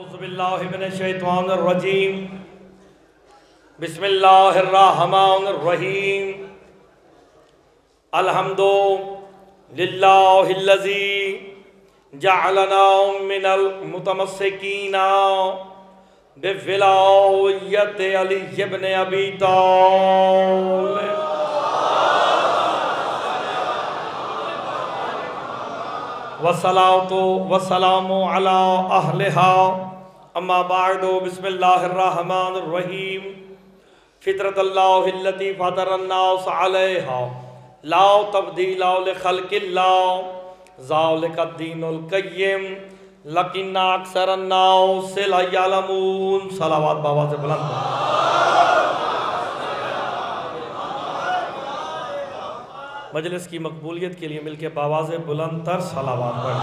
अऊज़बिल्लाहिमिनश्शैतानिर्रजीम बिस्मिल्लाहिर्रहमानिर्रहीम। अल्हम्दु मिनल मुतमस्सिकीना बिविलायत अली इब्न अबी तालिब। वसलातो वसलामो अला अहलिहा। अम्मा बादो बिस्मिल्लाहिर्रहमानिर्रहीम। फितरत अल्लाहिल्लती फतरन्नास अलैहा ला तब्दीला लिखल्किल्लाह ज़ालिका दीनुल क़य्यिम। लकिन्ना अक्सरन्नास ला यअलमून सलावत बाबा से बुलंद। मजलिस की मकबूलियत के लिए मिलकर बावाज बुलंद तर सलावात पढ़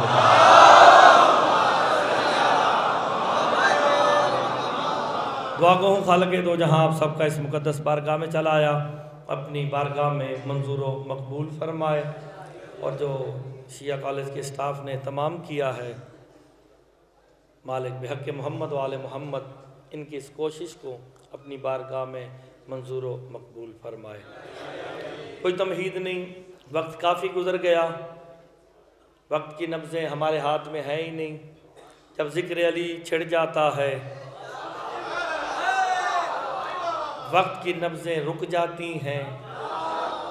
दुआ हूँ खाल के दो, जहाँ आप सबका इस मुकदस बारगाह में चला आया। अपनी बारगाह में मंजूर व मकबूल फरमाए। और जो शिया कॉलेज के स्टाफ ने तमाम किया है, मालिक बेहक मोहम्मद वाले मोहम्मद, इनकी इस कोशिश को अपनी बारगाह में मंजूर व मकबूल फरमाए। कोई तमहीद नहीं, वक्त काफ़ी गुजर गया। वक्त की नब्ज़ें हमारे हाथ में है ही नहीं। जब ज़िक्र अली छिड़ जाता है वक्त की नब्ज़ें रुक जाती हैं।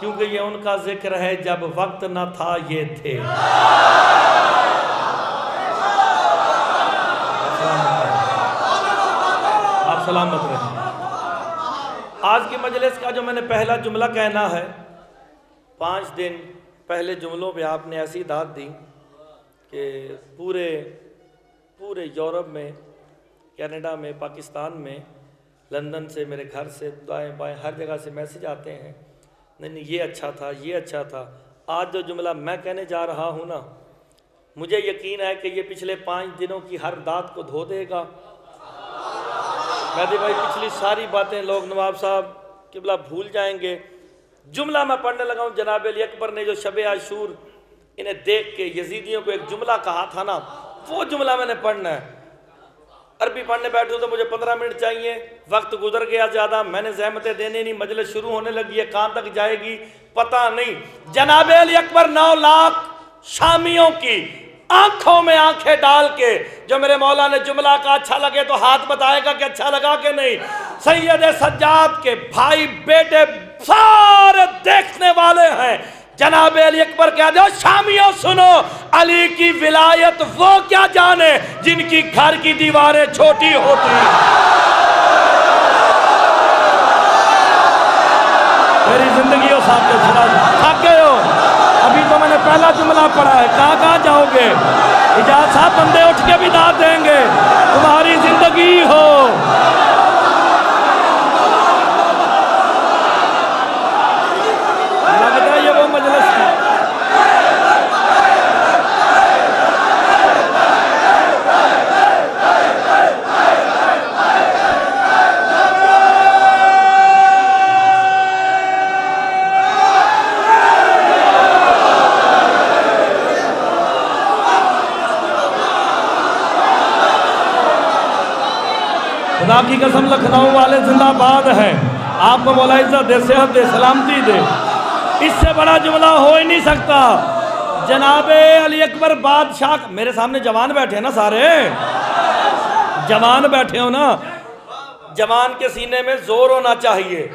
क्योंकि ये उनका ज़िक्र है, जब वक्त न था, ये थे। आप सलामत रहें। आज की मजलिस का जो मैंने पहला जुमला कहना है, पाँच दिन पहले जुमलों पे आपने ऐसी दाद दी कि पूरे पूरे यूरोप में, कनाडा में, पाकिस्तान में लंदन से, मेरे घर से, दाएँ बाएँ, हर जगह से मैसेज आते हैं। नहीं नहीं, ये अच्छा था, ये अच्छा था। आज जो जुमला मैं कहने जा रहा हूँ ना, मुझे यकीन है कि ये पिछले पाँच दिनों की हर दात को धो देगा। कहते भाई, पिछली सारी बातें लोग नवाब साहब किबला भूल जाएँगे। जुमला मैं पढ़ने लगा हूँ, जनाब अली अकबर ने जो शब आशूर, इन्हें देख के यजीदियों को एक जुमला कहा था ना, वो जुमला मैंने पढ़ना है। अरबी पढ़ने बैठे तो मुझे पंद्रह मिनट चाहिए। वक्त गुजर गया ज़्यादा, मैंने जहमतें देने नहीं, मजलिस शुरू होने लगी है, कहाँ तक जाएगी? पता नहीं। जनाब अली अकबर, नौ लाख शामियों की आँखों में आँखें डाल के, जो मेरे मौला ने जुमला का अच्छा लगे तो हाथ बताएगा कि अच्छा लगा कि नहीं। सैयद सज्जाद के भाई बेटे सारे देखने वाले हैं। जनाब अली अकबर कह दो शामियों सुनो, अली की विलायत वो क्या जाने जिनकी घर की दीवारें छोटी होती मेरी ज़िंदगी हो साथ थक गए हो? अभी तो मैंने पहला जुमला पढ़ा है। कहाँ कहाँ जाओगे? इजाज साहब, बंदे उठ के भी दाद देंगे। तुम्हारी ज़िंदगी हो लगता है ये वो मजलिस है खुदा की कसम लखनऊ वाले जिंदाबाद है। आपको मौला इज़्ज़त दे, सेहत दे, सलामती दे। इससे बड़ा जुमला हो ही नहीं सकता। जनाब अली अकबर बादशाह, मेरे सामने जवान बैठे ना सारे? जवान बैठे हो ना? जवान के सीने में ज़ोर होना चाहिए।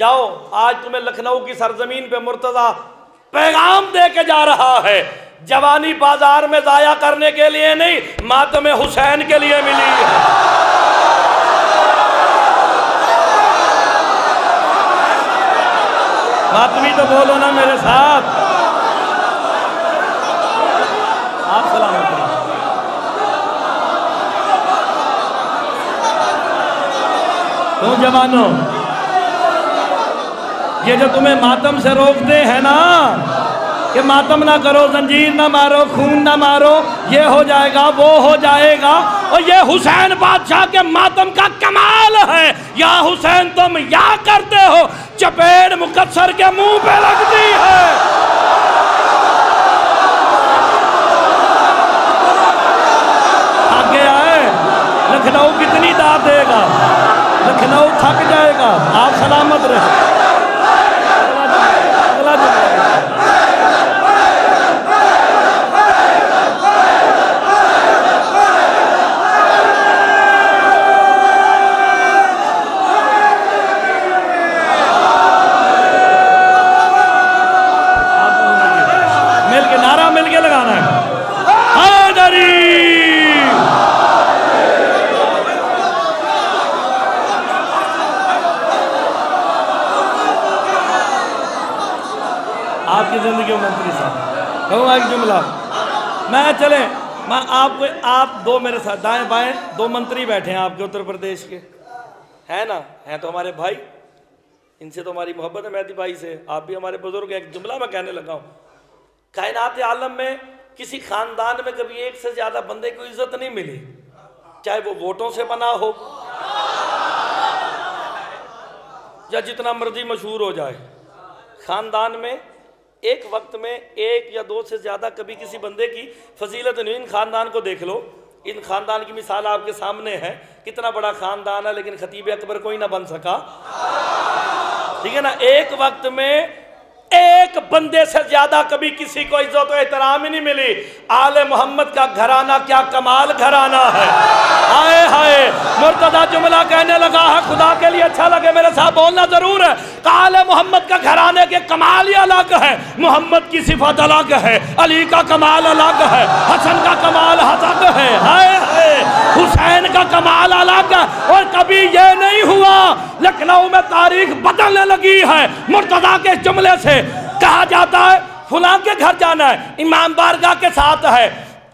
जाओ, आज तुम्हें लखनऊ की सरजमीन पे मुर्तजा पैगाम दे के जा रहा है। जवानी बाज़ार में जाया करने के लिए नहीं, मातम हुसैन के लिए मिली है। मातमी तो बोलो ना मेरे साथ आप सलामत रहो। तुम जवानों, ये जो तुम्हें मातम से रोकते हैं ना कि मातम ना करो, जंजीर ना मारो, खून ना मारो, ये हो जाएगा, वो हो जाएगा और ये हुसैन बादशाह के मातम का कमाल है। या हुसैन, तुम या करते हो? चपेट मुकदसर के मुँह पे लगती है। आगे आए लखनऊ कितनी दाद देगा? लखनऊ थक जाएगा। आप सलामत रहे। चले। मैं आपको, आप दो मेरे साथ, दाएँ बाएँ, दो मंत्री बैठे हैं आपके उत्तर प्रदेश के। है ना? हैं तो हमारे भाई। इनसे तो हमारी मोहब्बत है मेहदी भाई से। आप भी हमारे बुज़ुर्ग एक जुमला मैं कहने लगा हूँ। कायनात आलम में किसी खानदान में कभी एक से ज़्यादा बंदे को इज़्ज़त नहीं मिली। चाहे वो वोटों से बना हो, या जितना मर्ज़ी मशहूर हो जाए। खानदान में एक वक्त में एक या दो से ज़्यादा कभी किसी बंदे की फजीलत नहीं इन खानदान को देख लो। इन खानदान की मिसाल आपके सामने है। कितना बड़ा खानदान है, लेकिन खतीब अकबर कोई ना बन सका। ठीक है ना? एक वक्त में एक बंदे से ज़्यादा कभी किसी को इज़्ज़त एहतराम ही नहीं मिली। आले मोहम्मद का घराना, क्या कमाल घराना है। हाय हाय। मुर्तदा जुमला कहने लगा, है, खुदा के लिए अच्छा लगे, मेरे साथ बोलना ज़रूर है। आले मोहम्मद का घराने के कमाल ही अलग है। मोहम्मद की सिफत अलग है, अली का कमाल अलग है, हसन का कमाल अलग है। हाय हाय। हुसैन का कमाल अलग है, और कभी ये नहीं हुआ, लखनऊ में तारीख बदलने लगी है मुर्तदा के जुमले से। कहा जाता है फुला के घर जाना है, इमाम बारगाह के साथ है।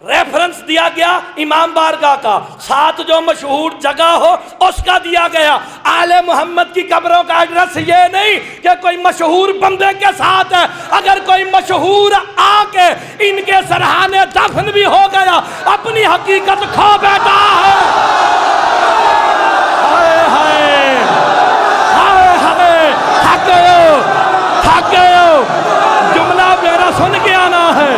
रेफरेंस दिया गया इमाम बारगाह का। साथ जो मशहूर जगह हो, उसका दिया गया। आले मोहम्मद की कब्रों का एड्रेस ये नहीं कि कोई मशहूर बंदे के साथ है। अगर कोई मशहूर आके इनके सराहने दफन भी हो गया, अपनी हकीकत खो बैठा है हाय हाय हाय हाय थक गए हो थक गए हो जुमला मेरा सुन के आना है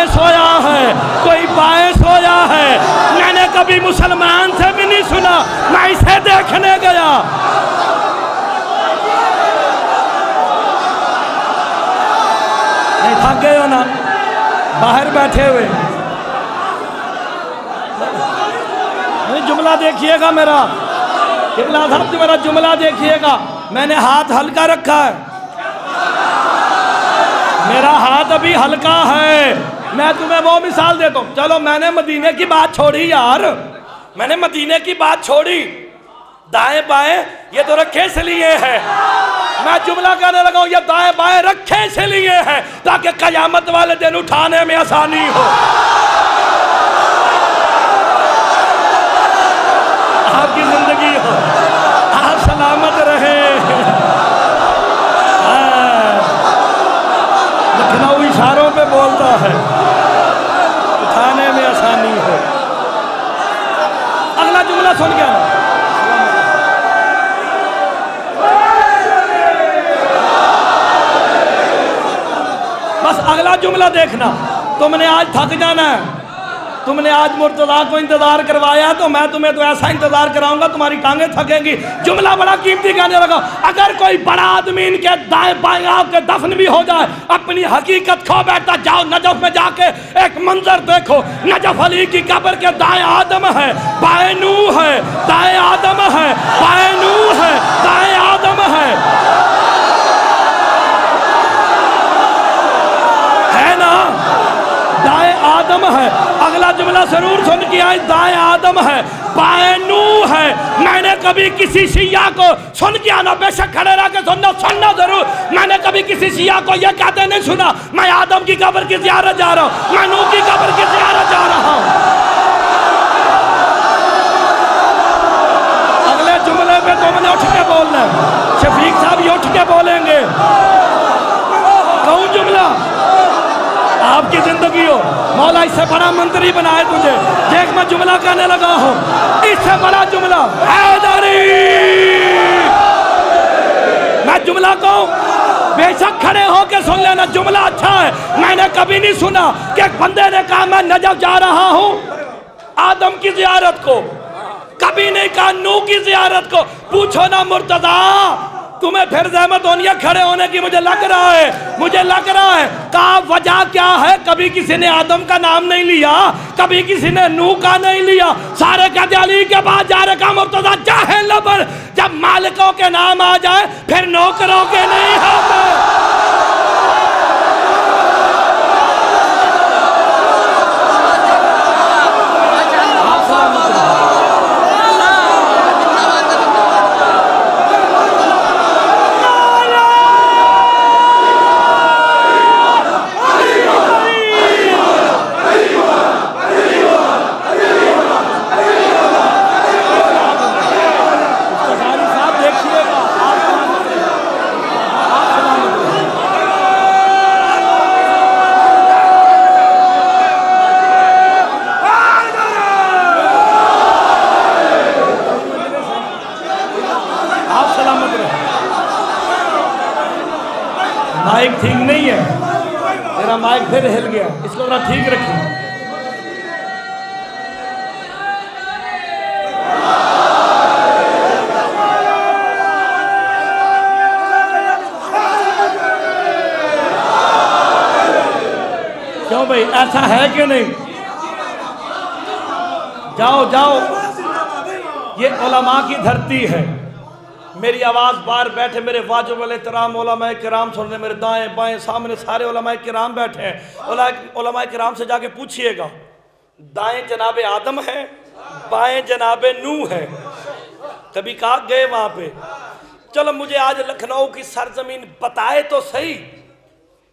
दाएँ सोया है, कोई बाएँ सोया है। मैंने कभी मुसलमान से भी नहीं सुना, मैं इसे देखने गया। थक गए हो ना? बाहर बैठे हुए। जुमला देखिएगा मेरा। किबला साहब मेरा जुमला देखिएगा। मैंने हाथ हल्का रखा है। मेरा हाथ अभी हल्का है। मैं तुम्हें वो मिसाल देता हूँ। चलो, मैंने मदीने की बात छोड़ी यार। मैंने मदीने की बात छोड़ी। दाएँ बाएँ, ये तो रखे इसलिए है। मैं जुमला कहने लगा ये दाएँ बाएँ रखे इसलिए है, ताकि कयामत वाले दिन उठाने में आसानी हो आपकी ज़िंदगी हो आप सलामत रहे हाँ। लखनऊ इशारों पे बोलता है उठाने में आसानी हो अगला जुमला सुन के आना बस अगला जुमला देखना। तुमने आज थक जाना है। तुमने आज मुर्तदा को इंतज़ार करवाया तो मैं तुम्हें तो ऐसा इंतज़ार कराऊँगा, तुम्हारी टांगे थकेंगी। जुमला बड़ा कीमती कहने लगा। अगर कोई बड़ा आदमी इनके दाएँ बाएँ आपके दफन भी हो जाए, अपनी हकीकत खो बैठता, जाओ नजफ में जाके एक मंजर देखो। नजफ अली की कब्र के दाएँ आदम है, बाएँ नू है, दाएँ आदम है, बाएँ नू है, दाएँ आदम है ना दाएँ आदम है। अगला जुमला ज़रूर सुन के आए, दाएँ आदम है, बाएँ नू है। मैंने कभी किसी शिया को सुन के आना, बेशक खड़े रह के सुनना सुनना ज़रूर। मैंने कभी किसी शिया को यह कहते नहीं सुना, मैं आदम की कब्र की जियारत जा रहा हूँ, मैं नू की कब्र की जियारत जा रहा हूँ। अगले जुमले पे तुमने उठ के बोलना शफीक साहब ये उठ के बोलेंगे। कहूँ जुमला? आपकी ज़िंदगी हो। मौला इससे बड़ा मंत्री बनाए तुझे। देख, मैं जुमला कहने लगा हूँ। इससे बड़ा जुमला। हैदरी! मैं जुमला कहूँ, बेशक खड़े होके सुन लेना, जुमला अच्छा है। मैंने कभी नहीं सुना कि एक बंदे ने कहा, मैं नजफ जा रहा हूँ आदम की जियारत को। कभी नहीं कहा, नू की जियारत को। पूछो ना मुर्तजा तुम्हें फिर जहमत होनी है खड़े होने की, मुझे लग रहा है, मुझे लग रहा है का वजह क्या है? कभी किसी ने आदम का नाम नहीं लिया, कभी किसी ने नू का नहीं लिया। सारे कहते अली के बाद जा रहे का मुर्तजा चाहे लबर जब मालिकों के नाम आ जाए, फिर नौकरों के नहीं होते मुफ्तखारी साहब देखिएगा आप सलामत रहें। आप सलामत रहें। आप सलामत रहे माइक ठीक नहीं है। मेरा माइक फिर हिल गया। इसको जरा ठीक रखिए। क्यों भाई, ऐसा है कि नहीं? जाओ जाओ। ये उलमा की धरती है। मेरी आवाज़ बाहर बैठे, मेरे वाजब तराम कराम सुन रहे मेरे दाएँ बाएँ सामने सारे कराम बैठे हैं। कराम से जाके पूछिएगा, दाएँ जनाब आदम है, बाएँ जनाब नू है? कभी कहा गए वहाँ पे? चलो मुझे आज लखनऊ की सरजमीन बताए तो सही।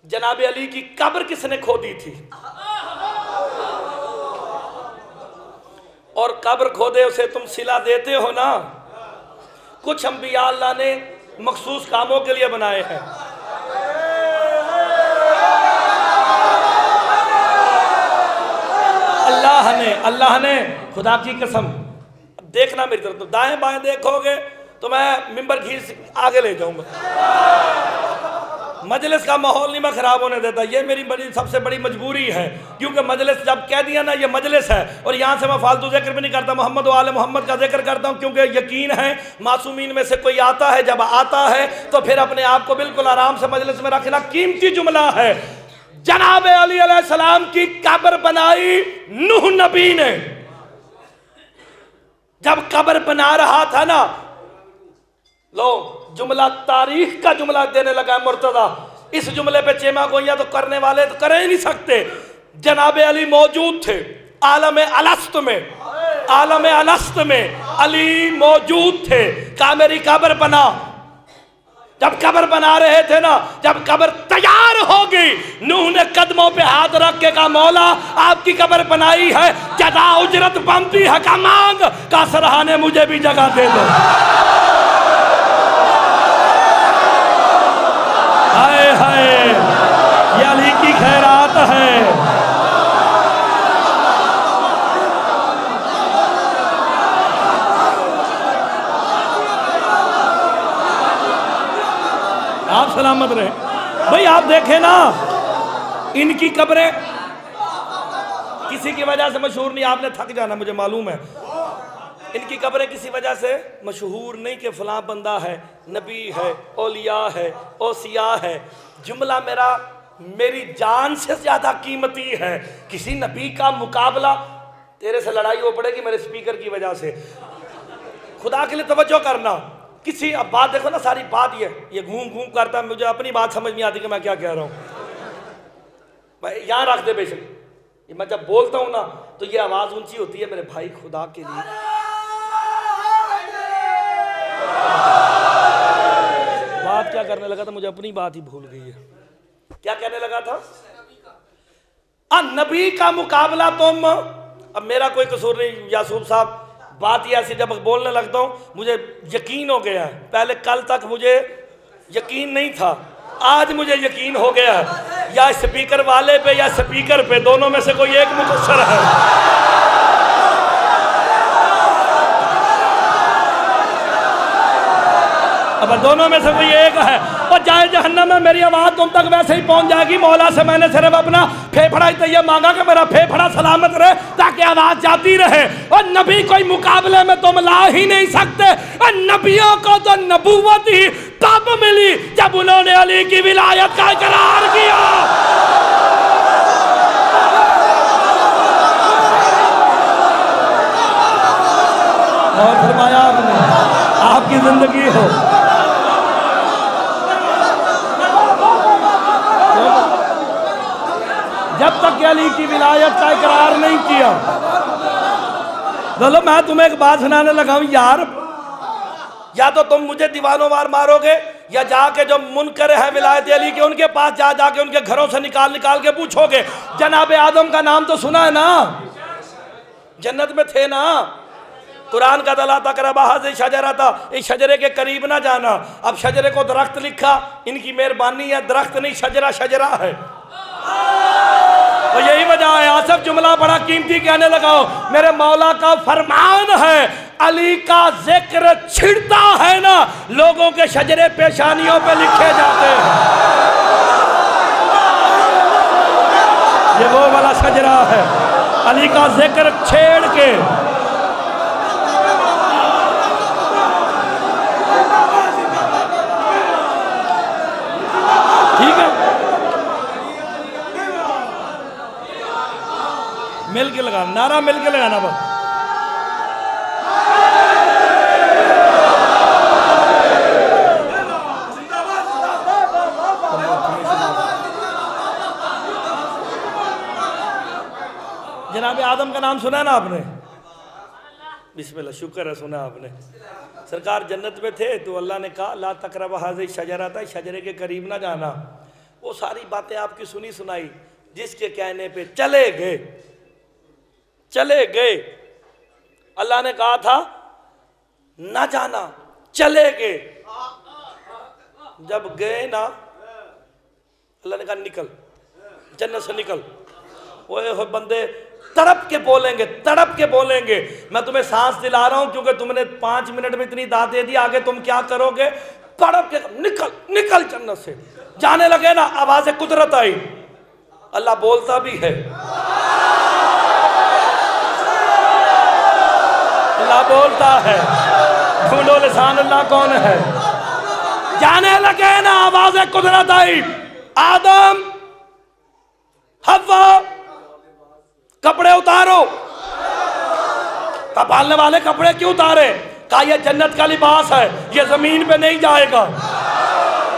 जनाब अली की कब्र किसने खोदी थी? और कब्र खोदे उसे तुम सिला देते हो ना? कुछ अंबिया अल्लाह ने मखसूस कामों के लिए बनाए हैं। अल्लाह ने अल्लाह ने, खुदा की कसम, देखना मेरी तरफ़ तो दाएँ बाएँ देखोगे तो मैं मिंबर खींच आगे ले जाऊँगा। मजलिस का माहौल नहीं, मैं खराब होने देता। ये मेरी बड़ी, सबसे बड़ी मजबूरी है, क्योंकि मजलिस जब कह दिया ना, ये मजलिस है, और यहाँ से मैं फालतू ज़िक्र भी नहीं करता, मोहम्मद वाले मोहम्मद का ज़िक्र करता हूँ, क्योंकि यकीन है, मासूमीन में से कोई आता है, जब आता है तो फिर अपने आप को बिल्कुल आराम से मजलिस में रखना कीमती जुमला है। जनाब अली सलाम की कब्र बनाई नूह नबी ने। जब कब्र बना रहा था ना, लो जुमला तारीख का जुमला देने लगा है मुर्तजा। इस जुमले पे चेमा गोइया तो करने वाले तो कर ही नहीं सकते। जनाब अली मौजूद थे, आलम अलस्त में, आलम अलस्त में अली मौजूद थे। कहा, मेरी कब्र बना। जब कब्र बना रहे थे ना, जब कब्र तैयार हो गई, नूह ने कदमों पे हाथ रख के कहा, मौला, आपकी कब्र बनाई है, जदा उजरत बनती है का मांग। का सराहने मुझे भी जगह दे दो हाय हाय ये अली की खैरात है आप सलामत रहे। भाई, आप देखें ना, इनकी कब्रें किसी की वजह से मशहूर नहीं, आपने थक जाना, मुझे मालूम है। इनकी कब्रें किसी वजह से मशहूर नहीं कि फलां बंदा है, नबी है ओलिया है ओसिया है। जुमला मेरा, मेरी जान से ज़्यादा कीमती है। किसी नबी का मुकाबला, तेरे से लड़ाई हो पड़ेगी मेरे स्पीकर की वजह से। खुदा के लिए तवज्जो करना। किसी अब बात देखो ना, सारी बात ये ये घूम घूम करता, मुझे अपनी बात समझ नहीं आती कि मैं क्या कह रहा हूँ। भाई यहाँ रख दे बेशक। ये मैं जब बोलता हूँ ना तो ये आवाज़ ऊँची होती है मेरे भाई खुदा के लिए। बात क्या करने लगा था? मुझे अपनी बात ही भूल गई है। क्या कहने लगा था? आ, नबी का मुकाबला तुम, अब मेरा कोई कसूर नहीं, यासूब साहब। बात ही ऐसी जब बोलने लगता हूँ, मुझे यकीन हो गया है। पहले कल तक मुझे यकीन नहीं था। आज मुझे यकीन हो गया है। या स्पीकर वाले पे या स्पीकर पे, दोनों में से कोई एक मुकसर है। अब दोनों में से कोई एक है। जाए जहन्नम में, मेरी आवाज़ तुम तक वैसे ही पहुँच जाएगी। मौला से मैंने सिर्फ़ अपना फेफड़ा ही तो ये मांगा कि मेरा फेफड़ा सलामत रहे, ताकि आवाज़ जाती रहे। और नबी कोई मुकाबले में तुम ला ही नहीं सकते। और नबियों को तो नबूवत ही तब मिली जब उन्होंने अली की विलायत का इकरार किया। और फरमाया आपने, आपकी ज़िंदगी हो। जब तक अली की विलायत का इकरार नहीं किया। बोलो मैं तुम्हें एक बात सुनाने लगा हूँ, यार। या तो तुम मुझे दीवानों मार मारोगे, या जाके जो मुनकर है विलायत अली के, उनके पास जा, जाके उनके घरों से निकाल निकाल के पूछोगे, जनाब आदम का नाम तो सुना है ना? जन्नत में थे ना? कुरान का दला तकरबा से शजरा था, इस शजरे के करीब ना जाना। अब शजरे को दरख्त लिखा, इनकी मेहरबानी है, दरख्त नहीं, शजरा शजरा है। तो यही वजह है, आसफ जुमला बड़ा कीमती कहने लगाओ मेरे मौला का फरमान है, अली का ज़िक्र छिड़ता है ना, लोगों के शजरे पेशानियों पे लिखे जाते हैं। ये वो वाला शजरा है, अली का ज़िक्र छेड़ के ठीक है मिल के लगाना नारा मिल के लगाना बस। जनाब आदम का नाम सुना ना आपने? बिस्मिल्लाह, शुक्र है सुना आपने। सरकार जन्नत में थे तो अल्लाह ने कहा, ला तकरब हाजिर शजरा था शजरे के करीब ना जाना। वो सारी बातें आपकी सुनी सुनाई, जिसके कहने पे चले गए। चले गए। अल्लाह ने कहा था, ना जाना, चले गए। जब गए ना, अल्लाह ने कहा, निकल, जन्नत से निकल। ओए बंदे, तड़प के बोलेंगे, तड़प के बोलेंगे। मैं तुम्हें सांस दिला रहा हूँ, क्योंकि तुमने पाँच मिनट में इतनी दाद दे दी, आगे तुम क्या करोगे? तड़प के, निकल निकल जन्नत से। जाने लगे ना, आवाज़ कुदरत आई। अल्लाह बोलता भी है। अल्लाह बोलता है। ढूंढो लिसान अल्लाह कौन है? जाने लगे ना आवाज़ कुदरत आई। आदम हवा कपड़े उतारो। पालने वाले कपड़े क्यों उतारे? कहा, ये जन्नत का लिबास है, ये ज़मीन पे नहीं जाएगा।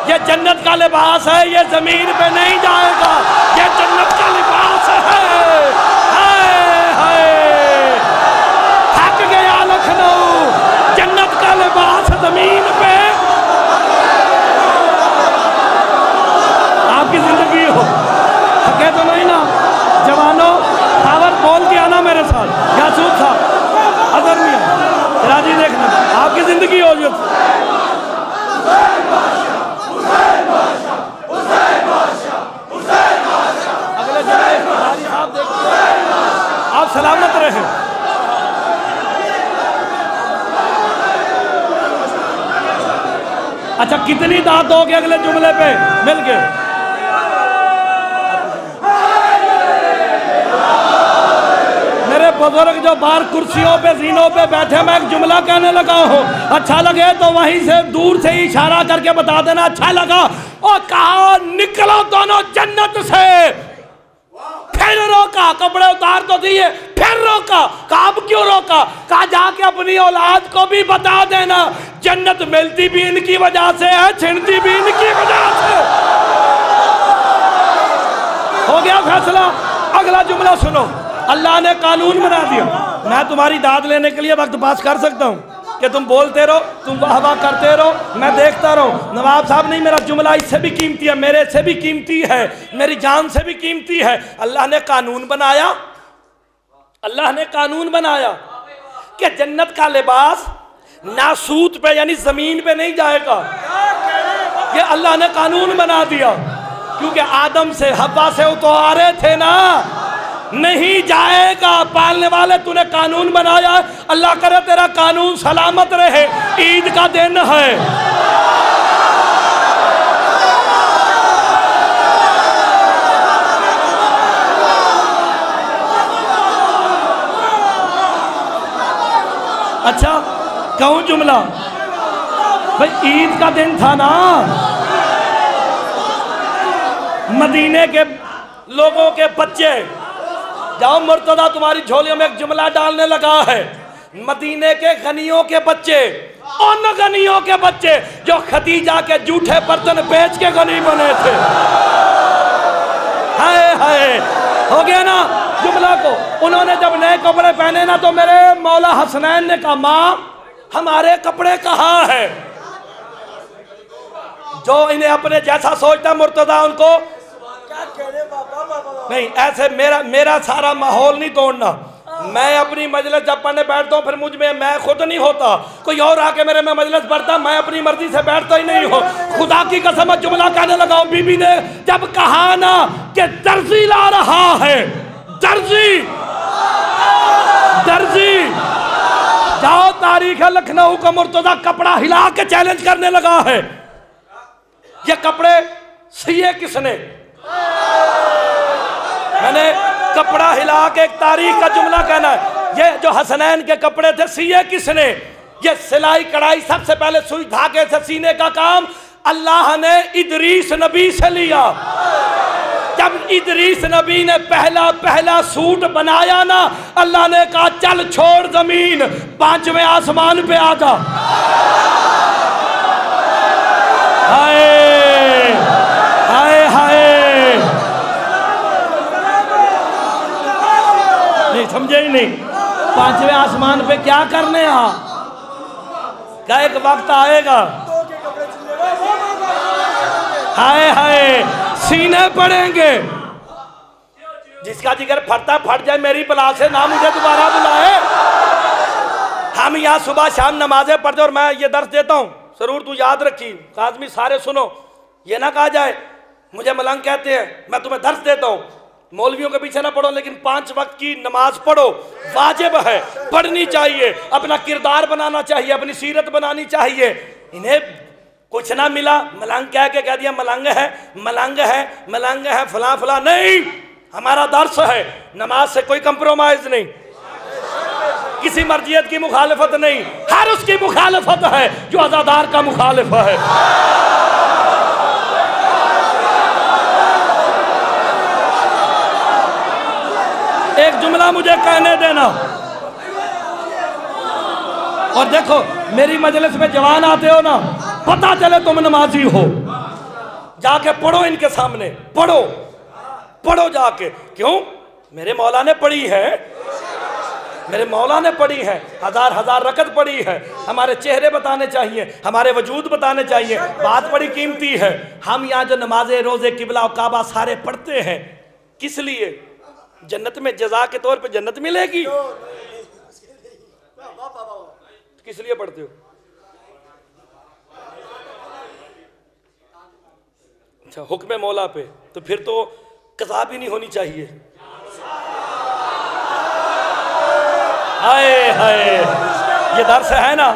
ये जन्नत का लिबास है, ये ज़मीन पे नहीं जाएगा। ये जन्नत का लिबास है हाय हाय थक गया लखनऊ जन्नत का लिबास ज़मीन पे आपकी ज़िंदगी हो थके तो नहीं ना जवानों पावर बोल के आना मेरे जासूद साहब राज़ी देखना, आपकी ज़िंदगी हो जो आप सलामत रहे। अच्छा कितनी दाद दोगे अगले जुमले पे? मिल गए मेरे बुज़ुर्ग जो बाहर कुर्सियों पे, जीनों पे बैठे, मैं एक जुमला कहने लगा हूँ अच्छा लगे तो वहीं से दूर से इशारा करके बता देना अच्छा लगा। और कहा, निकलो दोनों जन्नत से। फिर रोका, कपड़े उतार तो दिए, फिर रोका, कहा क्यों रोका? कहा, जाके अपनी औलाद को भी बता देना, जन्नत मिलती भी इनकी वजह से है छिड़ती भी इनकी वजह से। हो गया फैसला। अगला जुमला सुनो। अल्लाह ने कानून बना दिया। मैं तुम्हारी दाद लेने के लिए वक्त पास कर सकता हूँ कि तुम बोलते रहो तुम वाह वाह करते रहो, मैं देखता रहो। नवाब साहब नहीं, मेरा जुमला इससे भी कीमती है, मेरे से भी कीमती है, मेरी जान से भी कीमती है। अल्लाह ने कानून बनाया। अल्लाह ने कानून बनाया कि जन्नत का लिबास नासूत पे, यानी ज़मीन पे नहीं जाएगा। ये अल्लाह ने कानून बना दिया। क्योंकि आदम से हवा से उतारे थे ना। नहीं जाएगा। पालने वाले, तूने कानून बनाया अल्लाह करे तेरा कानून सलामत रहे। ईद का दिन है। अच्छा कहूँ जुमला? भाई, ईद का दिन था ना। मदीने के लोगों के बच्चे जाओ मुर्तदा तुम्हारी झोलियों में एक जुमला डालने लगा है। मदीने के गनियों के बच्चे, उन गनियों के बच्चे जो खतीजा के जूठे बर्तन बेच के गनी बने थे। हाय हाय। हो गया ना जुमला को। उन्होंने जब नए कपड़े पहने ना तो मेरे मौला हसनैन ने कहा, माँ, हमारे कपड़े कहाँ है? जो इन्हें अपने जैसा सोचता मुर्तदा उनको नहीं ऐसे मेरा मेरा सारा माहौल नहीं तोड़ना। मैं अपनी मजलिस जब पढ़ने बैठता हूँ फिर मुझमें मैं खुद नहीं होता। कोई और आके मेरे में मजलिस पढ़ता मैं अपनी मर्ज़ी से बैठता ही नहीं हो। खुदा की कसम जुमला कहने लगा बीबी ने जब कहा ना कि दर्जी ला रहा है दर्जी। दर्जी। जाओ तारीख है लखनऊ का मुर्तदा कपड़ा हिला के चैलेंज करने लगा है। ये कपड़े सिए किसने? मैंने कपड़ा हिला के एक तारीख का जुमला कहना है। ये जो हसनैन के कपड़े थे, सिए किसने? ये सिलाई कढ़ाई सबसे पहले सुई धागे से सीने का काम अल्लाह ने इदरीस नबी से लिया। जब इदरीस नबी ने पहला पहला सूट बनाया ना, अल्लाह ने कहा, चल छोड़ ज़मीन, पाँचवें आसमान पे आ जा। हाय! समझे ही नहीं। पाँचवें आसमान पे क्या करने आ? क्या एक वक्त आएगा? हाय हाय, सीने पड़ेंगे। जिसका जिगर फटता फट जाए, मेरी बला से ना मुझे दोबारा बुलाए। हम यहाँ सुबह शाम नमाजें पढ़ते और मैं ये दर्श देता हूँ। ज़रूर तू याद रखी। आदमी सारे सुनो। ये ना कहा जाए, मुझे मलंग कहते हैं, मैं तुम्हें दर्श देता हूँ। मौलवियों के पीछे ना पढ़ो लेकिन पाँच वक्त की नमाज़ पढ़ो। वाजिब है, पढ़नी चाहिए, अपना किरदार बनाना चाहिए, अपनी सीरत बनानी चाहिए। इन्हें कुछ ना मिला, मलंग कह के कह दिया, मलंग है मलंग है मलंग है, फला फला। नहीं, हमारा दर्श है, नमाज़ से कोई कंप्रोमाइज नहीं। किसी मर्जियत की मुखालफत नहीं, हर उसकी मुखालफत है, जो आजादार का मुखालिफ है। एक जुमला मुझे कहने देना। और देखो, मेरी मजलिस में जवान आते हो ना, पता चले तुम नमाजी हो। जाके पढ़ो इनके सामने, पढ़ो। पढ़ो जाके। क्यों? मेरे मौला ने पढ़ी है। मेरे मौला ने पढ़ी है। हज़ार हज़ार रकत पढ़ी है। हमारे चेहरे बताने चाहिए, हमारे वजूद बताने चाहिए। बात बड़ी कीमती है। हम यहाँ जो नमाजे, रोज़े, किबला काबा सारे पढ़ते हैं। किस लिए? जन्नत में जजा के तौर पे जन्नत मिलेगी? किस लिए पढ़ते हो? अच्छा हुक्म मौला पे। तो फिर तो कजा भी नहीं होनी चाहिए। हाय हाय। ये दर्श है ना?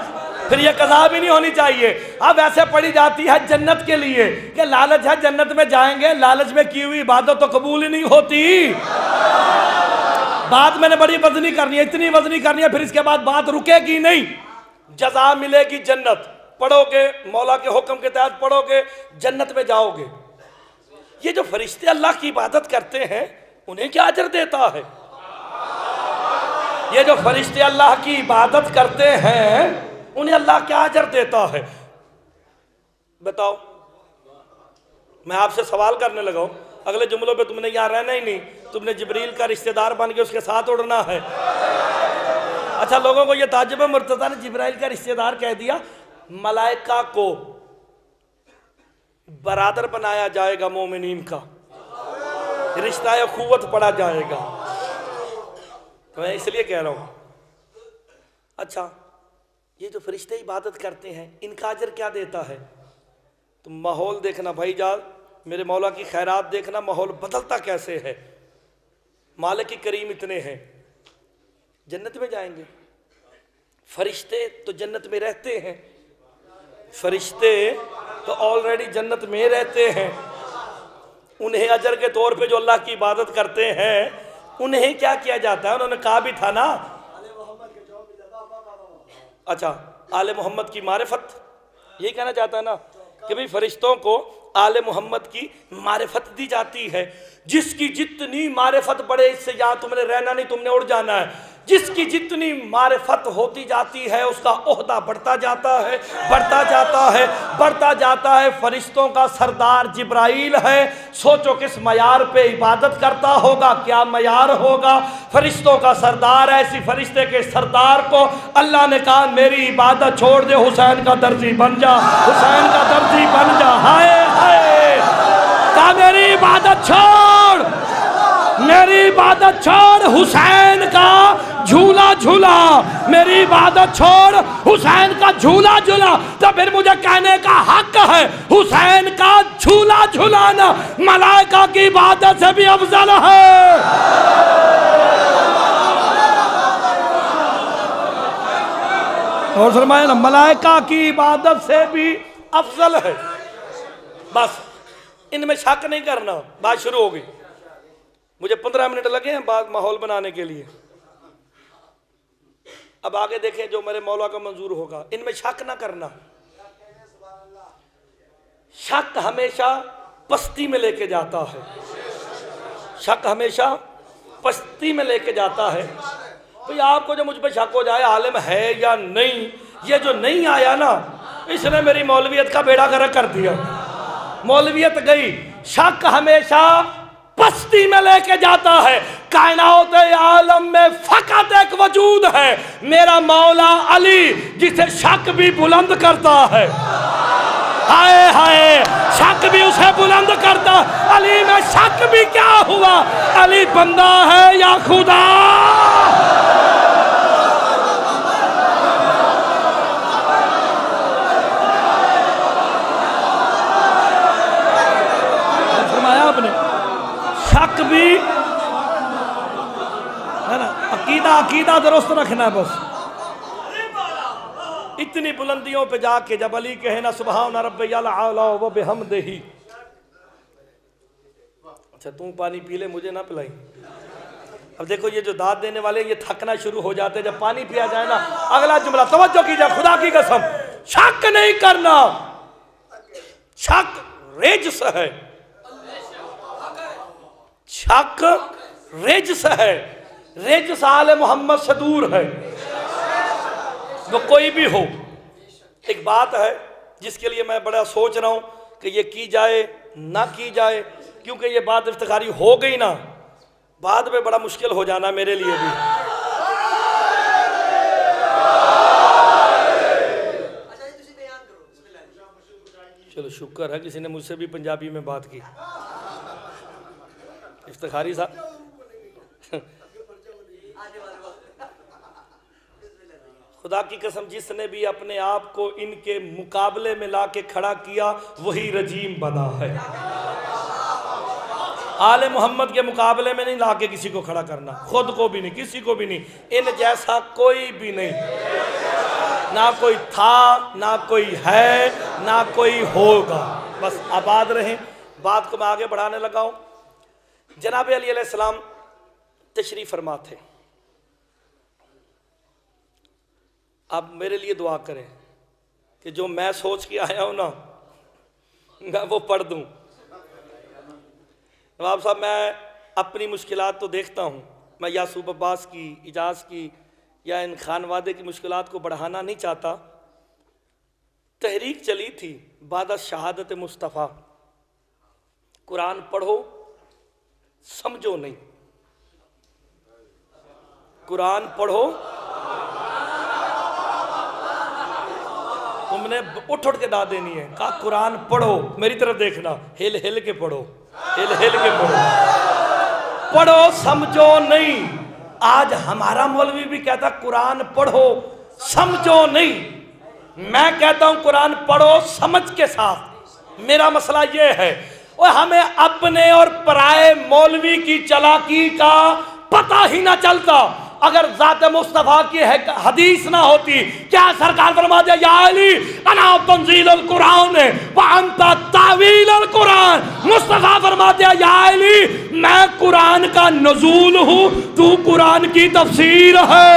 फिर ये कजा भी नहीं होनी चाहिए। अब ऐसे पढ़ी जाती है जन्नत के लिए कि लालच है, जन्नत में जाएँगे, लालच में की हुई इबादत तो कबूल ही नहीं होती। बात मैंने बड़ी वजनी करनी है, इतनी वजनी करनी है, फिर इसके बाद बात रुकेगी नहीं। जजा मिलेगी जन्नत। पढ़ोगे, मौला के हुक्म के तहत पढ़ोगे, जन्नत में जाओगे। ये जो फरिश्ते अल्लाह की इबादत करते हैं, उन्हें क्या अजर देता है? ये जो फरिश्ते अल्लाह की इबादत करते हैं उन्हें अल्लाह क्या अजर देता है? बताओ। मैं आपसे सवाल करने लगा अगले जुमलों पे तुमने यहाँ रहना ही नहीं। तुमने जबरील का रिश्तेदार बन के उसके साथ उड़ना है। अच्छा लोगों को यह ताजुब मुर्तजा ने जबराइल का रिश्तेदार कह दिया, मलाइका को बरादर बनाया जाएगा मोमिनीन का। रिश्ता अखुवत पड़ा जाएगा। तो मैं इसलिए कह रहा हूँ। अच्छा ये जो फरिश्ते इबादत करते हैं, इनका अजर क्या देता है? तो माहौल देखना, भाई जान, मेरे मौला की खैरात देखना, माहौल बदलता कैसे है? मालिक की करीम इतने हैं। जन्नत में जाएँगे। फरिश्ते तो जन्नत में रहते हैं। फरिश्ते तो ऑलरेडी जन्नत में रहते हैं। उन्हें अजर के तौर पे जो अल्लाह की इबादत करते हैं, उन्हें क्या किया जाता है? उन्होंने कहा भी था ना अच्छा आल मोहम्मद की मारफत। यही कहना चाहता है ना कि भाई फरिश्तों को आल मोहम्मद की मारफत दी जाती है। जिसकी जितनी मारफत बढ़े, इससे यहाँ तुमने रहना नहीं, तुमने उड़ जाना है। जिसकी जितनी मारफत होती जाती है, उसका ओहदा बढ़ता जाता है, बढ़ता जाता है, बढ़ता जाता है। फरिश्तों का सरदार जिब्राइल है। सोचो किस मैार पे इबादत करता होगा, क्या मैार होगा। फरिश्तों का सरदार ऐसी फरिश्ते के सरदार को अल्लाह ने कहा, मेरी इबादत छोड़ दे, हुसैन का दर्जी बन जा, हुसैन का दर्जी बन जा। हाय हाय। कहा, मेरी इबादत छोड़, मेरी इबादत छोड़, हुसैन का झूला झूला, मेरी इबादत छोड़, हुसैन का झूला झूला तो फिर मुझे कहने का हक है, हुसैन का झूला झूलाना, मलाइका की इबादत से भी अफजल है। और फरमाया ना, मलाइका की इबादत से भी अफजल है। बस, इनमें शक नहीं करना, बात शुरू हो गई। मुझे पंद्रह मिनट लगे हैं बाद माहौल बनाने के लिए। अब आगे देखें जो मेरे मौला का मंजूर होगा। इनमें शक ना करना। शक हमेशा पस्ती में लेके जाता है। शक हमेशा पस्ती में लेके जाता है। भाई, आपको जो मुझ पर शक हो जाए, आलिम है या नहीं, ये जो नहीं आया ना, इसने मेरी मौलवियत का बेड़ा गर्क कर दिया। मौलवियत गई। शक हमेशा पस्ती में लेके जाता है। कायनात आलम में फकत एक वजूद है। मेरा मौला अली, जिसे शक भी बुलंद करता है। हाय हाय, शक भी उसे बुलंद करता। अली में शक भी क्या हुआ? अली बंदा है या खुदा शक भी है ना अकीदा अकीदा दुरुस्त रखना बस। इतनी बुलंदियों पे जाके जब अली कहे ना सुबह रब वो बेहम दही अच्छा तू पानी पी ले, मुझे ना पिलाई। अब देखो, ये जो दाद देने वाले, ये थकना शुरू हो जाते जब पानी पिया जाए ना, अगला जुमला, तवज्जो कीजिए, खुदा की कसम। शक नहीं करना। शक रेज है। शक रेजस है। रेजस साल मोहम्मद से दूर है। वो कोई भी हो। एक बात है, जिसके लिए मैं बड़ा सोच रहा हूँ कि ये की जाए, ना की जाए, क्योंकि ये बात इफ्तारी हो गई ना, बाद में बड़ा मुश्किल हो जाना मेरे लिए भी। चलो, शुक्र है किसी ने मुझसे भी पंजाबी में बात की। इफ्तारी साहब खुदा की कसम, जिसने भी अपने आप को इनके मुकाबले में ला के खड़ा किया, वही रजीम बना है। आले मोहम्मद के मुकाबले में नहीं ला के किसी को खड़ा करना। खुद को भी नहीं, किसी को भी नहीं। इन जैसा कोई भी नहीं। ना कोई था, ना कोई है, ना कोई होगा। बस आबाद रहें। बात को मैं आगे बढ़ाने लगा हूँ। जनाब अली तशरीफ़ फरमा थे आप मेरे लिए दुआ करें कि जो मैं सोच के आया हूँ ना, मैं वो पढ़ दूँ। नवाब साहब, मैं अपनी मुश्किल तो देखता हूँ। मैं यासूब अब्बास की, इजाज की या इन खान वादे की मुश्किल को बढ़ाना नहीं चाहता। तहरीक चली थी, बाद शहादत मुस्तफ़ा। कुरान पढ़ो, समझो नहीं। कुरान पढ़ो तुमने उठ उठ के दाद देनी है। कहा, कुरान पढ़ो, मेरी तरफ़ देखना। हिल हिल के पढ़ो, हिल हिल के पढ़ो। पढ़ो, समझो नहीं। आज हमारा मौलवी भी कहता, कुरान पढ़ो, समझो नहीं। मैं कहता हूँ, कुरान पढ़ो, समझ के साथ। मेरा मसला यह है और हमें अपने और पराए मौलवी की चलाकी का पता ही ना चलता। अगर ज़ात मुस्तफ़ा की हदीस ना होती, क्या सरकार फरमा दिया अना तंजील कुरान तावील कुरान। मुस्तफ़ा फरमा दिया मैं कुरान का नजूल हूँ, तू कुरान की तफसीर है।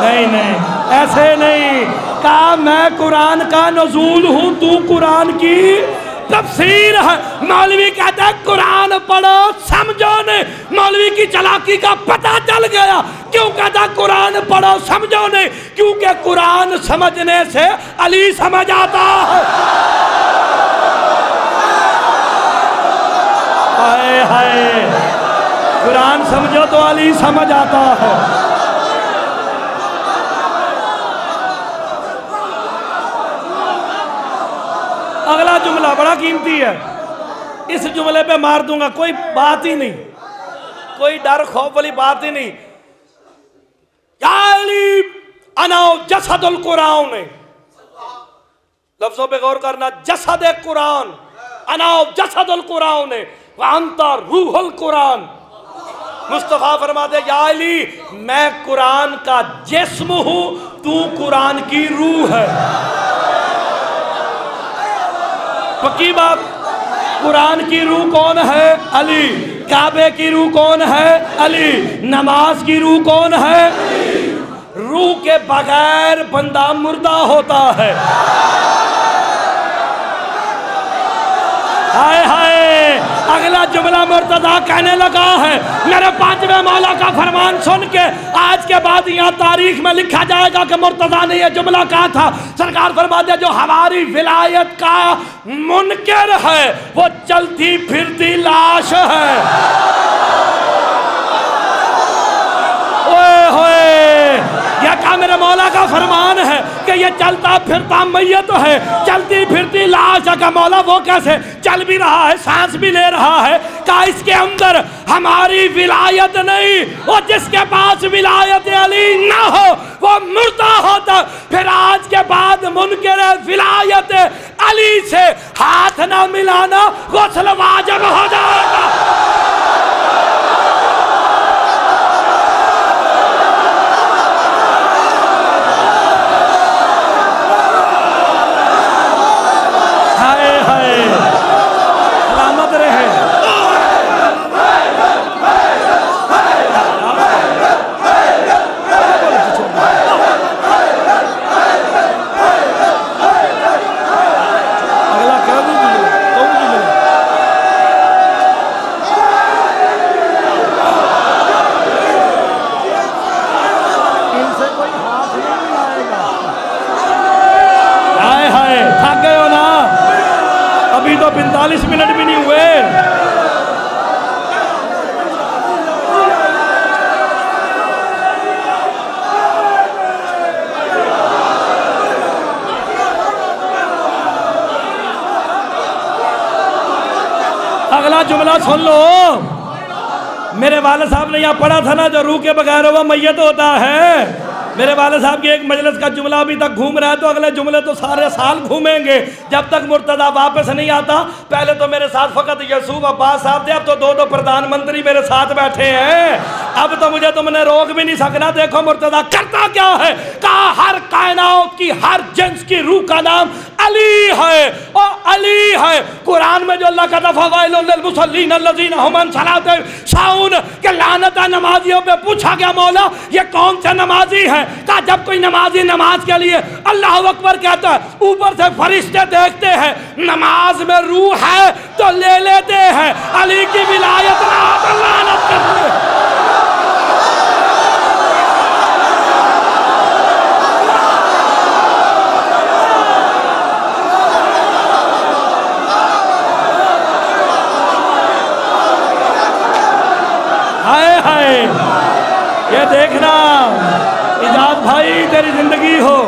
नहीं नहीं, ऐसे नहीं। कहा, मैं कुरान का नजूल हूँ, तू कुरान की तफसीर है। मौलवी कहता है, कुरान पढ़ो, समझो ने मौलवी की चलाकी का पता चल गया। क्यों कहता कुरान पढ़ो, समझो ने क्योंकि कुरान समझने से अली समझ आता है। हाय हाय। कुरान समझो तो अली समझ आता है। अगला जुमला बड़ा कीमती है। इस जुमले पे मार दूँगा, कोई बात ही नहीं। कोई डर खौफ वाली बात ही नहीं। अनाओ जसदुल कुरान लफ्जों पे गौर करना, जसद कुरान, अनाओ जसदुल कुरान वांता रूहुल कुरान। मुस्तफ़ा फरमाते, या अली, मैं कुरान का जिस्म हूँ, तू कुरान की रूह है। पक्की बात, कुरान की रूह कौन है अली? काबे की रूह कौन है अली? नमाज़ की रूह कौन है रूह के बगैर बंदा मुर्दा होता है। हाय हाय। अगला जुमला मुर्तदा कहने लगा है, मेरे पांचवे मौला का फरमान सुन के आज के बाद यहाँ तारीख में लिखा जाएगा कि मुर्तदा ने यह जुमला कहा था। सरकार फरमा दे जो हमारी विलायत का मुनकर है, वो चलती फिरती लाश है ओए होए यह कहा मेरे मौला का फरमान है कि ये चलता फिरता मैयत है? चलती फिरती लाश का मौला वो कैसे चल भी रहा है, सांस भी ले रहा है? का इसके अंदर हमारी विलायत नहीं? वो जिसके पास विलायत अली ना हो, वो मुर्दा होता। फिर आज के बाद मुनकर विलायत अली से हाथ ना मिलाना गौसल वाजब हो जाएगा हाय हाय सलामत रहे अगला क्या भी मिले तो भी मिले इनसे कोई हाथ नहीं मिलाएगा हाय हाय थक गए हो ना अभी तो 45 मिनट भी नहीं हुए अगला जुमला सुन लो। मेरे वाले साहब ने यहाँ पढ़ा था ना, जो रूह के बगैर हुआ मैयत होता है। मेरे वाले साहब की एक मजलिस का जुमला अभी तक घूम रहा है तो अगले जुमले तो सारे साल घूमेंगे। जब तक मुर्तदा वापस नहीं आता, पहले तो मेरे साथ फकत यसूफ अब्बास साहब थे, अब तो दो दो प्रधानमंत्री मेरे साथ बैठे हैं। अब तो मुझे तुमने रोक भी नहीं सकना, देखो मुर्तदा करता क्या है? कहा, हर कायनात की, हर जिन्स की रूह का नाम अली है और अली है। कुरान में जो अल्लाह का दफ़ा मुसल्लीन अल्लज़ीन हुमन सलाते साउन के लानत नमाजियों पे पूछा गया मौला, ये कौन से नमाजी है? कहा, जब कोई नमाजी नमाज़ के लिए अल्लाह अकबर कहता है, ऊपर से फरिश्ते देखते हैं, नमाज़ में रूह है तो ले लेते हैं। अली की विलायत ना करते हैं हाय हाय ये देखना। इजाज भाई, तेरी ज़िंदगी हो।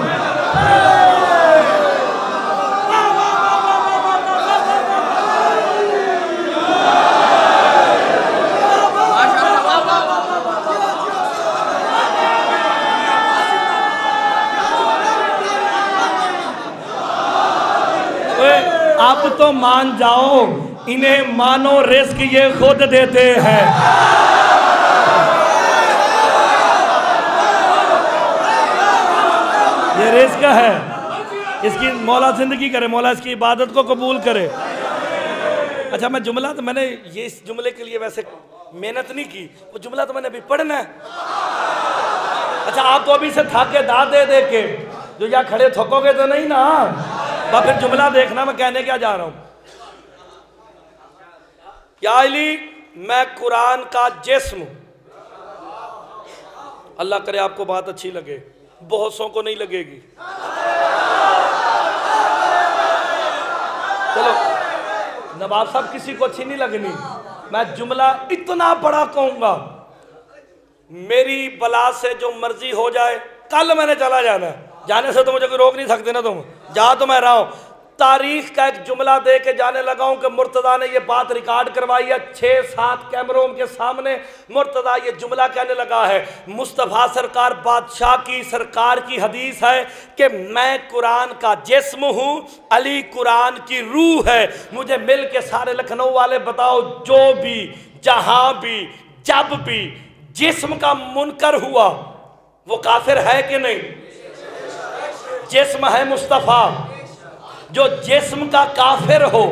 अब तो मान जाओ, इन्हें मानो रिस्क ये खुद देते हैं। ये रिस्क है। इसकी मौला ज़िंदगी करे, मौला इसकी इबादत को कबूल करे। अच्छा मैं जुमला तो मैंने ये इस जुमले के लिए वैसे मेहनत नहीं की, वो जुमला तो मैंने अभी पढ़ना है। अच्छा आप तो अभी से थक के दांत दे दे के, जो यहाँ खड़े थकोगे तो नहीं ना। बस फिर जुमला देखना, मैं कहने क्या जा रहा हूँ। क्या अली, मैं कुरान का जिस्म अल्लाह करे आपको बात अच्छी लगे। बहुत सौ को नहीं लगेगी। चलो, नवाब साहब किसी को अच्छी नहीं लगनी। मैं जुमला इतना बड़ा कहूँगा, मेरी बला से जो मर्ज़ी हो जाए, कल मैंने चला जाना। जाने से तो मुझे कोई रोक नहीं सकते ना तुम। जा तो मैं रहा हूँ। तारीख का एक जुमला दे के जाने लगा हूँ कि मुर्तदा ने ये बात रिकॉर्ड करवाई है। छह सात कैमरों के सामने मुर्तदा ये जुमला कहने लगा है, मुस्तफ़ा सरकार बादशाह की सरकार की हदीस है कि मैं कुरान का जिस्म हूँ, अली कुरान की रूह है। मुझे मिल के सारे लखनऊ वाले बताओ, जो भी, जहाँ भी, जब भी जिस्म का मुनकर हुआ, वो काफिर है कि नहीं? जिस्म है मुस्तफ़ा। जो जिस्म का काफिर हो,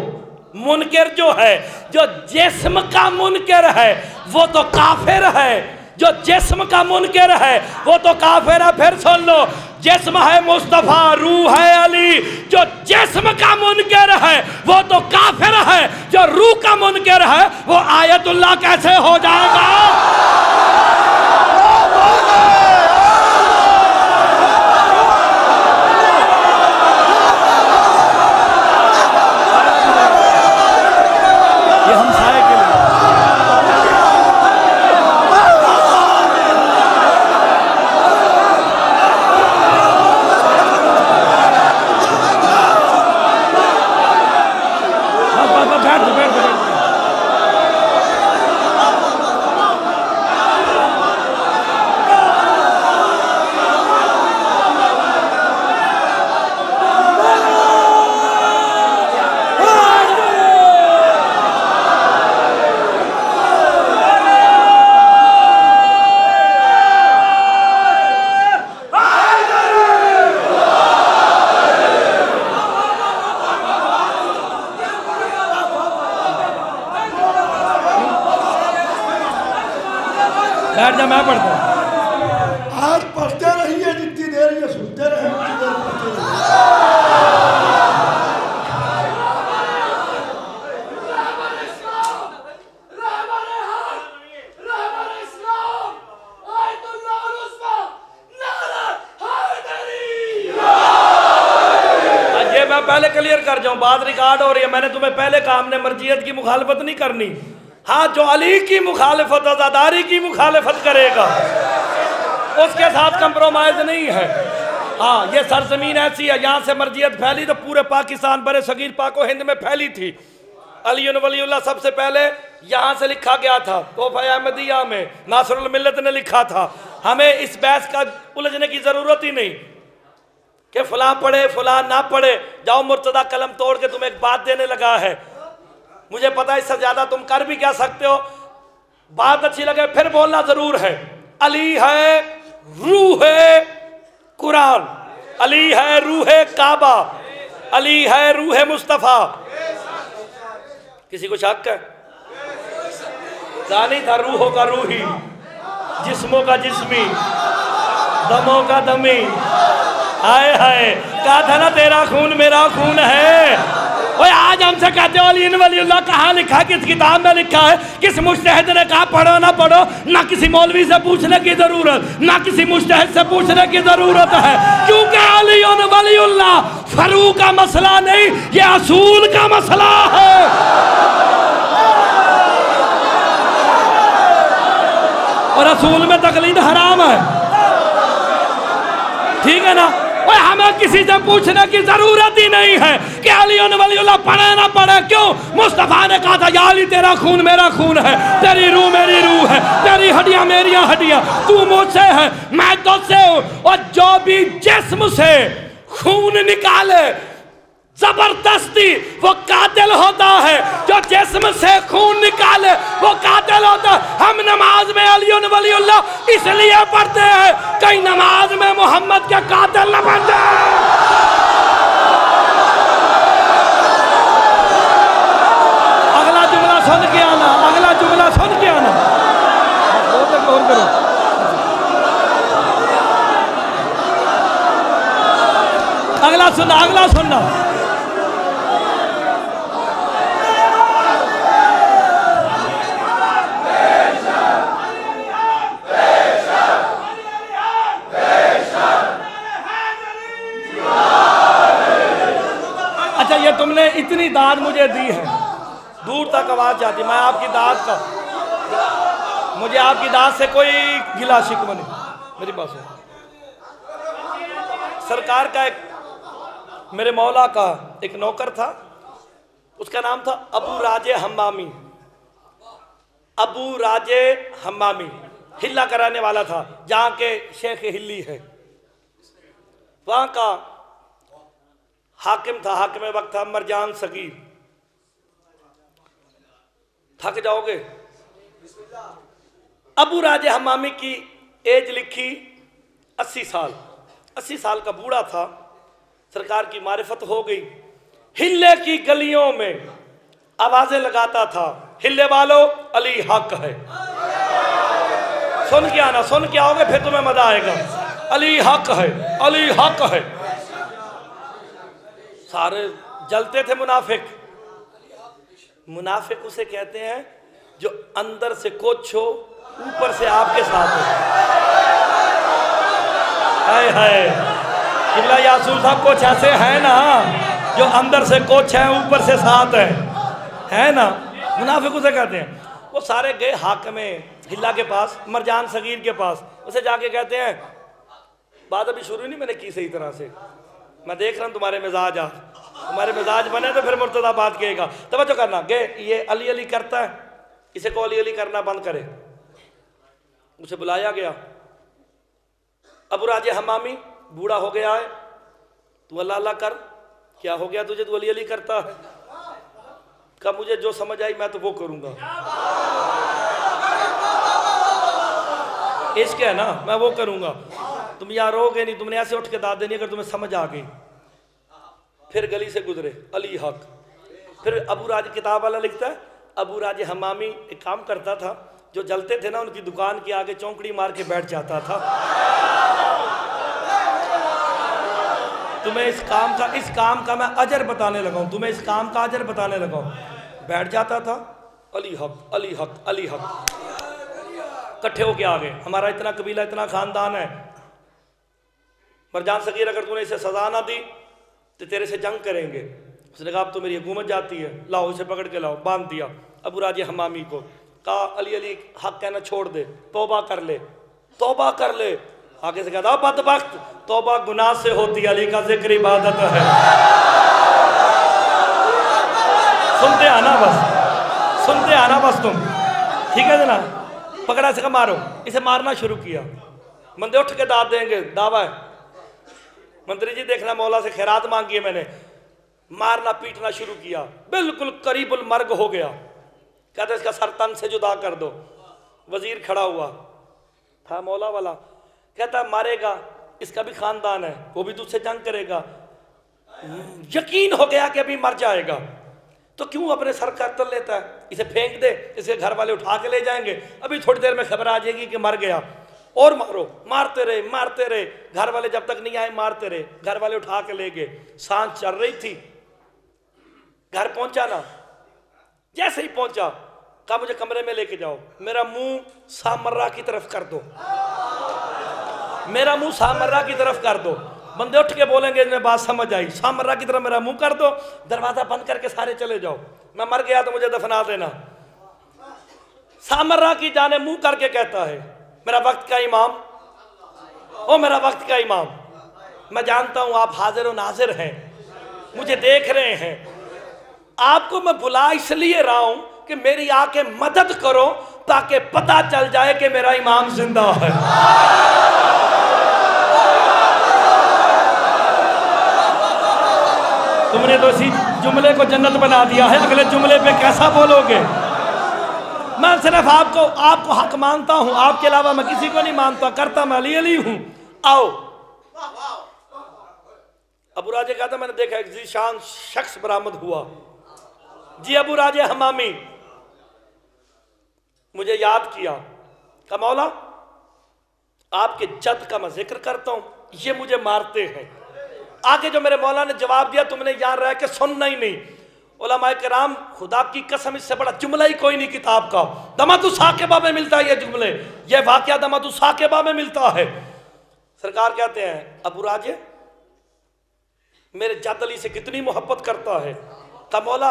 मुनकर जो है, जो जिस्म का मुनकर है, वो तो काफिर है। जो जिस्म का मुनकर है, वो तो काफिर है, फिर सुन लो। जिस्म है मुस्तफ़ा, रूह है अली। जो जिस्म का मुनकर है, वो तो काफिर है। जो रूह का मुनकर है, वो आयतुल्लाह कैसे हो जाएगा ये हम साय के लिए बस बस बस बैठ जाओ, बैठ जाओ, बैठ जाओ। बैठ जा मैं पढ़ता हूँ आज पढ़ते रहिए जितनी देर ये सुनते रहे उतनी देर पढ़ते रहिए आज ये मैं पहले क्लियर कर जाऊँ बात रिकॉर्ड हो रही है मैंने तुम्हें पहले कहा हमने मर्जियत की मुखालफत नहीं करनी। हाँ जो अली की मुखालफत, आजादारी की मुखालफत करेगा, उसके साथ कंप्रोमाइज नहीं है। हाँ ये सरजमीन ऐसी है, यहाँ से मर्जियत फैली तो पूरे पाकिस्तान बड़े सगीर पाको हिंद में फैली थी। अली वलीउल्लाह सबसे पहले यहाँ से लिखा गया था, तोहफा अहमदिया में, नासरुल मिल्लत ने लिखा था। हमें इस बहस का उलझने की ज़रूरत ही नहीं कि फलां पढ़े, फलां ना पढ़े। जाओ मुर्तदा कलम तोड़ के तुम्हें एक बात देने लगा है। मुझे पता है इससे ज़्यादा तुम कर भी क्या सकते हो। बात अच्छी लगे, फिर बोलना ज़रूर है। अली है, रूह है, कुरान। अली है, रूह है काबा। अली है, रूह है मुस्तफ़ा। किसी को शक है? नहीं था रूहों का रूही। जिस्मों का जिस्मी। दमों का दमी। हाय हाय। कहा था ना, तेरा खून मेरा खून है। ओए, आज हमसे कहते हो, अली वलीउल्लाह कहाँ लिखा किस किताब में लिखा है? किस मुश्तहद ने कहा, पढ़ो ना पढ़ो, ना किसी मौलवी से पूछने की ज़रूरत, ना किसी मुश्तहद से पूछने की ज़रूरत है। क्योंकि अली वलीउल्लाह फरू का मसला नहीं, ये असूल का मसला है। और असूल में तकलीद हराम है। ठीक है ना? ओए, हमें किसी से पूछने की ज़रूरत ही नहीं है कि अली वलीला पढ़े ना पढ़े। क्यों? मुस्तफ़ा ने कहा था, या अली, तेरा खून मेरा खून है, तेरी रूह मेरी रूह है, तेरी हड्डियाँ मेरी हड्डियाँ। तू मुझसे है, मैं तुझसे हूँ। और जो भी जिस्म से खून निकाले ज़बरदस्ती वो कातिल होता है। जो जिसम से खून निकाले, वो कातिल होता है। हम नमाज़ में अलियन वलीउल्ला इसलिए पढ़ते हैं, कहीं नमाज़ में मोहम्मद के कातिल न बन जाए। अगला सुनना अगला सुनना। इतनी दाद मुझे दी है। दूर तक आवाज़ जाती, मैं आपकी दाद का मुझे आपकी दाद से कोई गिला शिकवा नहीं। मेरी बात सरकार का एक मेरे मौला का एक नौकर था। उसका नाम था अबू राजे हम्मामी। अबू राजे हम्मामी, हिल्ला कराने वाला था, जहाँ के शेख हिल्ली है। वहाँ का हाकिम था, हाकिम वक्त था मरजान सगीर थक जाओगे? अबू राजे हमामी की एज लिखी अस्सी साल। अस्सी साल का बूढ़ा था, सरकार की मारिफत हो गई। हिल्ले की गलियों में आवाज़ें लगाता था। हिल्ले वालों, अली हक है। सुन के आना, सुन के आओगे, फिर तुम्हें मज़ा आएगा। अली हक है, अली हक है। सारे जलते थे मुनाफिक। मुनाफिक उसे कहते हैं जो अंदर से कुछ हो, ऊपर से आपके साथ हो। हाय हाय। किबला यासूर साहब कुछ ऐसे हैं ना, जो अंदर से कुछ है, ऊपर से साथ है। है ना? मुनाफिक उसे कहते हैं। वो सारे गए हाक में हिल्ला के पास, मरजान सगीर के पास। उसे जाके कहते हैं, बात अभी शुरू नहीं मैंने की सही तरह से। मैं देख रहा हूँ तुम्हारे मिजाज आज। तुम्हारे मिजाज बने तो फिर मुर्तदा बात कहेगा। तवज्जो करना गे ये अली अली करता है। इसे को अली अली करना बंद करे। उसे बुलाया गया। अबू राजे हमामी, बूढ़ा हो गया है। तू अल्लाह अल्लाह कर। क्या हो गया तुझे? तू अली अली करता का मुझे जो समझ आई, मैं तो वो करूँगा। इश्क है ना, मैं वो करूँगा। तुम यहाँ रोगे नहीं, तुमने ऐसे उठ के दाद देनी, अगर तुम्हें समझ आ गई। फिर गली से गुजरे, अली हक। फिर अबू राज किताब वाला लिखता है, अबू राज हमामी एक काम करता था, जो जलते थे ना, उनकी दुकान के आगे चौंकड़ी मार के बैठ जाता था। तुम्हें इस काम का, इस काम का मैं अजर बताने लगा हूँ, तुम्हें इस काम का अजर बताने लगा हूँ। बैठ जाता था, अली हक अली हक अली हक। इकट्ठे होके आ गए हमारा इतना कबीला, इतना खानदान है मरजान सगीर अगर तूने इसे सजा ना दी तो तेरे से जंग करेंगे। उसने कहा, अब तो मेरी हुकूमत जाती है। लाओ इसे पकड़ के लाओ, बाँध दिया। अबू राजे हमामी को कहा, अली अली, हक कहना छोड़ दे, तोबा कर ले, तोबा कर ले। आगे से कहता बदबख्त, तोबा गुनाह से होती अली का ज़िक्र इबादत है। सुनते आना बस, सुनते आना बस तुम। ठीक है ना पकड़ा से मारो। इसे मारना शुरू किया। बंदे उठ के दाद देंगे, दावा है। मंत्री जी देखना मौला से खैरात मांगी है मैंने। मारना, पीटना शुरू किया। बिल्कुल करीबुल मर्ग हो गया। कहते इसका सर तन से जुदा कर दो। वज़ीर खड़ा हुआ। था मौला वाला। कहता, मारेगा, इसका भी खानदान है। वो भी तुझसे जंग करेगा। यकीन हो गया कि अभी मर जाएगा। तो क्यों अपने सर का कतल लेता है? इसे फेंक दे, इसे घर वाले उठा के ले जाएँगे। अभी थोड़ी देर में खबर आ जाएगी कि मर गया। और मारो। मारते रहे मारते रहे। घर वाले जब तक नहीं आए, मारते रहे। घर वाले उठा के ले गए। सांस चल रही थी। घर पहुँचा ना। जैसे ही पहुँचा, कहा, मुझे कमरे में लेके जाओ। मेरा मुँह सामर्रा की तरफ़ कर दो। मेरा मुँह सामर्रा की तरफ़ कर दो। बंदे उठ के बोलेंगे, इन्हें बात समझ आई। सामर्रा की तरफ़ मेरा मुँह कर दो। दरवाज़ा बंद करके सारे चले जाओ। मैं मर गया तो मुझे दफना देना। सामर्रा की जाने मुँह करके कहता है। मेरा वक्त का इमाम। ओ, मेरा वक्त का इमाम। मैं जानता हूँ आप हाजिर नाजिर हैं। मुझे देख रहे हैं। आपको मैं बुला इसलिए रहा हूँ कि मेरी आके मदद करो ताकि पता चल जाए कि मेरा इमाम ज़िंदा है। तुमने तो इसी जुमले को जन्नत बना दिया है। अगले जुमले पे कैसा बोलोगे? मैं सिर्फ़ आपको आपको हक मानता हूँ। आपके अलावा मैं किसी को नहीं मानता। करता मैं अली अली हूँ। आओ। अबू राजे कहता मैंने देखा, एक जीशान शख्स बरामद हुआ। जी अबू राजे हमामी। मुझे याद किया। का मौला, आपके जद का मैं ज़िक्र करता हूँ। ये मुझे मारते हैं। आगे जो मेरे मौला ने जवाब दिया, तुमने यहाँ रह के सुनना ही नहीं। कराम खुदा की कसम, इससे बड़ा जुमला ही कोई नहीं किताब का। दमातु साकेबा में मिलता है ये जुमले। ये वाक्य दमातु साकेबा में मिलता है। सरकार कहते हैं, अबू राजे, मेरे जातली से कितनी मोहब्बत करता है। का मौला,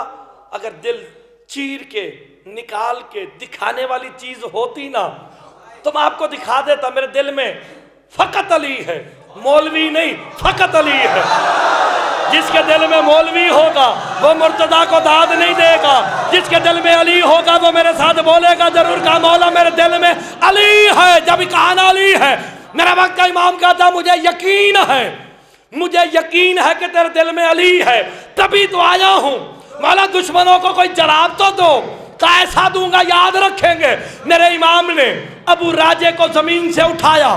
अगर दिल चीर के, निकाल के दिखाने वाली चीज़ होती ना तो मैं आपको दिखा देता, मेरे दिल में फकत अली है। मौलवी नहीं, फकत अली है। जिसके दिल में मौलवी होगा, वो मुर्तदा को दाद नहीं देगा। जिसके दिल में अली होगा, वो मेरे साथ बोलेगा, ज़रूर का मौला, मेरे दिल में अली है, जब कहाना अली है। मेरा वक्त का इमाम कहता, मुझे यकीन है, मुझे यकीन है कि तेरे दिल में अली है। तभी तो आया हूँ। मौला, दुश्मनों को कोई जवाब तो दो कैसा दूँगा, याद रखेंगे। मेरे इमाम ने अबू राजे को ज़मीन से उठाया।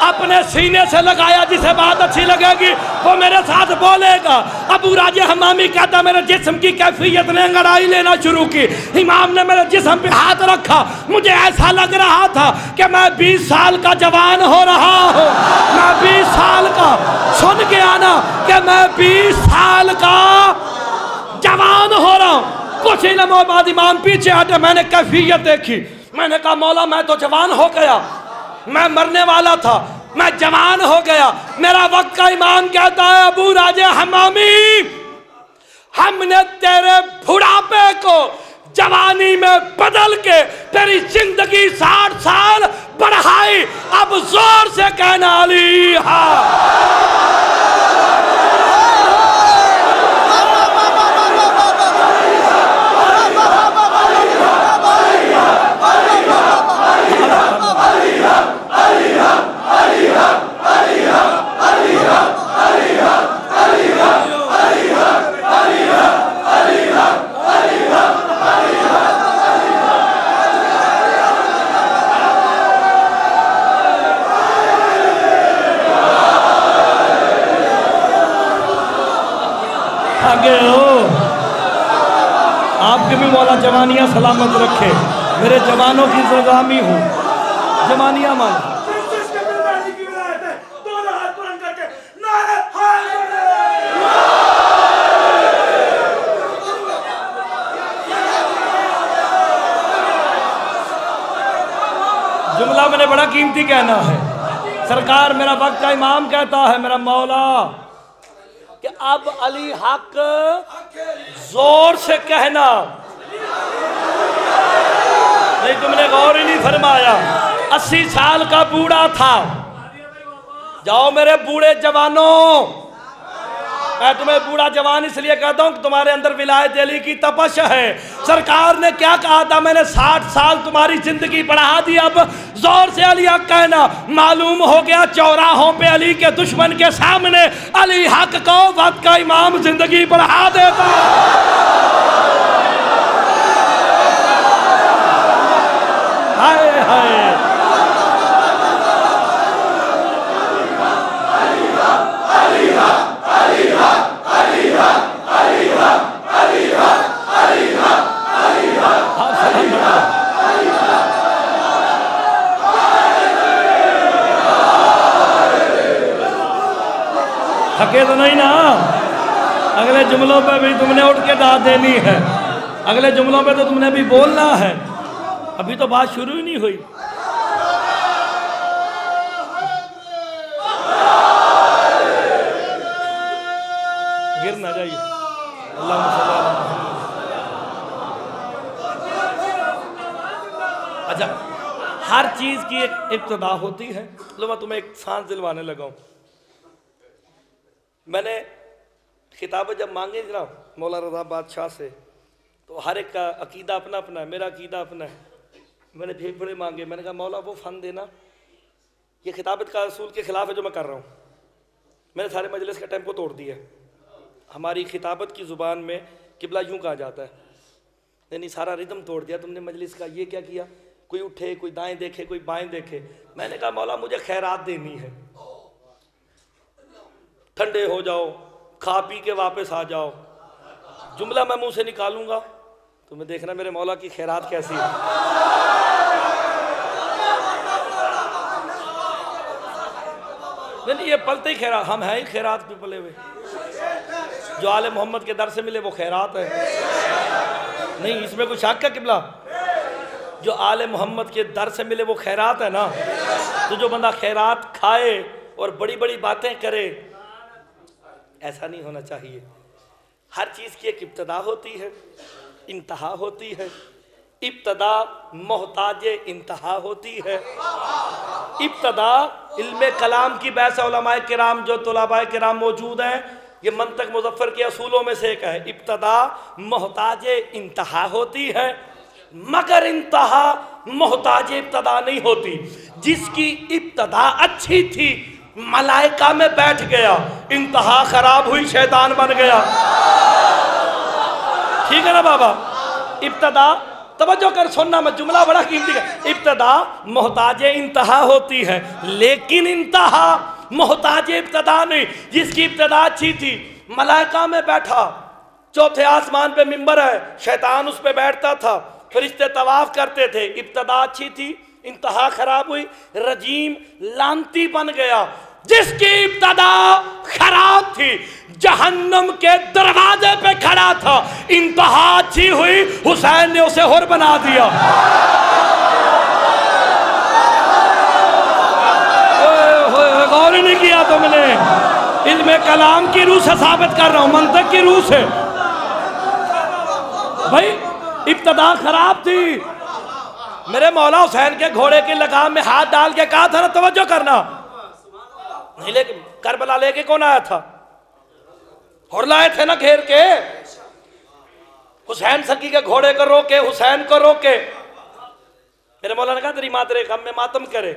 अपने सीने से लगाया जिसे बात अच्छी लगेगी, वो मेरे साथ बोलेगा। अबू राजे हमामी कहता, मेरे जिस्म की कैफियत ने अंगड़ाई लेना शुरू की। इमाम ने मेरे जिस्म पे हाथ रखा। मुझे ऐसा लग रहा था कि मैं 20 साल का जवान हो रहा हूँ। मैं 20 साल का, सुन के आना कि मैं 20 साल का जवान हो रहा हूँ। कुछ ही बाद इमाम पीछे हटे, मैंने कैफियत देखी। मैंने कहा, मौला, मैं तो जवान हो गया। मैं मरने वाला था। मैं जवान हो गया। मेरा वक्त का इमाम कहता है, अबू राजे हमामी हमने तेरे बुढ़ापे को जवानी में बदल के तेरी ज़िंदगी साठ साल बढ़ाई। अब ज़ोर से कहना ली हाँ आगे हो आपके भी मौला जवानियाँ सलामत रखे। मेरे जवानों की सलामी हूँ। जवानियाँ मान। जुमला मैंने बड़ा कीमती कहना है। सरकार मेरा वक्त का इमाम कहता है, मेरा मौला, कि अब अली हक ज़ोर से कहना। नहीं तुमने गौर ही नहीं फरमाया। अस्सी साल का बूढ़ा था। जाओ मेरे बूढ़े जवानों। मैं तुम्हें बूढ़ा जवान इसलिए कहता हूँ कि तुम्हारे अंदर विलायत अली की तपश है। सरकार ने क्या कहा था? मैंने साठ साल तुम्हारी ज़िंदगी बढ़ा दी। अब ज़ोर से अली हक कहना, मालूम हो गया चौराहों पे अली के दुश्मन के सामने अली हक को वक्त का इमाम ज़िंदगी बढ़ा देता। हाय थके तो नहीं ना। अगले जुमलों पे भी तुमने उठ के दाद देनी है। अगले जुमलों पे तो तुमने भी बोलना है। अभी तो बात शुरू ही नहीं हुई। गिर ना जाइए। अच्छा हर चीज़ की एक इब्तदा होती है। लो, मैं तुम्हें एक सांस दिलवाने लगा हूँ। मैंने किताबें जब मांगी ना मौला रजा बादशाह से तो हर एक का अकीदा अपना अपना है, मेरा अकीदा अपना है। मैंने फेफड़े मांगे। मैंने कहा, मौला, वो फन देना ये खिताबत का असूल के खिलाफ है जो मैं कर रहा हूँ। मैंने सारे मजलिस का टेंपो तोड़ दिया हमारी खिताबत की ज़ुबान में किबला यूँ कहा जाता है नहीं, सारा रिदम तोड़ दिया तुमने मजलिस का, ये क्या किया? कोई उठे, कोई दाएँ देखे, कोई बाएँ देखे। मैंने कहा, मौला, मुझे खैरात देनी है। ठंडे हो जाओ, खा पी के वापस आ जाओ। जुमला मैं मुँह से निकालूँगा तुम्हें देखना मेरे मौला की खैरात कैसी है। नहीं ये पलते ही खैरात, हम हैं ही खैरात पे पले हुए। जो आले मोहम्मद के दर से मिले, वो खैरात है। नहीं, इसमें कोई शक है किबला? जो आले मोहम्मद के दर से मिले, वो खैरात है ना? तो जो बंदा खैरात खाए और बड़ी बड़ी बातें करे, ऐसा नहीं होना चाहिए। हर चीज़ की एक इब्तदा होती है। इंतहा होती है। इब्तदा मोहताज इंतहा होती है। इब्तदा इल्म कलाम की बहस कराम, जो तलबा कराम मौजूद हैं, ये मंतक मुजफ्फर के असूलों में से एक है। इब्तदा मोहताज इंतहा होती है, मगर इंतहा मोहताज इब्तदा नहीं होती। जिसकी इब्तदा अच्छी थी, मलाइका में बैठ गया, इंतहा खराब हुई, शैतान बन गया। ठीक है ना बाबा? इब्तदा, तवज्जो कर सुनना, मैं जुमला बड़ा कीमती है। इब्तदा, मोहताज इंतहा होती है, लेकिन इंतहा, मोहताज इब्तदा नहीं, जिसकी इब्तदा अच्छी थी। मलाइका में बैठा, चौथे आसमान पे मिंबर है, शैतान उस पर बैठता था, फरिश्ते तवाफ करते थे, इब्तदा अच्छी थी, इंतहा खराब हुई, रजीम लांती बन गया। जिसकी इब्तदा खराब थी, जहन्नम के दरवाजे पे खड़ा था, इंतहा अच्छी हुई, हुसैन ने उसे और बना दिया। गौर नहीं किया तुमने। इल्म कलाम की रूह से साबित कर रहा हूँ, मंतक की रूह से। भाई, इब्तदा खराब थी। मेरे मौला हुसैन के घोड़े की लगाम में हाथ डाल के कहा था ना, तवज्जो करना। नहीं लेके करबला लेके कौन आया था? और लाए थे ना घेर के? हुसैन सकी के घोड़े को रोके, हुसैन को रोके। मेरे मौला ने कहा, तेरी मातरे कम में मातम करे।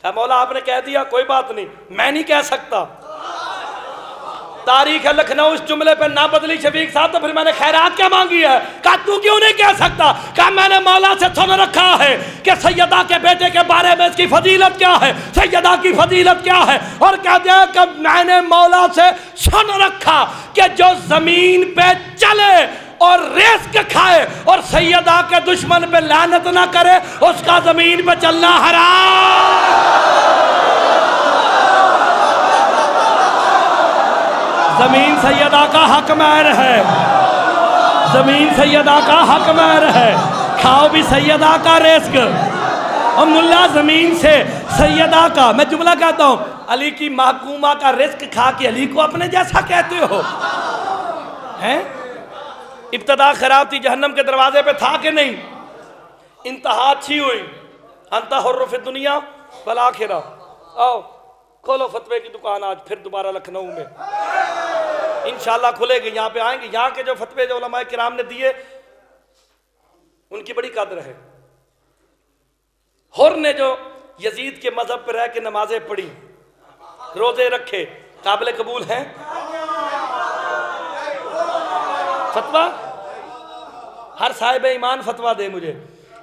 क्या मौला, आपने कह दिया, कोई बात नहीं। मैं नहीं कह सकता। तारीख है लखनऊ, इस जुमले पे ना बदली शफीक साहब तो फिर मैंने खैरात क्या मांगी है? कहा, तू क्यों नहीं कह सकता? कहा, मैंने मौला से सुन रखा है कि सैयदा के बेटे के बारे में इसकी फजीलत क्या है? सैयदा की फजीलत क्या है? और कह दिया कि मैंने मौला से सुन रखा कि जो ज़मीन पे चले और रेस्क खाए और सैयदा के दुश्मन पे लानत ना करे, उसका ज़मीन पे चलना हराम। ज़मीन सैयदा का हक मैर है। ज़मीन सैयदा का हक मैर है। खाओ भी सैदा का रेस्क। और मुल्ला ज़मीन से सैदा का, मैं जुमला कहता हूँ, अली की महकूमा का रिस्क खा के अली को अपने जैसा कहते हो। हैं? इब्तदा खराब थी, जहन्नम के दरवाजे पे था कि नहीं? इंतहा अच्छी हुई। अंत हर्रफ दुनिया भला खिरा आओ। खोलो फतवे की दुकान आज, फिर दोबारा लखनऊ में। इंशाल्लाह खुलेगी, यहाँ पे आएँगे। यहाँ के जो फतवे जो किराम ने दिए, उनकी बड़ी कदर है। हुर ने जो यजीद के मज़हब पर रह के नमाजें पढ़ी, रोज़े रखे, काबिल कबूल हैं? फतवा? हर साहिब ईमान फतवा दे मुझे।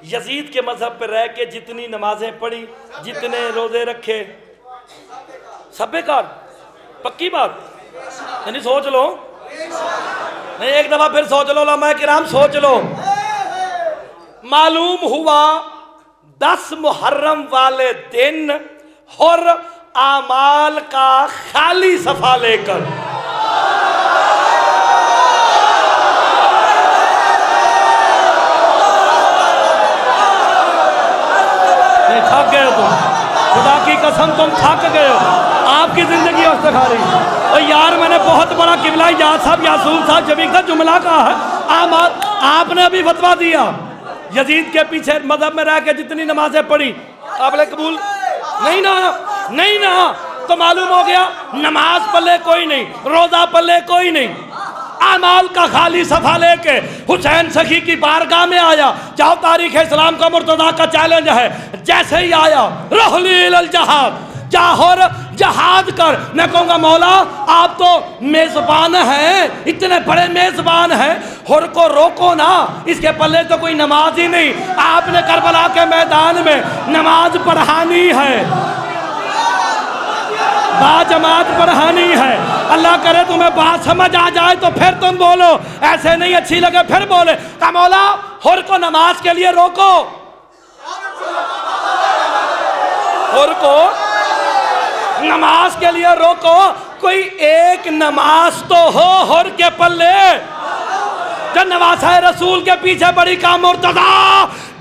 यजीद के मज़हब पर रह के जितनी नमाजें पढ़ी, जितने रोज़े रखे सब बेकार पक्की बात। यानी सोच लो। नहीं, एक दफ़ा फिर सोच लो मैं किराम, सोच लो। मालूम हुआ, दस मुहर्रम वाले दिन हर आमाल का खाली सफ़ा लेकर। थक गए तुम। खुदा की कसम, तुम थक गए हो। आपकी ज़िंदगी औसत खा रही और यार, मैंने बहुत बड़ा किबला याद साहब यासून साहब जबीक का जुमला कहा है, आम आपने अभी फतवा दिया। यजीद के पीछे मज़हब में रह के जितनी नमाजें पढ़ी, आपने कबूल? नहीं ना नहीं ना। तो मालूम हो गया, नमाज़ पल्ले कोई नहीं, रोजा पल्ले कोई नहीं। अमाल का खाली सफ़ा लेके हुसैन सखी की बारगाह में आया। चाहो तारीख इस्लाम का मुर्तदा का चैलेंज है। जैसे ही आया रोहली जाहर, जहाज़ कर। मैं कहूँगा, मौला, आप तो मेज़बान हैं, इतने बड़े मेज़बान हैं। हुर को रोको ना, इसके पल्ले तो कोई नमाज़ ही नहीं। आपने करबला के मैदान में नमाज़ पढ़ानी है। बाजमात पढ़ानी है। अल्लाह करे तुम्हें बात समझ आ जाए तो फिर तुम बोलो। ऐसे नहीं अच्छी लगे, फिर बोले। का मौला, हुर को नमाज़ के लिए रोको। हुर को नमाज़ के लिए रोको। कोई एक नमाज़ तो हो हर के पल्ले। जो नवासा रसूल के पीछे बड़ी का मुर्तदा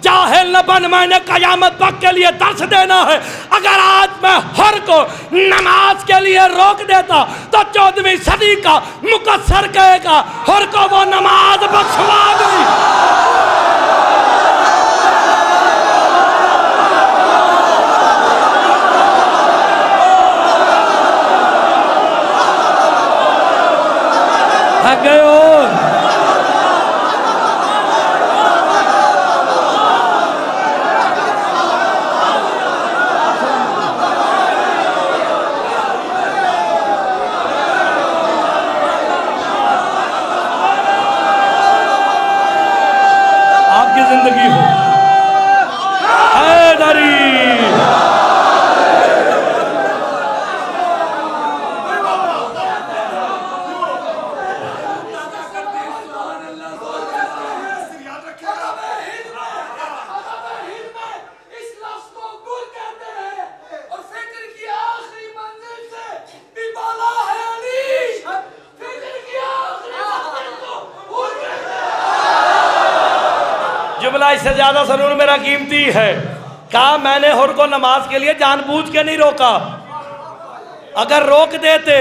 जाहिल न बन, मैंने कयामत पक के लिए दर्श देना है। अगर आज मैं हर को नमाज़ के लिए रोक देता तो चौदहवीं सदी का मुकसर कहेगा, हर को वो नमाज़ बख्शवा गई थक गए हो आपकी ज़िंदगी हो हैदरी इस लफ्ज को गुल कहते हैं और फ़िक्र की आखिरी मंजिल से भी बाला है अली फ़िक्र की आखिरी मंजिल को गुल कहते हैं जुमला इससे ज़्यादा सरूर मेरा कीमती है। कहा, मैंने हुर को नमाज़ के लिए जानबूझ के नहीं रोका। अगर रोक देते,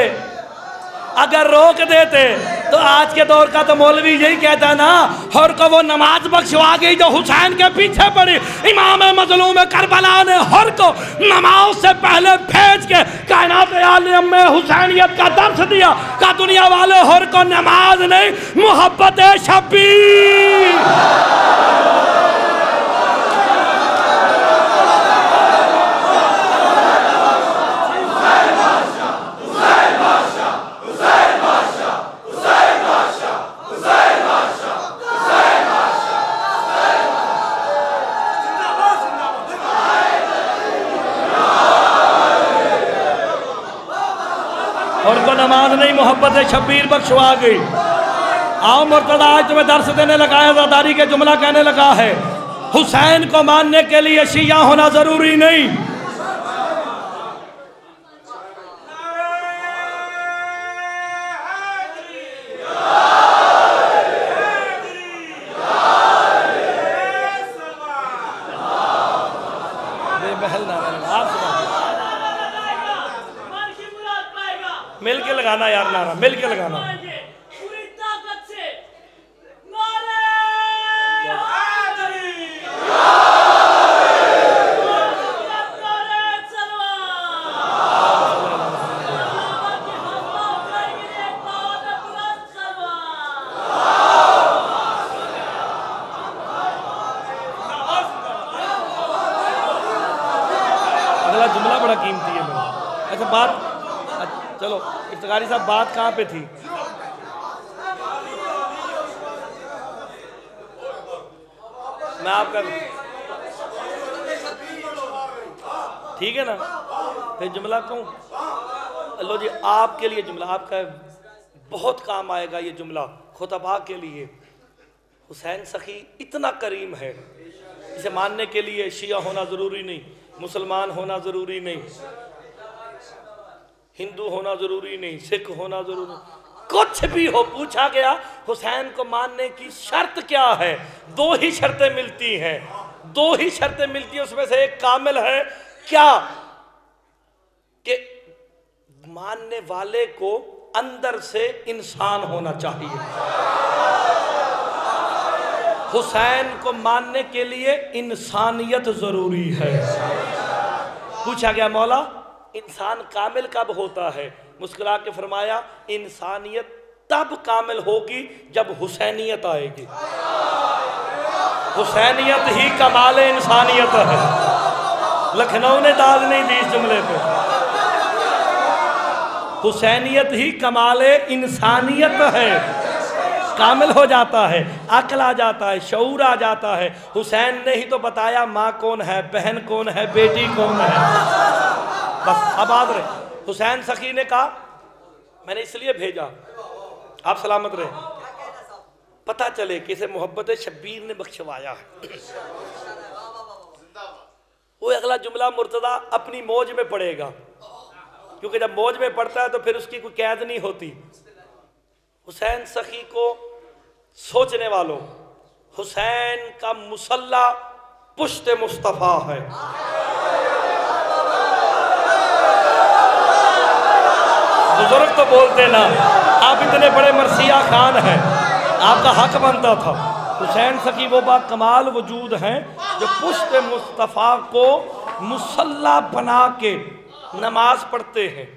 अगर रोक देते तो आज के दौर का तो मौलवी यही कहता ना, हर को वो नमाज़ बख्शवा गई जो हुसैन के पीछे पड़ी। इमाम मजलूम करबला ने हर को नमाज़ से पहले भेज के कायनात आलम में हुसैनियत का दर्श दिया। का दुनिया वाले हर को नमाज़ नहीं, मोहब्बत शबीर और को नमाज़ नहीं मोहब्बत शब्बीर आ गई। आओ मुर्तदा आज तुम्हें दर्श देने लगा है आजादारी के जुमला कहने लगा है। हुसैन को मानने के लिए शिया होना ज़रूरी नहीं बेबहल ना रहना, आप सुनाओ। मन की मुराद पाएगा मिल के लगाना यार नारा मिल के लगाना पाएँगे पूरी ताकत से नारे हैदरी नारे सलवान सलावत की हवा उठाएँगे एक बात है बुलंद सलवान अगला जुमला बड़ा कीमती है मेरा अच्छा बात अच्छा, चलो इफ्तारी साहब बात कहाँ पे थी? मैं आपका ठीक है ना? फिर जुमला कहूँ लो जी, आपके लिए जुमला, आपका बहुत काम आएगा ये जुमला, खुतबा के लिए। हुसैन सखी इतना करीम है। इसे मानने के लिए शिया होना ज़रूरी नहीं, मुसलमान होना ज़रूरी नहीं। हिंदू होना ज़रूरी नहीं, सिख होना ज़रूरी कुछ भी हो, पूछा गया, हुसैन को मानने की शर्त क्या है? दो ही शर्तें मिलती हैं। दो ही शर्तें मिलती हैं, उसमें से एक कामिल है। क्या? कि मानने वाले को अंदर से इंसान होना चाहिए। हुसैन को मानने के लिए इंसानियत ज़रूरी है। पूछा गया, मौला इंसान कामिल कब होता है? मुस्कुरा के फरमाया, इंसानियत तब कामिल होगी जब हुसैनियत आएगी। हुसैनियत ही कमाल इंसानियत है। लखनऊ ने दाद नहीं दी इस जुमले पे। हुसैनियत ही कमाल इंसानियत है। कामिल हो जाता है, अकल आ जाता है, शऊर आ जाता है। हुसैन ने ही तो बताया, माँ कौन है, बहन कौन है, बेटी कौन है? बस, अब आद रहे। हुसैन सखी ने कहा, मैंने इसलिए भेजा, आप सलामत रहे। पता चले कि इसे मोहब्बत शब्बीर ने बख्शवाया है। वो अगला जुमला मुर्तदा अपनी मौज में पड़ेगा क्योंकि जब मौज में पड़ता है तो फिर उसकी कोई कैद नहीं होती। हुसैन सखी को सोचने वालों, हुसैन का मुसल्ला पुश्त मुस्तफ़ा है। बुज़ुर्ग तो बोलते ना, आप इतने बड़े मरसिया खान हैं, आपका हक बनता था। हुसैन सकी वो बात कमाल वजूद हैं, जो पुश्त मुस्तफ़ा को मुसल्ला बना के नमाज़ पढ़ते हैं।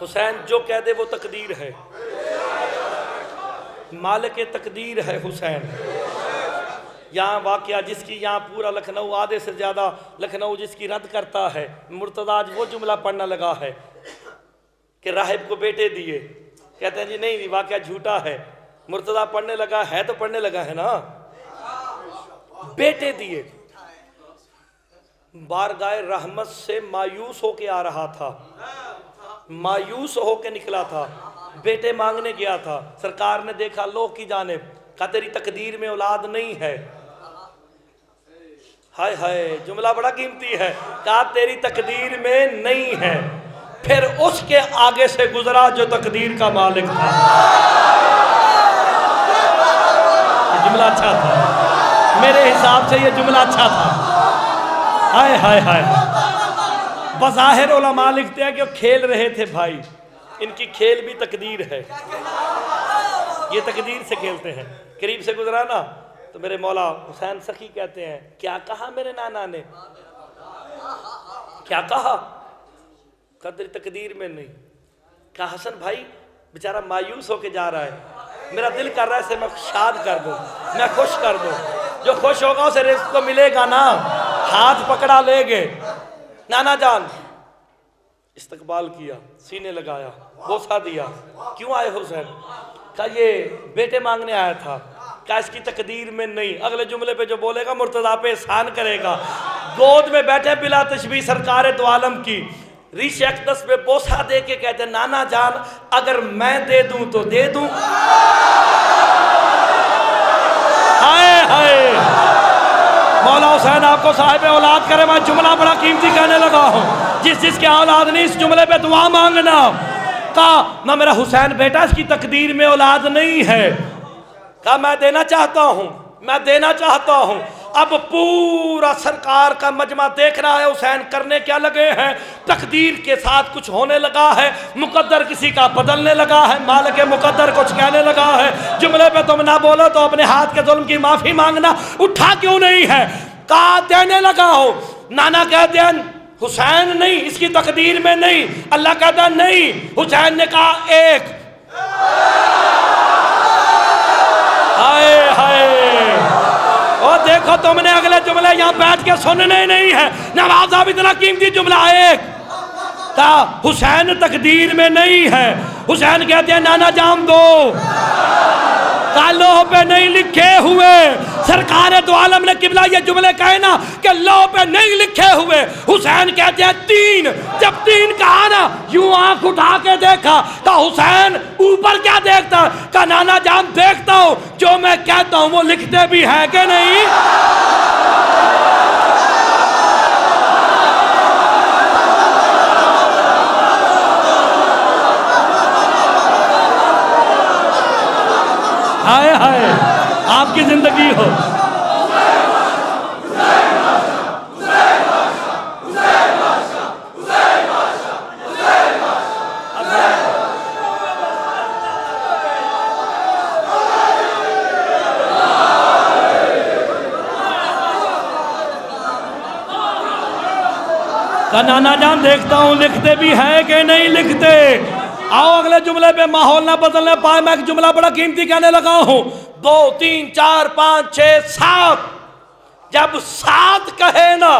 हुसैन जो कह दे वो तकदीर है। मालिक तकदीर है हुसैन। यहाँ वाक़ जिसकी यहाँ पूरा लखनऊ आधे से ज़्यादा लखनऊ जिसकी रद्द करता है मुर्तदाज वो जुमला पढ़ना लगा है। कि राहिब को बेटे दिए। कहते हैं, जी नहीं नहीं वाक़ झूठा है। मुर्तदा पढ़ने लगा है तो पढ़ने लगा है ना? बेटे दिए। बारगाह रहमत से मायूस होके आ रहा था। मायूस होके निकला था। बेटे मांगने गया था। सरकार ने देखा, लो की जाने कहा तेरी तकदीर में औलाद नहीं है? हाय हाय, जुमला बड़ा कीमती है। कहा तेरी तकदीर में नहीं है? फिर उसके आगे से गुजरा जो तकदीर का मालिक था। जुमला अच्छा था। मेरे हिसाब से ये जुमला अच्छा था। हाय हाय हाय। बज़ाहिर उलमा लिखते हैं कि खेल रहे थे भाई। इनकी खेल भी तकदीर है। ये तकदीर से खेलते हैं। करीब से गुजरा ना तो मेरे मौला हुसैन सखी कहते हैं, क्या कहा मेरे नाना ने? क्या कहा? कदर तकदीर में नहीं। कहा, हसन भाई, बेचारा मायूस होके जा रहा है। मेरा दिल कर रहा है इसे मैं शाद कर दूँ, मैं खुश कर दूँ। जो खुश होगा उसे रिस्क को मिलेगा ना। हाथ पकड़ा लेगे। नाना जान, इस्तकबाल किया, सीने लगाया, बोसा दिया। क्यों आए हुसैन? कहा, ये बेटे मांगने आया था। क्या इसकी तकदीर में नहीं। अगले जुमले पे जो बोलेगा मुर्तदा पे एहसान करेगा। गोद में बैठे बिला तशबी सरकार दो आलम की। रीश अकदस पे बोसा दे के कहते, नाना जान, अगर मैं दे दूँ तो दे दूँ। हाय हाय। मौला हुसैन आपको साहिब औलाद करे, मैं जुमला बड़ा कीमती कहने लगा हूँ। जिस जिसके औलाद नहीं, इस जुमले पे दुआ मांगना। कहा, ना मेरा हुसैन बेटा, इसकी तकदीर में औलाद नहीं है। कहा, मैं देना चाहता हूँ, मैं देना चाहता हूँ। अब पूरा सरकार का मजमा देख रहा है, हुसैन करने क्या लगे हैं? तकदीर के साथ कुछ होने लगा है, मुकद्दर किसी का बदलने लगा है माल के मुकद्दर कुछ कहने लगा है। जुमले पे तुम ना बोलो तो अपने हाथ के जुल्म की माफ़ी मांगना उठा क्यों नहीं है? कहा देने लगा हो। नाना कहते हैं, हुसैन नहीं, इसकी तकदीर में नहीं। अल्लाह कहता नहीं। हुसैन ने कहा, एक हाय हाय ओ देखो तुमने अगले जुमले यहाँ बैठ के सुनने नहीं है। नवाज़ साहब इतना कीमती जुमला एक। ता हुसैन तकदीर में नहीं है। हुसैन कहते हैं, नाना जाम दो। कालों पे नहीं लिखे हुए। सरकार दो आलम ने किबला ये जुमले कहे ना कि लोह पे नहीं लिखे हुए। हुसैन कहते हैं, तीन, जब तीन कहा ना, यूँ आँख उठा के देखा तो हुसैन ऊपर क्या देखता? का नाना जान देखता हूँ, जो मैं कहता हूँ वो लिखते भी है कि नहीं? हाय हाय, आपकी ज़िंदगी हो। नाना जान देखता हूँ, लिखते भी है कि नहीं लिखते? आओ अगले जुमले पे माहौल ना बदलने पाए। मैं एक जुमला बड़ा कीमती कहने लगा हूँ। दो, तीन, चार, पाँच छ सात। जब सात कहे ना,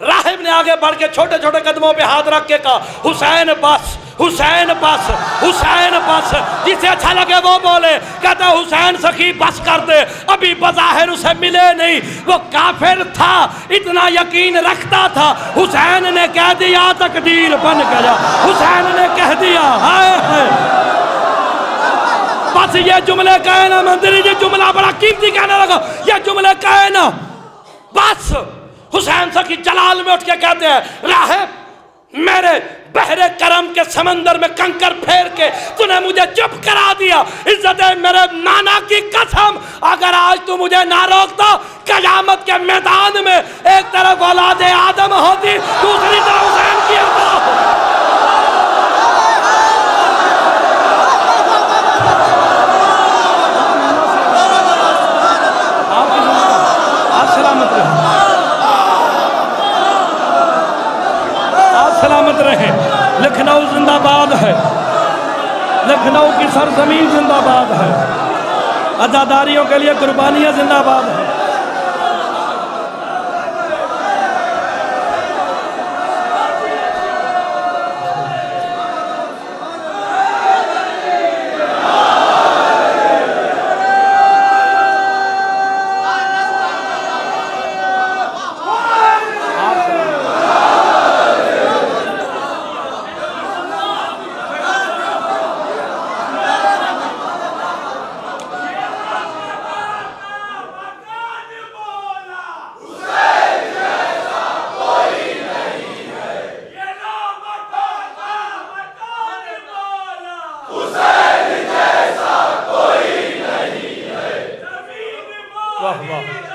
राहिब ने आगे बढ़ के छोटे छोटे कदमों पे हाथ रख के कहा, हुसैन, बस हुसैन बस हुसैन बस। जिसे अच्छा लगे वो बोले, कहते, हुसैन सखी, बस कर दे। अभी बजाहिर उसे मिले नहीं। वो काफिर था, इतना यकीन रखता था। हुसैन ने कह दिया, तकदीर बन गया। हुसैन ने कह दिया, हाय हाय। बस ये जुमले कहे ना मंदिर ये जुमला बड़ा कीमती कहने लगा। ये जुमले कहे ना बस। हुसैन सखी जलाल में उठ के कहते हैं, राहिब मेरे बहरे करम के समंदर में कंकर फेर के तूने मुझे चुप करा दिया इज़्ज़त है मेरे नाना की कसम अगर आज तू मुझे ना रोकता, कयामत के मैदान में एक तरफ़ औलाद आदम होती, दूसरी तरफ़ की होती। आप सलामत रहें आप सलामत रहे। लखनऊ जिंदाबाद है। लखनऊ की सरजमीन जिंदाबाद है। आजादारियों के लिए कुर्बानियाँ जिंदाबाद है। वाह वाह।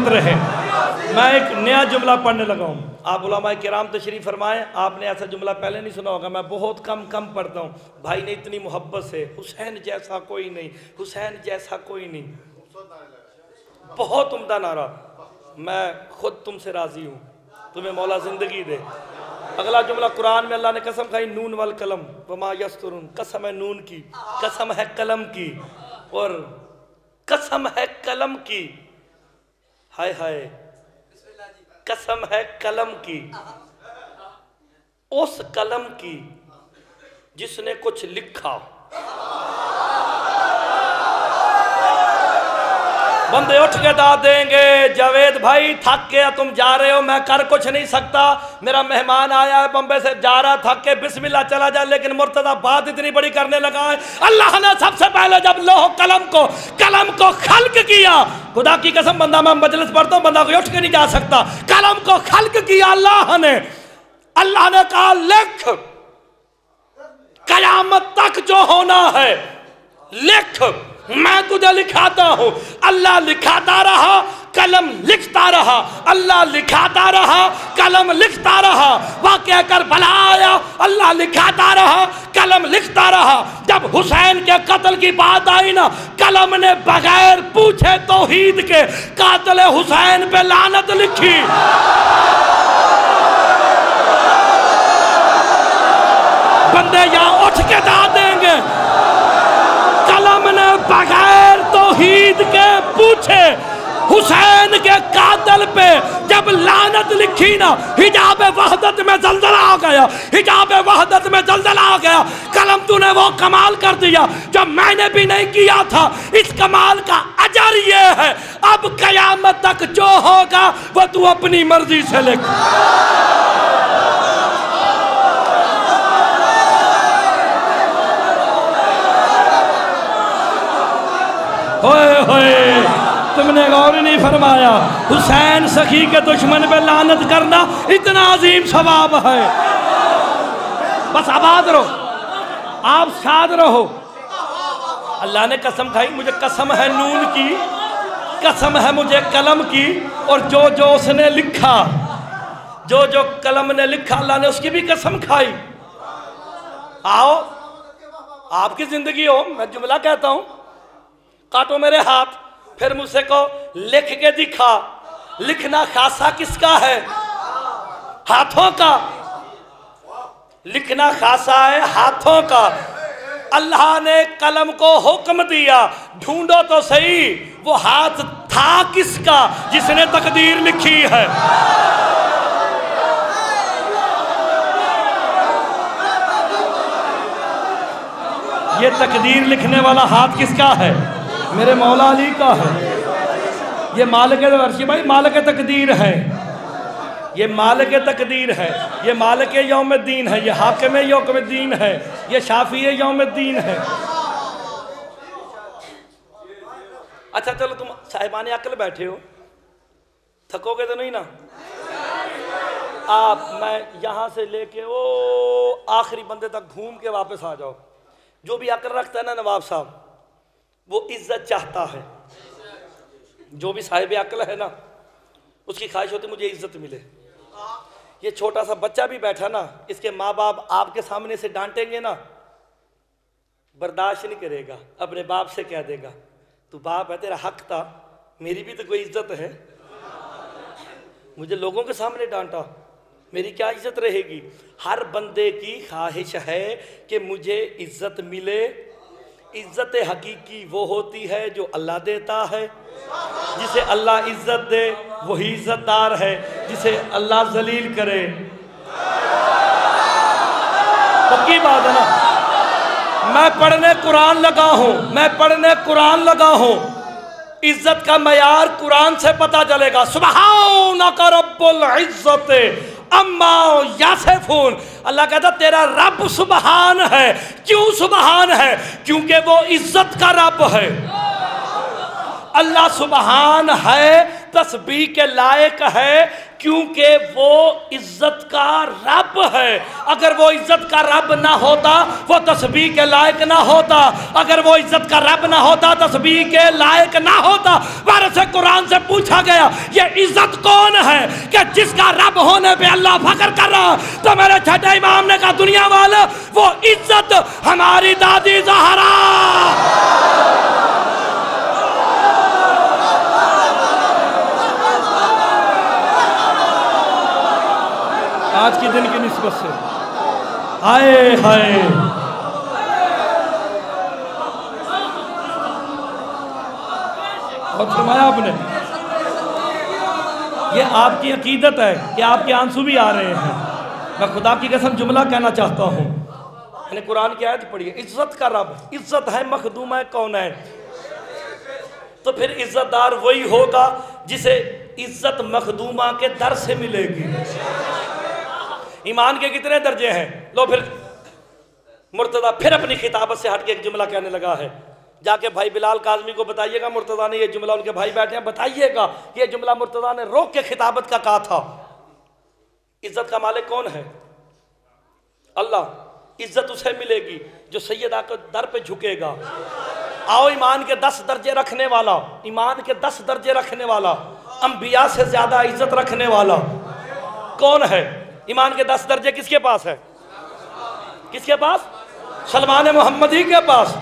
सलामत रहे। मैं एक नया जुमला पढ़ने लगा हूँ। आप उलमा किराम तशरीफ़ फरमाएँ, आपने ऐसा जुमला पहले नहीं सुना होगा, मैं बहुत कम कम पढ़ता हूँ। भाई ने इतनी मोहब्बत से, हुसैन जैसा कोई नहीं, हुसैन जैसा कोई नहीं। बहुत उम्दा नारा। मैं खुद तुमसे राज़ी हूँ। तुम्हें मौला ज़िंदगी दे। अगला जुमला कुरान में अल्लाह ने कसम खाई, नून वाल कलम। वमा यस्तुरुन, कसम है नून की, कसम है कलम की। और कसम है कलम की। हाय हाय। कसम है कलम की। उस कलम की जिसने कुछ लिखा। बंदे उठ के दा देंगे, जावेद भाई, थक के तुम जा रहे हो, मैं कर कुछ नहीं सकता। मेरा मेहमान आया है, बम्बे से जा रहा, थक के बिस्मिल्लाह चला जा, लेकिन मुर्तदा बात इतनी बड़ी करने लगा है। अल्लाह ने सबसे पहले जब लोह कलम को कलम को खल्क किया, खुदा की कसम, बंदा मैं मजलिस पढ़ता हूँ, बंदा कोई उठ के नहीं जा सकता। कलम को खल्क किया अल्लाह ने। अल्लाह ने कहा, लिख, कयामत तक जो होना है, लिख। मैं तुझे लिखाता हूँ। अल्लाह लिखाता रहा, कलम लिखता रहा। अल्लाह लिखाता रहा, कलम लिखता रहा। वह कहकर बुलाया अल्लाह लिखाता रहा, कलम लिखता रहा। जब हुसैन के कत्ल की बात आई ना, कलम ने बगैर पूछे तौहीद के कातल हुसैन पे लानत लिखी। बंदे यहाँ उठ के दा देंगे। तौहीद के पूछे, हुसैन के कातल पे जब लानत लिखी ना, हिजाब वहदत में जलजला आ गया, हिजाब वहदत में जलजला आ गया। कलम तूने वो कमाल कर दिया जो मैंने भी नहीं किया था। इस कमाल का अजर ये है, अब कयामत तक जो होगा, वो तू अपनी मर्ज़ी से लिख। तुमने गौर नहीं फरमाया। हुसैन सखी के दुश्मन पे लानत करना इतना अजीम सवाब है। बस आबाद रहो। आप शाद रहो। अल्लाह ने कसम खाई, मुझे कसम है नून की, कसम है मुझे कलम की, और जो जो उसने लिखा, जो जो कलम ने लिखा, अल्लाह ने उसकी भी कसम खाई। आओ, आपकी ज़िंदगी हो, मैं जुमला कहता हूँ। काटो मेरे हाथ, फिर मुझसे कहो, लिख के दिखा। लिखना खासा किसका है? हाथों का। लिखना खासा है हाथों का। अल्लाह ने कलम को हुक्म दिया, ढूंढो तो सही, वो हाथ था किसका जिसने तकदीर लिखी है? ये तकदीर लिखने वाला हाथ किसका है? मेरे मौला अली का है। ये मालिक वर्षी भाई मालिक तकदीर है। ये मालिक तकदीर है। ये मालिक योम दीन है। ये हाकिम यौम दीन है। ये शाफी योम दीन है। अच्छा चलो तुम साहिबान अकल बैठे हो। थकोगे तो नहीं ना? आप, मैं यहाँ से लेके, ओ, आखिरी बंदे तक घूम के वापस आ जाओ। जो भी अकल रखता है ना नवाब साहब वो इज़्ज़त चाहता है। जो भी साहिब अकल है ना, उसकी ख्वाहिश होती मुझे इज़्ज़त मिले। ये छोटा सा बच्चा भी बैठा ना, इसके माँ बाप आपके सामने से डांटेंगे ना, बर्दाश्त नहीं करेगा, अपने बाप से कह देगा, तू बाप है, तेरा हक था, मेरी भी तो कोई इज़्ज़त है। मुझे लोगों के सामने डांटा, मेरी क्या इज़्ज़त रहेगी? हर बंदे की ख्वाहिश है कि मुझे इज़्ज़त मिले। इज़्ज़त हकीकी वो होती है जो अल्लाह देता है। जिसे अल्लाह इज़्ज़त दे, वही इज्जतदार है। जिसे अल्लाह जलील करे। पक्की बात है ना? मैं पढ़ने कुरान लगा हूँ, मैं पढ़ने कुरान लगा हूँ। इज़्ज़त का मैार कुरान से पता चलेगा। सुबह का रब्बुल इज़्ज़त। अम्मा यासेफून, अल्लाह कहता, तेरा रब सुबहान है। क्यों सुबहान है? क्योंकि वो इज़्ज़त का रब है। अल्लाह सुबहान है तस्बीह के लायक है, क्योंकि वो इज़्ज़त का रब है। अगर वो इज़्ज़त का रब ना होता, वो तस्बीह के लायक ना होता। अगर वो इज़्ज़त का रब ना होता तस्बीह के लायक ना होता। बारह से कुरान से पूछा गया, ये इज़्ज़त कौन है कि जिसका रब होने पे अल्लाह फकर कर रहा? तो मेरे छठे इमाम ने कहा, दुनिया वाले, वो इज़्ज़त हमारी दादी जहरा। आज के दिन की निस्बत से। हाय हाय। और फरमाया आपने, ये आपकी अकीदत है कि आपके आँसू भी आ रहे हैं। मैं खुदा की कसम जुमला कहना चाहता हूँ। मैंने कुरान की आयत पढ़ी है इज़्ज़त का रब, इज़्ज़त है मखदूम है कौन है? तो फिर इज्जतदार वही होगा जिसे इज़्ज़त मखदूमा के दर से मिलेगी। ईमान के कितने दर्जे हैं? लो फिर। मुर्तदा फिर अपनी खिताबत से हट के एक जुमला कहने लगा है। जाके भाई बिलाल काजमी को बताइएगा मुर्तदा ने ये जुमला उनके भाई बैठे हैं, बताइएगा, ये जुमला मुर्तदा ने रोक के खिताबत का कहा था। इज़्ज़त का मालिक कौन है? अल्लाह, इज़्ज़त उसे मिलेगी जो सैयदा के दर पे झुकेगा। आओ ईमान के दस दर्जे रखने वाला, ईमान के दस दर्जे रखने वाला, अंबिया से ज़्यादा इज़्ज़त रखने वाला। कौन है? ईमान के दस दर्जे किसके पास है? किसके पास? सलमान मोहम्मदी के पास।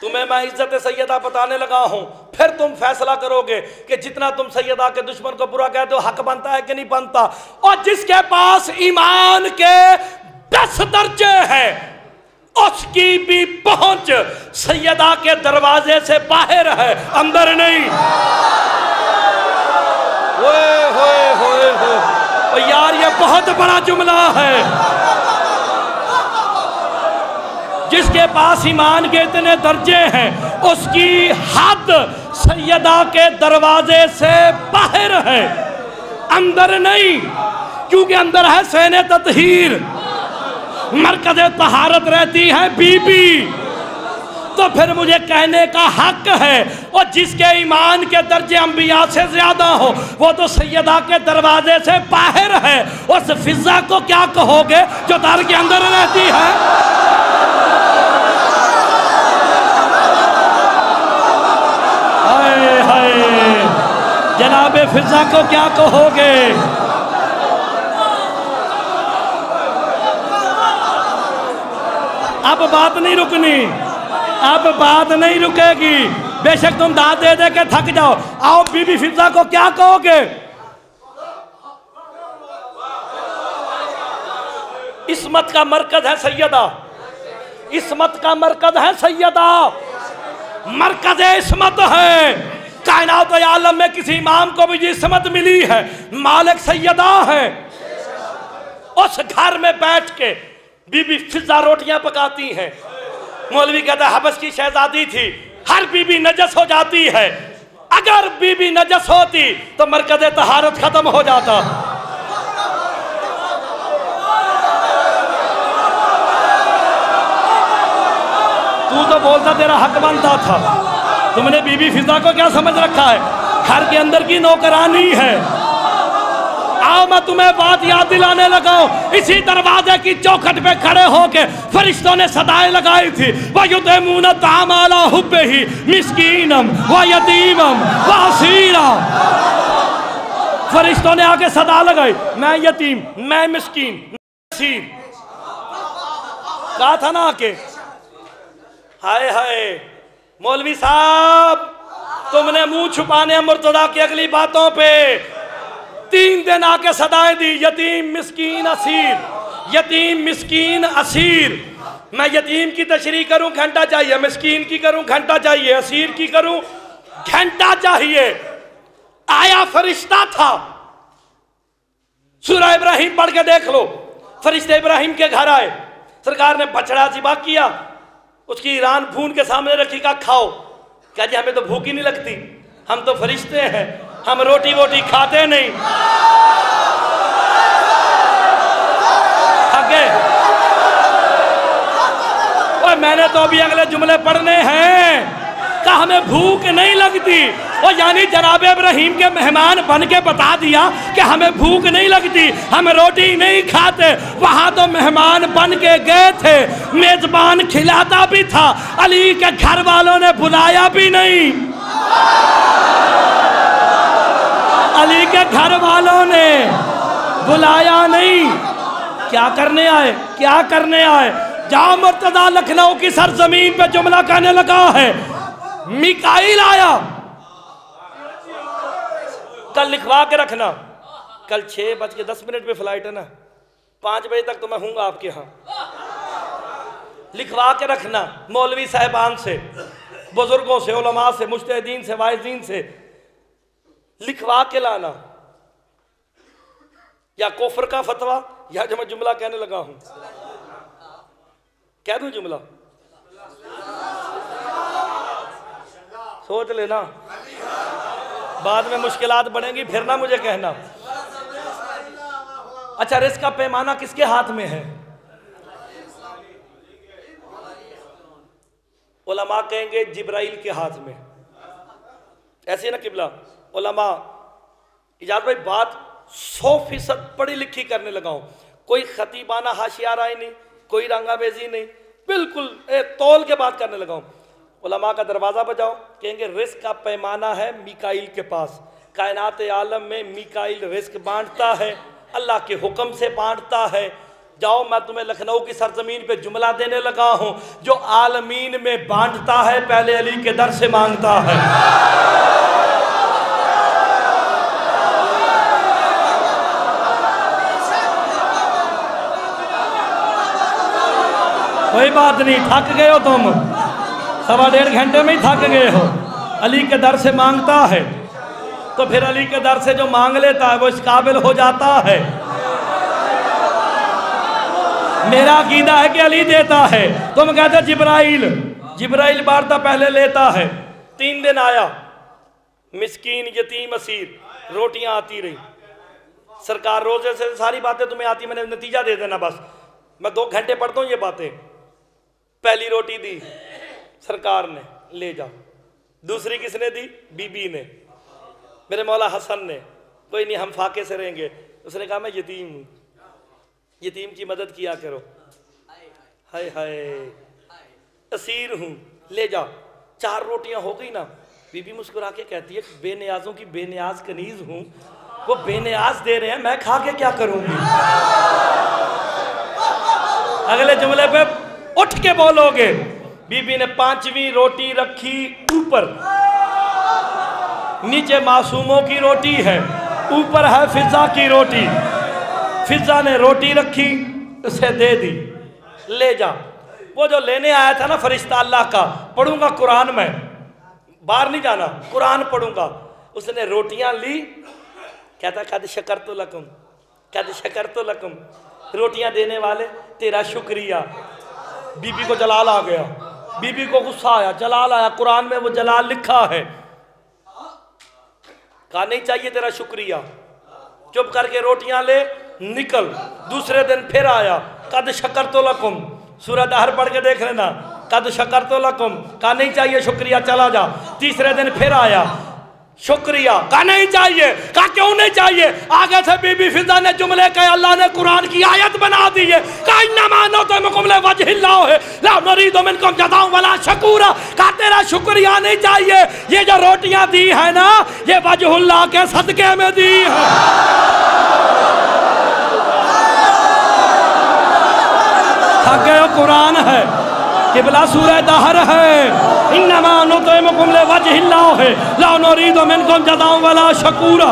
तुम्हें मैं इज़्ज़त सैयदा बताने लगा हूँ। फिर तुम फैसला करोगे कि जितना तुम सैयदा के दुश्मन को बुरा कहते हो हक बनता है कि नहीं बनता? और जिसके पास ईमान के दस दर्जे हैं, उसकी भी पहुँच सैयदा के दरवाजे से बाहर है, अंदर नहीं। यार, ये बहुत बड़ा जुमला है। जिसके पास ईमान के इतने दर्जे हैं, उसकी हद सैयदा के दरवाजे से बाहर है। अंदर नहीं, क्योंकि अंदर है सैन ततहीर। मरकज तहारत रहती है बीबी। तो फिर मुझे कहने का हक है, और जिसके ईमान के दर्जे अंबिया से ज़्यादा हो, वो तो सैयदा के दरवाजे से बाहर है। उस फिजा को क्या कहोगे जो दर के अंदर रहती है? जनाब फिजा को क्या कहोगे? अब बात नहीं रुकनी। अब बात नहीं रुकेगी। बेशक तुम दाद दे दे के थक जाओ। आओ, बीबी फिजा को क्या कहोगे? इसमत का मरकज है सैयदा। इसमत का मरकज है सैयदा। मरकज इसमत है। कायनात आलम में किसी इमाम को भी इसमत मिली है। मालिक सैयदा है। उस घर में बैठ के बीबी फिजा रोटियाँ पकाती हैं। मौलवी कहता हबस की शहजादी थी, हर बीबी नजस हो जाती है। अगर बीबी नजस होती तो मरकज तहारत खत्म हो जाता। तू तो बोलता, तेरा हक बनता था। तुमने बीबी फिजा को क्या समझ रखा है? घर के अंदर की नौकरानी है। आओ मैं तुम्हें बात याद दिलाने लगा हूँ। इसी दरवाजे की चौखट पे खड़े होके फरिश्तों ने सदाएँ लगाई थी। वह युद्ध तामाला, हुब्बे ही, मिस्कीनम व यतीमम व असीरा फरिश्तों ने आके सदा लगाई। मैं यतीम, मैं मिस्कीन, मैं कहा था ना आके? हाय हाय, मौलवी साहब, तुमने मुँह छुपाने मुर्तदा की अगली बातों पे तीन दिन आके सदाएँ दी, यतीम मिस्कीन असीर, यतीम मिस्कीन असीर। मैं यतीम की तशरी करूँ, घंटा चाहिए, मिस्कीन की करूँ, घंटा चाहिए, असीर की करूँ, घंटा चाहिए। आया फरिश्ता था। सूरह इब्राहिम पढ़ के देख लो। फरिश्ते इब्राहिम के घर आए। सरकार ने बछड़ा जिबा किया। उसकी ईरान भून के सामने रखी का खाओ। क्या जी, हमें तो भूख नहीं लगती। हम तो फरिश्ते हैं। हम रोटी वोटी खाते नहीं। आगे ओए, मैंने तो अभी अगले जुमले पढ़ने हैं। का हमें भूख नहीं लगती। और यानी जनाब इब्राहिम के मेहमान बन के बता दिया कि हमें भूख नहीं लगती, हम रोटी नहीं खाते। वहाँ तो मेहमान बन के गए थे। मेजबान खिलाता भी था, अली के घर वालों ने बुलाया भी नहीं। अली के घर वालों ने बुलाया नहीं। क्या करने आए? क्या करने आए? जाओ मुर्तदा लखनऊ की सरजमीन पे जुमला कहने लगा है। मिकाइल आया। कल लिखवा के रखना। कल छह बज के दस मिनट पे फ़्लाइट है ना। पाँच बजे तक तो मैं हूँगा आपके यहाँ। लिखवा के रखना मौलवी साहबान से, बुज़ुर्गों से, उलमा से मुश्तदीन से वायदीन से। लिखवा के लाना। या कोफर का फतवा, या जो मैं जुमला कहने लगा हूँ। कह दू जुमला? सोच लेना। बाद में मुश्किलात बढ़ेंगी, फिर ना मुझे कहना। अच्छा रिस्क का पैमाना किसके हाथ में है? उलमा कहेंगे जिब्राइल के हाथ में। ऐसे ना किबला? उलमा इजाज भाई बात सौ फ़ीसद पढ़ी लिखी करने लगा हूँ। कोई खतीबाना हाशिया राय नहीं कोई रंगाबेजी नहीं बिल्कुल ए, तौल के बात करने लगा हूँ। का दरवाज़ा बजाओ कहेंगे रिस्क का पैमाना है मिकाइल के पास। कायनात आलम में मिकाइल रिस्क बांटता है अल्लाह के हुक्म से बांटता है। जाओ मैं तुम्हें लखनऊ की सरजमीन पे जुमला देने लगा हूँ जो आलमीन में बांटता है पहले अली के दर से माँगता है। कोई बात नहीं, थक गए हो तुम। सवा डेढ़ घंटे में ही थक गए हो। अली के दर से माँगता है। तो फिर अली के दर से जो मांग लेता है, वो इस काबिल हो जाता है। मेरा अकीदा है कि अली देता है। तुम कहते जिब्राइल जिब्राइल बार बारता पहले लेता है। तीन दिन आया। मिस्कीन, यतीम, असीर, रोटियाँ आती रही। सरकार रोज़े से सारी बातें तुम्हें आती, मैंने नतीजा दे देना बस। मैं दो घंटे पढ़ता हूँ ये बातें। पहली रोटी दी, सरकार ने, ले जाओ दूसरी किसने दी? बीबी ने। मेरे मौला हसन ने। कोई नहीं, हम फाके से रहेंगे। उसने कहा, मैं यतीम हूँ। यतीम की मदद किया करो। हाय हाय। असीर हूँ। ले जाओ चार रोटियाँ हो गई ना। बीबी मुस्कुरा के कहती है बेनियाजों की बेनियाज कनीज हूँ। वो बेनियाज दे रहे हैं, मैं खा के क्या करूँगी? अगले जुमले पे उठ के बोलोगे। बीबी ने पांचवी रोटी रखी ऊपर। नीचे मासूमों की रोटी है, ऊपर है फिजा की रोटी। फिजा ने रोटी रखी, उसे दे दी। ले जा। वो जो लेने आया था ना फरिश्ता अल्लाह का, पढ़ूँगा कुरान में। बाहर नहीं जाना, कुरान पढ़ूँगा। उसने रोटियाँ ली। कहता, कद शकर तो लकुम, कद शकर तो लकुम। रोटियाँ देने वाले, तेरा शुक्रिया। बीबी को जलाल आ गया। बीबी को गुस्सा आया। जलाल आया। कुरान में वो जलाल लिखा है। कहा, नहीं चाहिए तेरा शुक्रिया। चुप करके रोटियाँ ले, निकल। दूसरे दिन फिर आया। कद शकर तो लकुम। सूरज दहर पढ़ के देख लेना। कद शकर तो लकुम। कहा, नहीं चाहिए शुक्रिया, चला जा। तीसरे दिन फिर आया। शुक्रिया। का नहीं चाहिए का क्यों नहीं चाहिए? आगे से बीबी फिजा ने जुमले कहे, अल्लाह ने कुरान की आयत बना दी है। कहा, इन्ना मानो तो मुकुमले वजहिल्लाह है। ला नरीदु मिनकुम जज़ाउ वला शकूरा। कहा, तेरा शुक्रिया नहीं चाहिए। ये जो रोटियाँ दी है ना, ये वजहुल्लाह के सदके में दी है। आगे कुरान है। किबला सूरह दहर है। इन्नमा नुतइमुकुम लिवजहिल्लाह है। ला नुरीदु मिनकुम जज़ाउ वला शकूरा।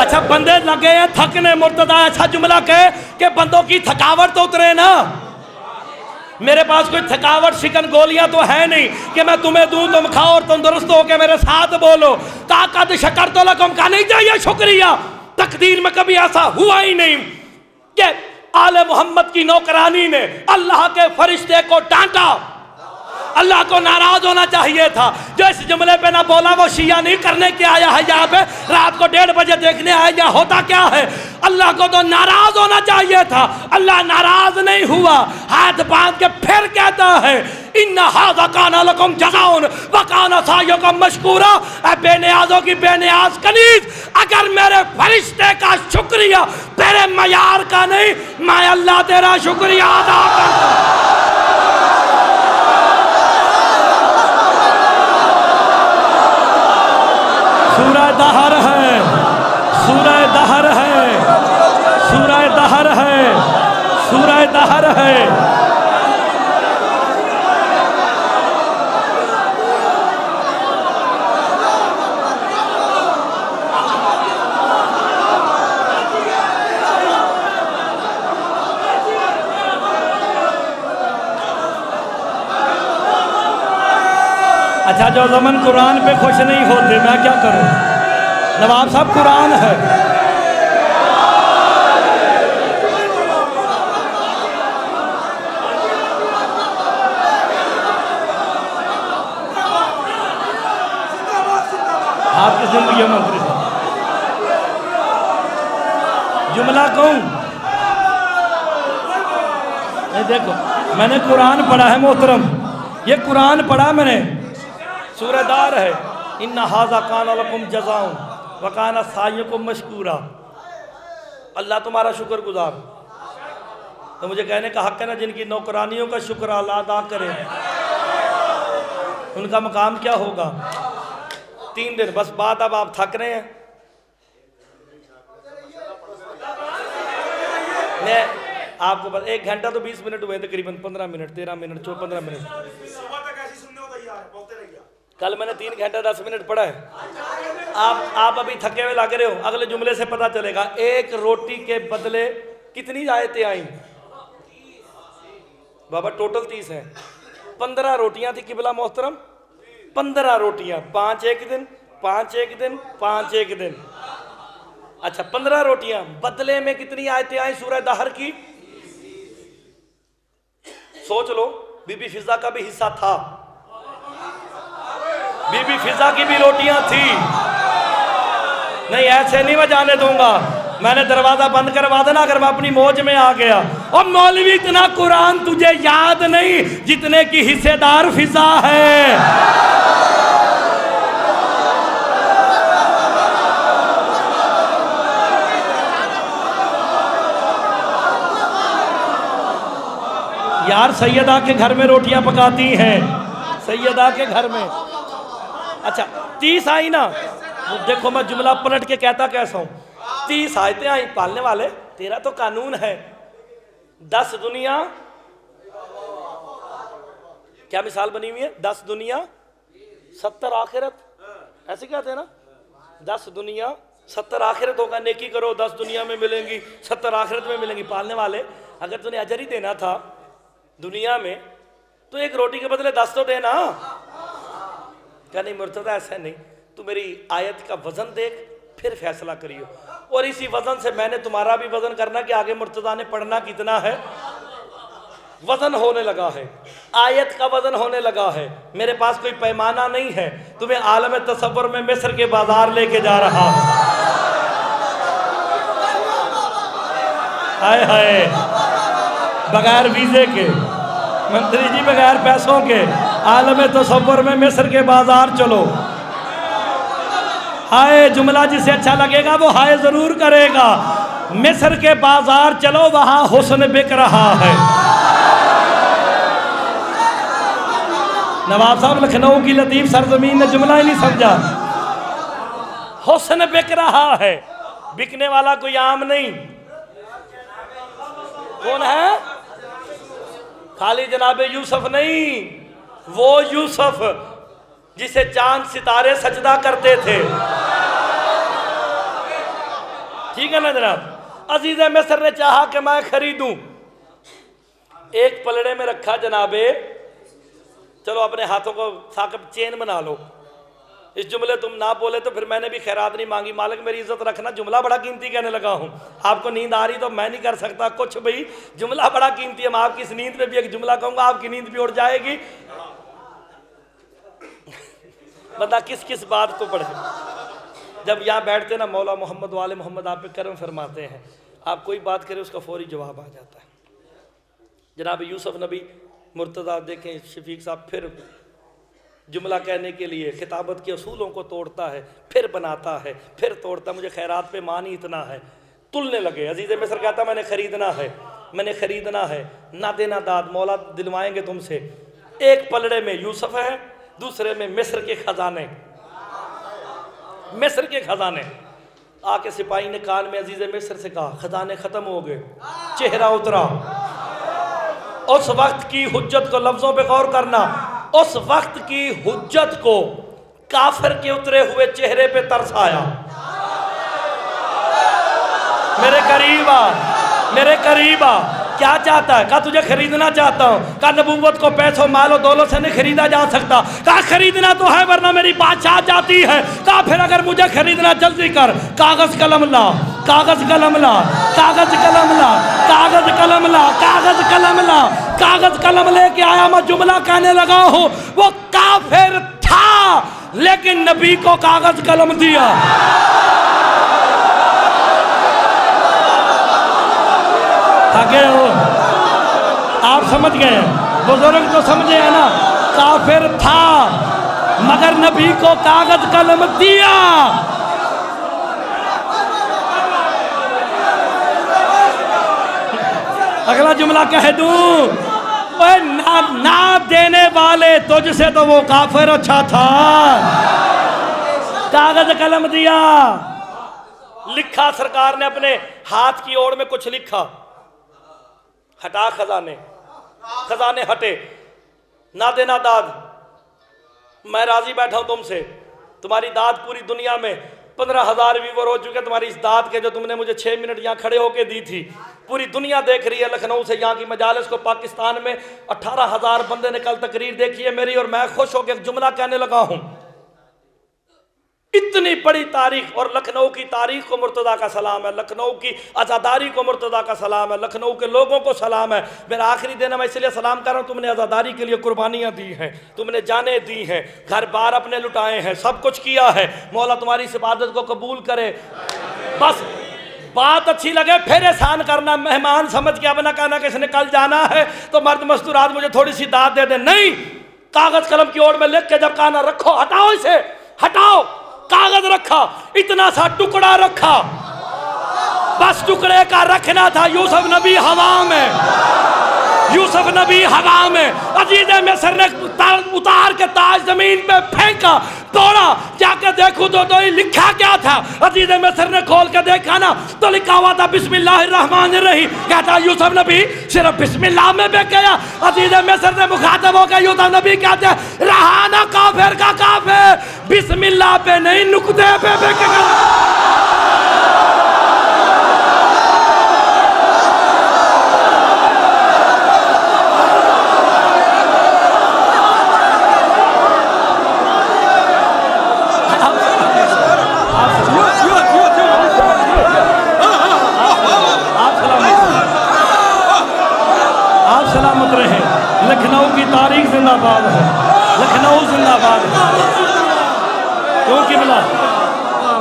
अच्छा बंदे लगे हैं, थकने मुर्तदा अच्छा जुमला कहे कि बंदों की थकावट तो उतरे ना। मेरे पास कोई थकावट, शिकन, गोलियाँ तो है नहीं कि मैं तुम्हें दूँ, तुम खाओ और तंदुरुस्त हो के मेरे साथ बोलो। ताकत शकर तो लकम का नहीं चाहिए शुक्रिया। तकदीर में कभी ऐसा हुआ ही नहीं कि आले मोहम्मद की नौकरानी ने अल्लाह के फरिश्ते को डांटा। अल्लाह को नाराज़ होना चाहिए था। जो इस जुमले पे ना बोला, वो शिया नहीं करने के आया है यहाँ पे। रात को डेढ़ बजे देखने आया या होता क्या है? अल्लाह को तो नाराज़ होना चाहिए था। अल्लाह नाराज़ नहीं हुआ। हाथ बाँध के फिर कहता है मशकूरा। बेनियाजों की बेनियाज कनीज, अगर मेरे फरिश्ते का शुक्रिया, तेरे मयार का नहीं, मैं अल्लाह तेरा शुक्रिया अदा करता सूरह दहर है। सूरह दहर है। सूरह दहर है। सूरह दहर है। अच्छा जो जमन कुरान पे खुश नहीं होते, मैं क्या करूँ? नवाब साहब, कुरान है। आपकी ज़िंदगी मंत्री साहब जुमला कहूँ नहीं देखो, मैंने कुरान पढ़ा है मोहतरम। ये कुरान पढ़ा मैंने। सूरदार है। इन हाजा कान जजाऊं वकाना साइयों को मशकूरा। अल्लाह तुम्हारा शुक्र गुजार तो मुझे कहने का हक है ना, जिनकी नौकरानियों का शुक्र अल्लाह अदा करे। उनका मकाम क्या होगा? तीन दिन, बस बात अब आप थक रहे हैं। मैं आपको बस एक घंटा तो बीस मिनट हुए तकरीबन पंद्रह मिनट, तेरह मिनट चौ पंद्रह मिनट। कल मैंने तीन घंटा दस मिनट पढ़ा है। आप आप अभी थके हुए लग रहे हो, अगले जुमले से पता चलेगा, एक रोटी के बदले कितनी आयतें आई? बाबा टोटल तीस है। पंद्रह रोटियाँ थी किबला मोहतरम? पंद्रह रोटियाँ, पाँच एक दिन, पाँच एक दिन, पाँच एक दिन। अच्छा पंद्रह रोटियाँ, बदले में कितनी आयतें आई सूरह दहर की? सोच लो, बीबी फिजा का भी हिस्सा था। बीबी फिजा की भी रोटियाँ थी। नहीं, ऐसे नहीं मैं जाने दूँगा। मैंने दरवाज़ा बंद करवा देना अगर मैं अपनी मौज में आ गया। और मौलवी, इतना कुरान तुझे याद नहीं जितने की हिस्सेदार फिजा है। यार सैयदा के घर में रोटियाँ पकाती हैं। सैयदा के घर में। अच्छा तीस आई ना? देखो, मैं जुमला पलट के कहता कैसा हूँ? तीस आयतें आई, पालने वाले, तेरा तो कानून है। दस दुनिया। क्या मिसाल बनी हुई है? दस दुनिया, सत्तर आखिरत। ऐसे कहते हैं ना? दस दुनिया, सत्तर आखिरत होगा, नेकी करो, दस दुनिया में मिलेंगी, सत्तर आखिरत में मिलेंगी। पालने वाले, अगर तूने अजर ही देना था दुनिया में तो एक रोटी के बदले दस तो देना। क्या नहीं मुर्तदा ऐसा नहीं। तू मेरी आयत का वज़न देख, फिर फैसला करियो। और इसी वज़न से मैंने तुम्हारा भी वज़न करना कि आगे मुर्तदा ने पढ़ना कितना है। वज़न होने लगा है। आयत का वज़न होने लगा है। मेरे पास कोई पैमाना नहीं है। तुम्हें आलम तस्वर में मिस्र के बाज़ार लेके जा रहा हाय हाय। बगैर वीजे के, मंत्री जी, बगैर पैसों के। आलम तस्वर में मिस्र के बाज़ार चलो। हाय, जुमला जिसे अच्छा लगेगा, वो हाय ज़रूर करेगा। मिस्र के बाज़ार चलो, वहाँ हुसन बिक रहा है। नवाब साहब लखनऊ की लतीफ सरजमीन ने जुमला ही नहीं समझा। हुसन बिक रहा है। बिकने वाला कोई आम नहीं। कौन है? खाली जनाबे यूसुफ नहीं। वो यूसुफ, जिसे चाँद सितारे सजदा करते थे। ठीक है ना जनाब? अज़ीज़ मिसर ने चाहा कि मैं खरीदूं। एक पलड़े में रखा जनाबे। चलो अपने हाथों को साकब चेन बना लो। इस जुमले तुम ना बोले तो फिर मैंने भी खैरात नहीं मांगी। मालिक मेरी इज़्ज़त रखना, जुमला बड़ा कीमती कहने लगा हूँ। आपको नींद आ रही तो मैं नहीं कर सकता। कुछ भाई जुमला बड़ा कीमती है। मैं आपकी इस नींद पे भी एक जुमला कहूँगा, आपकी नींद भी उड़ जाएगी। बंदा किस किस बात को पढ़े? जब यहाँ बैठते ना, मौला मोहम्मद वाले मोहम्मद, आप पे करम फरमाते हैं। आप कोई बात करें, उसका फौरी जवाब आ जाता है। जनाब यूसुफ नबी मुर्तदा देखें, शफीक साहब फिर जुमला कहने के लिए, खिताबत के असूलों को तोड़ता है, फिर बनाता है, फिर तोड़ता मुझे खैरात पे मान ही इतना है। तुलने लगे, अज़ीज़ मिसर कहता, मैंने ख़रीदना है, मैंने ख़रीदना है। ना देना दाद, मौला दिलवाएँगे तुमसे। एक पलड़े में यूसुफ है दूसरे में मिस्र के खजाने। मिस्र के खजाने। आके सिपाही ने कान में अज़ीज़ मिस्र से कहा, खजाने ख़त्म हो गए। चेहरा उतरा। उस वक्त की हुज्जत को लफ्ज़ों पे गौर करना। उस वक्त की हुज्जत को काफिर के उतरे हुए चेहरे पे तरस आया। मेरे करीब मेरे करीब क्या चाहता है? कहा, तुझे खरीदना चाहता हूँ। कहा, नबूवत को पैसों, मालो, दौलत से नहीं खरीदा जा सकता। कहा, खरीदना तो है, वरना मेरी बादशाह जाती है। कहा, फिर अगर मुझे खरीदना, जल्दी कर। कागज़ कलम ला, कागज़ कलम ला, कागज़ कलम ला, कागज़ कलम ला, कागज़ कलम ला, कागज़ कलम लेके आया, मैं जुमला कहने लगा हूँ। वो काफिर था, लेकिन नबी को कागज़ कलम दिया। थके हो समझ गए। बुज़ुर्ग तो समझे है ना काफिर था मगर नबी को कागज़ कलम दिया। अगला जुमला कह दूँ ना, ना देने वाले तुझसे तो वो काफिर अच्छा था। कागज़ कलम दिया। लिखा सरकार ने अपने हाथ की ओर में कुछ लिखा। हटा खजाने। खजाने हटे। ना देना दाद मैं राज़ी बैठा हूँ तुमसे। तुम्हारी दाद पूरी दुनिया में पंद्रह हज़ार व्यूवर हो चुके तुम्हारी इस दाद के जो तुमने मुझे छह मिनट यहाँ खड़े होके दी थी, पूरी दुनिया देख रही है लखनऊ से यहाँ की मजालस को। पाकिस्तान में अठारह हज़ार बंदे ने कल तकरीर देखी है मेरी और मैं खुश होकर जुमला कहने लगा हूँ। इतनी बड़ी तारीख और लखनऊ की तारीख को मुर्तदा का सलाम है, लखनऊ की आज़ादारी को मुर्तदा का सलाम है, लखनऊ के लोगों को सलाम है। मेरा आखिरी दिन है, मैं इसलिए सलाम कर रहा हूँ, तुमने आज़ादारी के लिए कुर्बानियाँ दी हैं, तुमने जाने दी हैं, घर बार अपने लुटाए हैं, सब कुछ किया है। मौला तुम्हारी इस इबादत को कबूल करे। बस, बात अच्छी लगे, फिर एहसान करना, मेहमान समझ के अब ना कहना कि इसने कल जाना है तो मर्द मस्तूरात मुझे थोड़ी सी दाद दे दे। नहीं, कागज़ कलम की ओर में लिख के जब कहना रखो, हटाओ इसे, हटाओ। कागज़ रखा, इतना सा टुकड़ा रखा। बस टुकड़े का रखना था, यूसुफ नबी हवा में। यूसुफ नबी हवा में अज़ीज़ मिस्र ने उतार के ताज ज़मीन पे फेंका दौड़ा जाके देखो तो, तो लिखा क्या था? अज़ीज़ मिस्र ने खोल के देखा ना तो लिखा हुआ था बिस्मिल्लाह रहमान रही कहता यूसुफ नबी सिर्फ़ बिस्मिल्लाह में बेच गया। अज़ीज़ मिस्र ने मुखातब हो गया यूसुफ नबी कहते रहा ना काफिर का काफिर बिस्मिल्लाह पे नहीं नुकते पे बेच गया आप सलामत आप सलामत रहे लखनऊ की तारीख जिंदाबाद है। लखनऊ जिंदाबाद है। क्यों कि मिला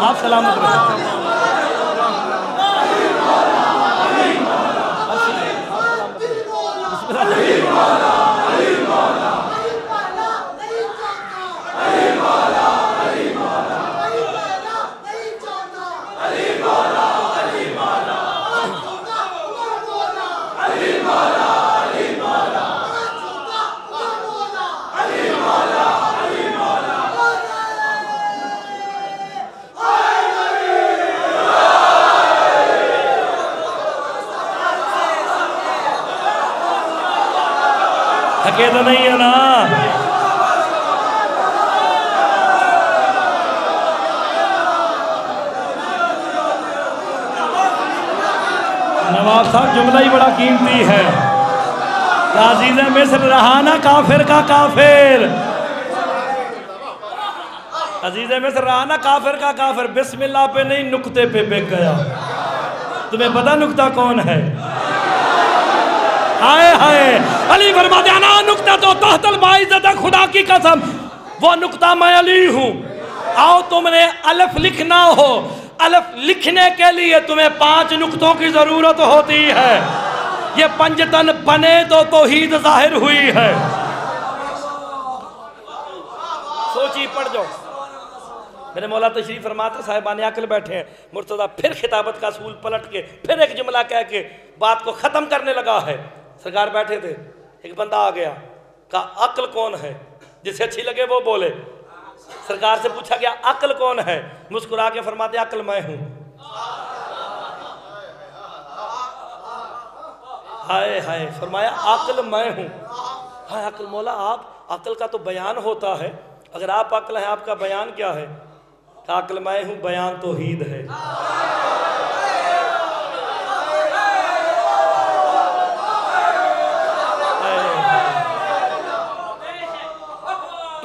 आप सलामत रहे। तो नहीं है ना। नवाब साहब, जुमला ही बड़ा कीमती है। ताजीज मिस्र रहा ना काफिर का काफिर। अज़ीज़ में मिस्र रहा ना काफिर का काफिर। बिस्मिल्लाह पे नहीं, नुक्ते पे बिक गया। तुम्हें पता नुक्ता कौन है? हाय हाय। अली फरमा देना नुक्ता तो तहतल बाइज़्ज़त खुदा की कसम, वो नुक्ता मैं अली हूँ। आओ तुमने अलफ लिखना हो। अलफ लिखने के लिए तुम्हें पाँच नुक्तों की ज़रूरत होती है। ये पंजतन बने तो तौहीद ज़ाहिर हुई है। सोची पढ़ जाओ। मेरे मौला तशरीफ़ फरमाते, साहिबान अकल बैठे हैं। मुर्तदा फिर खिताबत का सूल पलट के, फिर एक जुमला कह के, बात को ख़त्म करने लगा है। सरकार बैठे थे, एक बंदा आ गया, कहा, अक्ल कौन है? जिसे अच्छी लगे वो बोले। सरकार से पूछा गया, अक्ल कौन है? मुस्कुरा के फरमाते, अक्ल मैं हूँ। हाय हाय, फरमाया, अक्ल मैं हूँ। हाय, अक्ल मौला, आप, अक्ल का तो बयान होता है। अगर आप अक्ल है, आपका बयान क्या है? अक्ल मैं हूँ, बयान तो हीद है।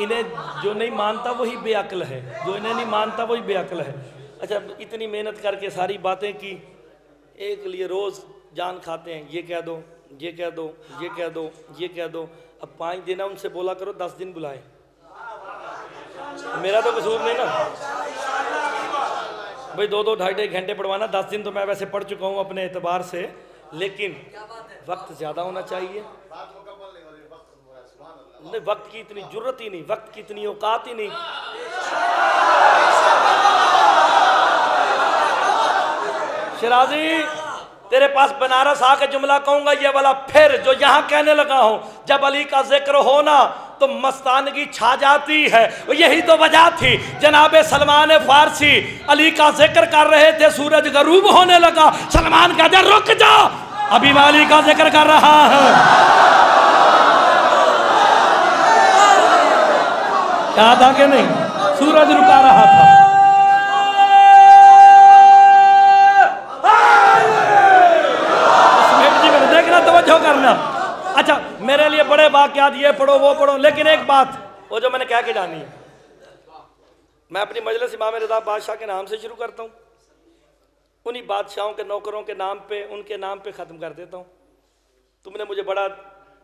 इन्हें जो नहीं मानता वही बेअक्ल है। जो इन्हें नहीं मानता वही बेअक्ल है। अच्छा इतनी मेहनत करके सारी बातें की। एक लिए रोज़ जान खाते हैं, ये कह दो, ये कह दो, ये कह दो, ये कह दो। अब पाँच दिन है, उनसे बोला करो, दस दिन बुलाए। मेरा तो कसूर नहीं ना। भाई दो दो ढाई ढाई घंटे पढ़वाना, दस दिन तो मैं वैसे पढ़ चुका हूँ अपने एतबार से, लेकिन वक्त ज़्यादा होना चाहिए। नहीं वक्त की इतनी ज़रूरत ही नहीं, वक्त की इतनी औकात ही नहीं। शिराजी, तेरे पास बनारस आके जुमला कहूँगा, ये वाला फिर जो यहाँ कहने लगा हूँ, जब अली का ज़िक्र होना तो मस्तानगी छा जाती है। यही तो वजह थी, जनाब सलमान फारसी अली का ज़िक्र कर रहे थे, सूरज गरूब होने लगा। सलमान कहते रुक जा, अभी मैं अली का ज़िक्र कर रहा हूँ। कहा था कि नहीं? सूरज रुका रहा था। देखना अच्छा मेरे लिए बड़े वाकयात ये पढ़ो, वो पढ़ो, लेकिन एक बात, वो जो मैंने कह के जानी है। मैं अपनी मजलिस इमाम रजा बादशाह के नाम से शुरू करता हूँ। उन्हीं बादशाहों के, नौकरों के नाम पे, उनके नाम पे ख़त्म कर देता हूँ। तुमने मुझे बड़ा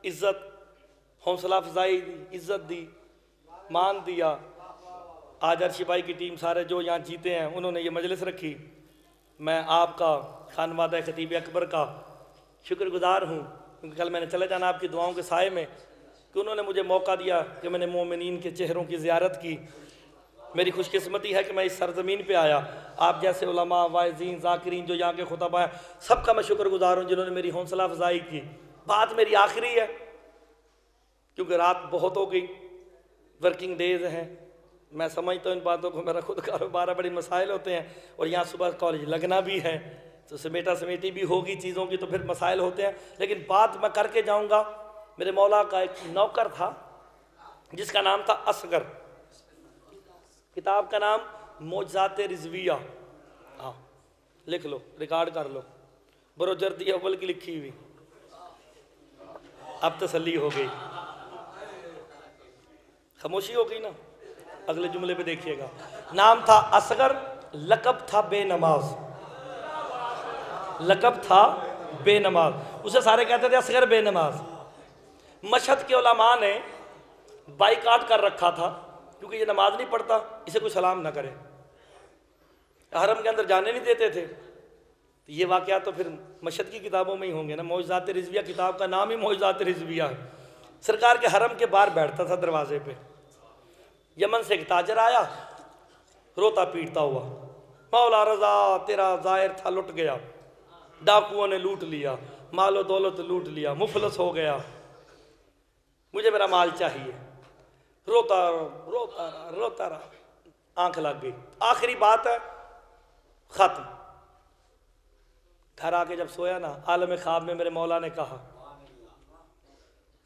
इज़्ज़त, हौसला अफजाई दी, इज़्ज़त दी। मान दिया। आज भाई की टीम सारे जो यहाँ जीते हैं, उन्होंने ये मजलिस रखी। मैं आपका खानवादा खतीब अकबर का शुक्रगुजार हूँ, क्योंकि कल मैंने चले जाना आपकी दुआओं के साय में कि उन्होंने मुझे मौका दिया कि मैंने मोमिन के चेहरों की ज्यारत की। मेरी खुशकस्मती है कि मैं इस सरजमीन पे आया। आप जैसे उलमा, वायजीन, जाकिरीन जो यहाँ के खुतबा हैं, सबका मैं शुक्रगुजार हूँ जिन्होंने मेरी हौसला अफजाई की। बात मेरी आखिरी है, क्योंकि रात बहुत हो गई। वर्किंग डेज़ हैं। मैं समझता हूँ इन बातों को, मेरा खुद कारोबार बड़े मसाइल होते हैं और यहाँ सुबह कॉलेज लगना भी है तो समेटा समेटी भी होगी चीज़ों की तो फिर मसाइल होते हैं। लेकिन बात मैं करके जाऊँगा, मेरे मौला का एक नौकर था, जिसका नाम था असगर। किताब का नाम मोजात रिजविया। हाँ लिख लो रिकॉर्ड कर लो। बरोजरदी अव्वल की लिखी हुई। अब तसली हो गई। खामोशी हो गई ना? अगले जुमले पे देखिएगा। नाम था असगर, लकब था बेनमाज। लकब था बेनमाज। उसे सारे कहते थे असगर बेनमाज। मशहद के उलमा ने बाईकाट कर रखा था, क्योंकि ये नमाज़ नहीं पढ़ता, इसे कोई सलाम ना करे। हरम के अंदर जाने नहीं देते थे। तो ये वाक़ तो फिर मशद की किताबों में ही होंगे ना। मौजात रिजविया किताब का नाम ही मौजात रिजविया है। सरकार के हरम के बाहर बैठता था दरवाजे पे। यमन से एक ताजर आया, रोता पीटता हुआ। मौला रजा, तेरा जायर था लुट गया। डाकुओं ने लूट लिया, मालो दौलत लूट लिया, मुफलस हो गया। मुझे मेरा माल चाहिए। रोता रोता रहा रोता रहा। आँख लग गई। आखिरी बात है, खत्म। घर आके जब सोया ना आलम ख्वाब में मेरे मौला ने कहा,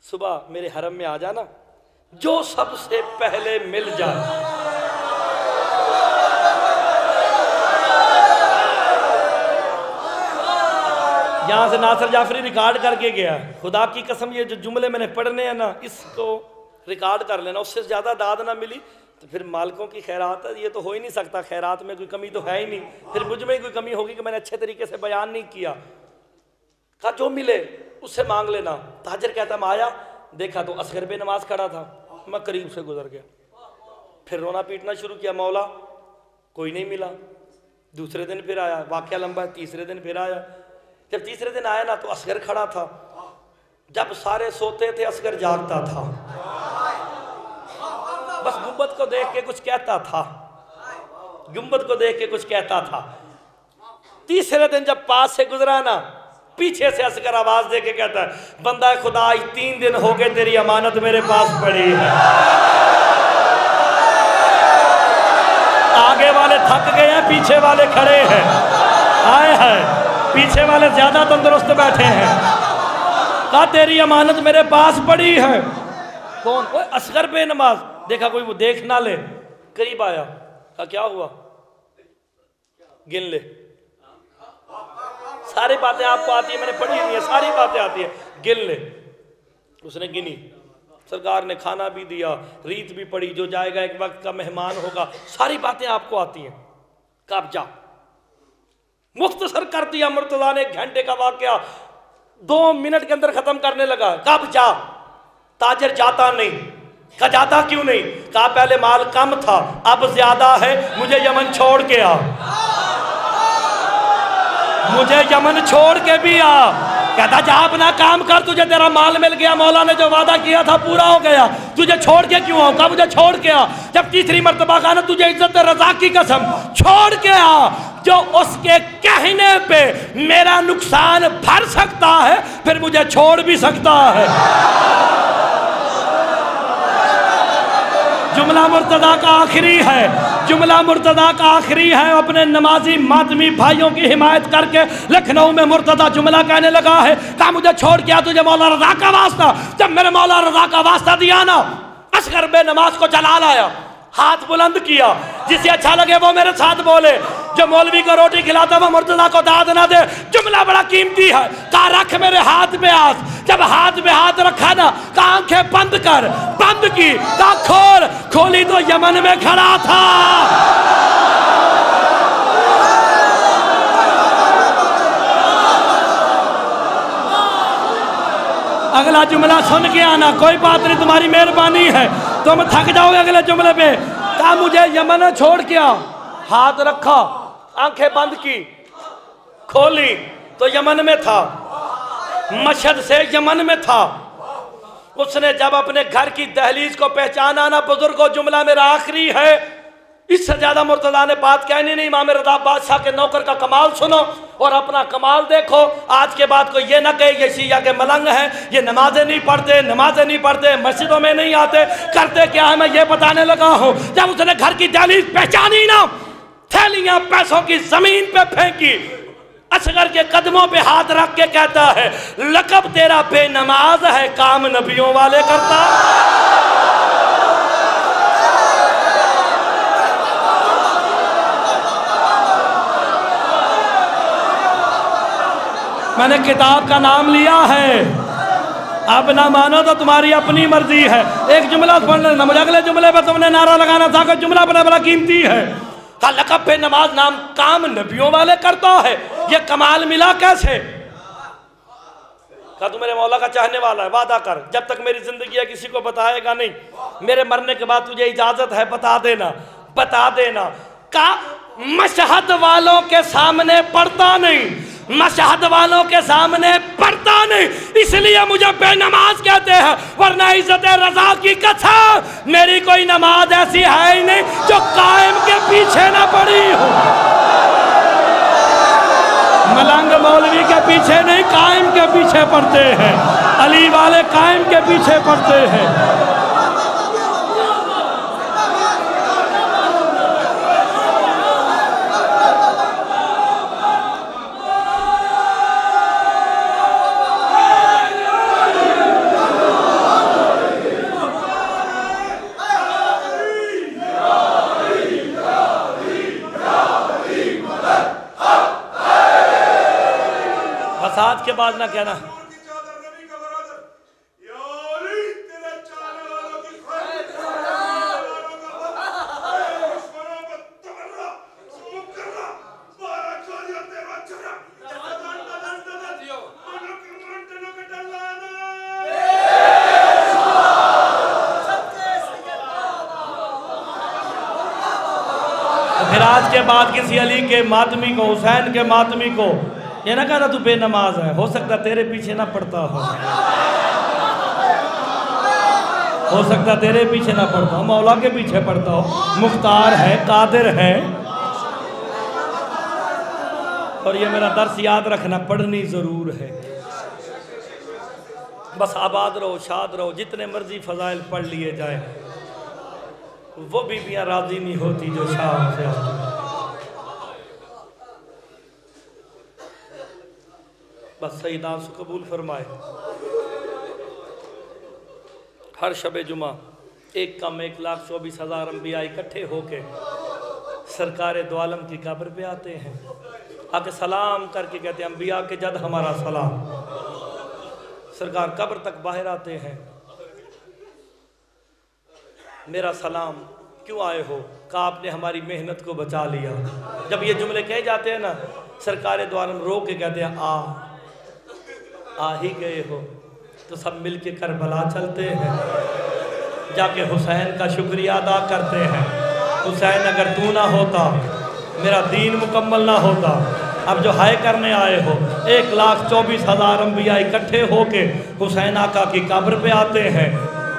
सुबह मेरे हरम में आ जाना। जो सबसे पहले मिल जाए। यहाँ से नासर जाफरी रिकॉर्ड करके गया। खुदा की कसम, ये जो जुमले मैंने पढ़ने हैं ना, इसको रिकॉर्ड कर लेना। उससे ज़्यादा दाद ना मिली तो फिर मालकों की खैरात है ये तो हो ही नहीं सकता। खैरात में कोई कमी तो है ही नहीं। फिर मुझमें कोई कमी होगी कि मैंने अच्छे तरीके से बयान नहीं किया। कहा, जो मिले, उससे मांग लेना। ताजर कहता, मैं आया, देखा तो असगर पे नमाज़ खड़ा था। मैं करीब से गुजर गया। फिर रोना पीटना शुरू किया, मौला, कोई नहीं मिला। दूसरे दिन फिर आया, वाक्य लंबा तीसरे दिन फिर आया। जब तीसरे दिन आया ना तो असगर खड़ा था। जब सारे सोते थे, असगर जागता था। बस गुंबद को देख के कुछ कहता था। गुंबद को देख के कुछ कहता था। तीसरे दिन जब पास से गुजरा ना पीछे से असगर आवाज़ दे के कहता है, बंदा खुदा आज तीन दिन हो गए, तेरी अमानत मेरे पास पड़ी है। आगे वाले थक गए हैं, पीछे वाले खड़े हैं। आए हैं, पीछे वाले ज़्यादा तंदुरुस्त बैठे हैं। कहा, तेरी अमानत मेरे पास पड़ी है। कौन? ओए, असगर पे नमाज़ देखा कोई वो देख ना ले। करीब आया। कहा, क्या हुआ? गिन ले। सारी बातें आपको आती है, मैंने पढ़ी हुई है, सारी बातें आती है। गिन ले उसने गिनी। सरकार ने खाना भी दिया, रीत भी पड़ी, जो जाएगा एक वक्त का मेहमान होगा, सारी बातें आपको आती हैं। कब जा। मुख्तसर कर दिया, मुर्तजा ने एक घंटे का वाक्य। दो मिनट के अंदर खत्म करने लगा। कब जा। ताजर जाता नहीं। कहा, जाता क्यों नहीं? कहा, पहले माल कम था, अब ज़्यादा है, मुझे यमन छोड़ के आ। मुझे यमन छोड़ के भी आ। कहता, जा अपना काम कर, तुझे तेरा माल मिल गया। मौला ने जो वादा किया था, पूरा हो गया। तुझे छोड़ के क्यों आऊँ मुझे छोड़ के आ। जब तीसरी मरतबा कहा ना तुझे इज़्ज़त रजा की कसम, छोड़ के आ। जो उसके कहने पे मेरा नुकसान भर सकता है, फिर मुझे छोड़ भी सकता है। जुमला मुर्तदा का आखिरी है। जुमला मुर्तदा का आखिरी है। अपने नमाजी मातमी भाइयों की हिमायत करके लखनऊ में मुर्तदा जुमला कहने लगा है कहा मुझे छोड़ आ तुझे मौला रजा का वास्ता? जब मैंने मौला रजा का वास्ता दिया ना, असगर बे नमाज़ को चला लाया हाथ बुलंद किया, जिसे अच्छा लगे वो मेरे साथ बोले, जो मौलवी को रोटी खिलाता वो मुर्तजा को दाद ना दे। जुमला बड़ा कीमती है, का रख मेरे हाथ में हाथ जब हाथ में हाथ रखा ना का आँखें बंद कर, बंद की का खोल, खोली तो यमन में खड़ा था। अगला जुमला सुन के आना, कोई बात नहीं, तुम्हारी मेहरबानी है। तुम थक जाओगे अगले जुमले पे। कहा मुझे यमन छोड़ के आओ? हाथ रखा, आँखें बंद की, खोली तो यमन में था। मशद से यमन में था। उसने जब अपने घर की दहलीज को पहचाना ना, बुज़ुर्ग, जुमला मेरा आखिरी है। इससे ज़्यादा मुर्तदा ने बात कहनी नहीं, इमाम रदा बादशाह के नौकर का कमाल सुनो और अपना कमाल देखो। आज के बाद को ये ना कहे, ये शिया के मलंग हैं, ये नमाजें नहीं पढ़ते, नमाजें नहीं पढ़ते, मस्जिदों में नहीं आते, करते क्या है, मैं ये बताने लगा हूँ, जब उसने घर की दहलीज पहचानी ना, थैलियाँ पैसों की ज़मीन पे फेंकी असगर के कदमों पे हाथ रख के कहता है, लकब तेरा बेनमाज है, काम नबियों वाले करता। मैंने किताब का नाम लिया है। अब ना मानो तो तुम्हारी अपनी मर्ज़ी है। एक जुमला पढ़ लेना, मुझे अगले जुमले पर तुमने नारा लगाना था, कि जुमला बड़ा बड़ा कीमती है। का लकब पे नमाज़ नाम काम नबियों वाले करता है। ये कमाल मिला कैसे? का तू मेरे मौला का चाहने वाला है, वादा कर। जब तक मेरी ज़िंदगी है, किसी को बताएगा नहीं। मेरे मरने के बाद तुझे इजाज़त है, बता देना बता देना। का मशहद वालों के सामने पढ़ता नहीं। मशहद वालों के सामने पढ़ता नहीं। इसलिए मुझे बेनमाज कहते हैं, वरना इज़्ज़त रजा की कथा, मेरी कोई नमाज़ ऐसी है ही नहीं जो कायम के पीछे ना पड़ी हो। मलंग मौलवी के पीछे नहीं, कायम के पीछे पड़ते हैं। अली वाले कायम के पीछे पड़ते हैं। मंटनो के डलाना फिर आज के बाद किसी अली के मातमी को, हुसैन के मातमी को ये ना कहना तू बेनमाज है। हो सकता तेरे पीछे ना पड़ता हो। हो सकता तेरे पीछे ना पड़ता हो। मौला के पीछे पड़ता हो। मुख्तार है, कादिर है। और ये मेरा दर्स याद रखना, पढ़नी ज़रूर है। बस आबाद रहो, शाद रहो। जितने मर्ज़ी फजाइल पढ़ लिए जाए। वो बीबियाँ राज़ी नहीं होती जो शाम से आती। बस सही नाम से कबूल फरमाए। हर शब जुमा एक कम एक लाख चौबीस हज़ार अम्बिया इकट्ठे होके सरकार दो आलम की कब्र पे आते हैं। आके सलाम करके कहते हैं अम्बिया के जद हमारा सलाम। सरकार कब्र तक बाहर आते हैं। मेरा सलाम क्यों आए हो? का आपने हमारी मेहनत को बचा लिया? जब ये जुमले कहे जाते हैं ना, सरकार द्वारा रो के कहते हैं, आ। आ ही गए हो तो सब मिल के करबला चलते हैं। जाके हुसैन का शुक्रिया अदा करते हैं। हुसैन, अगर तू ना होता, मेरा दीन मुकम्मल ना होता, अब जो हाय करने आए हो, एक लाख चौबीस हज़ार अम्बिया इकट्ठे होके हुसैन आका की कब्र पे आते हैं।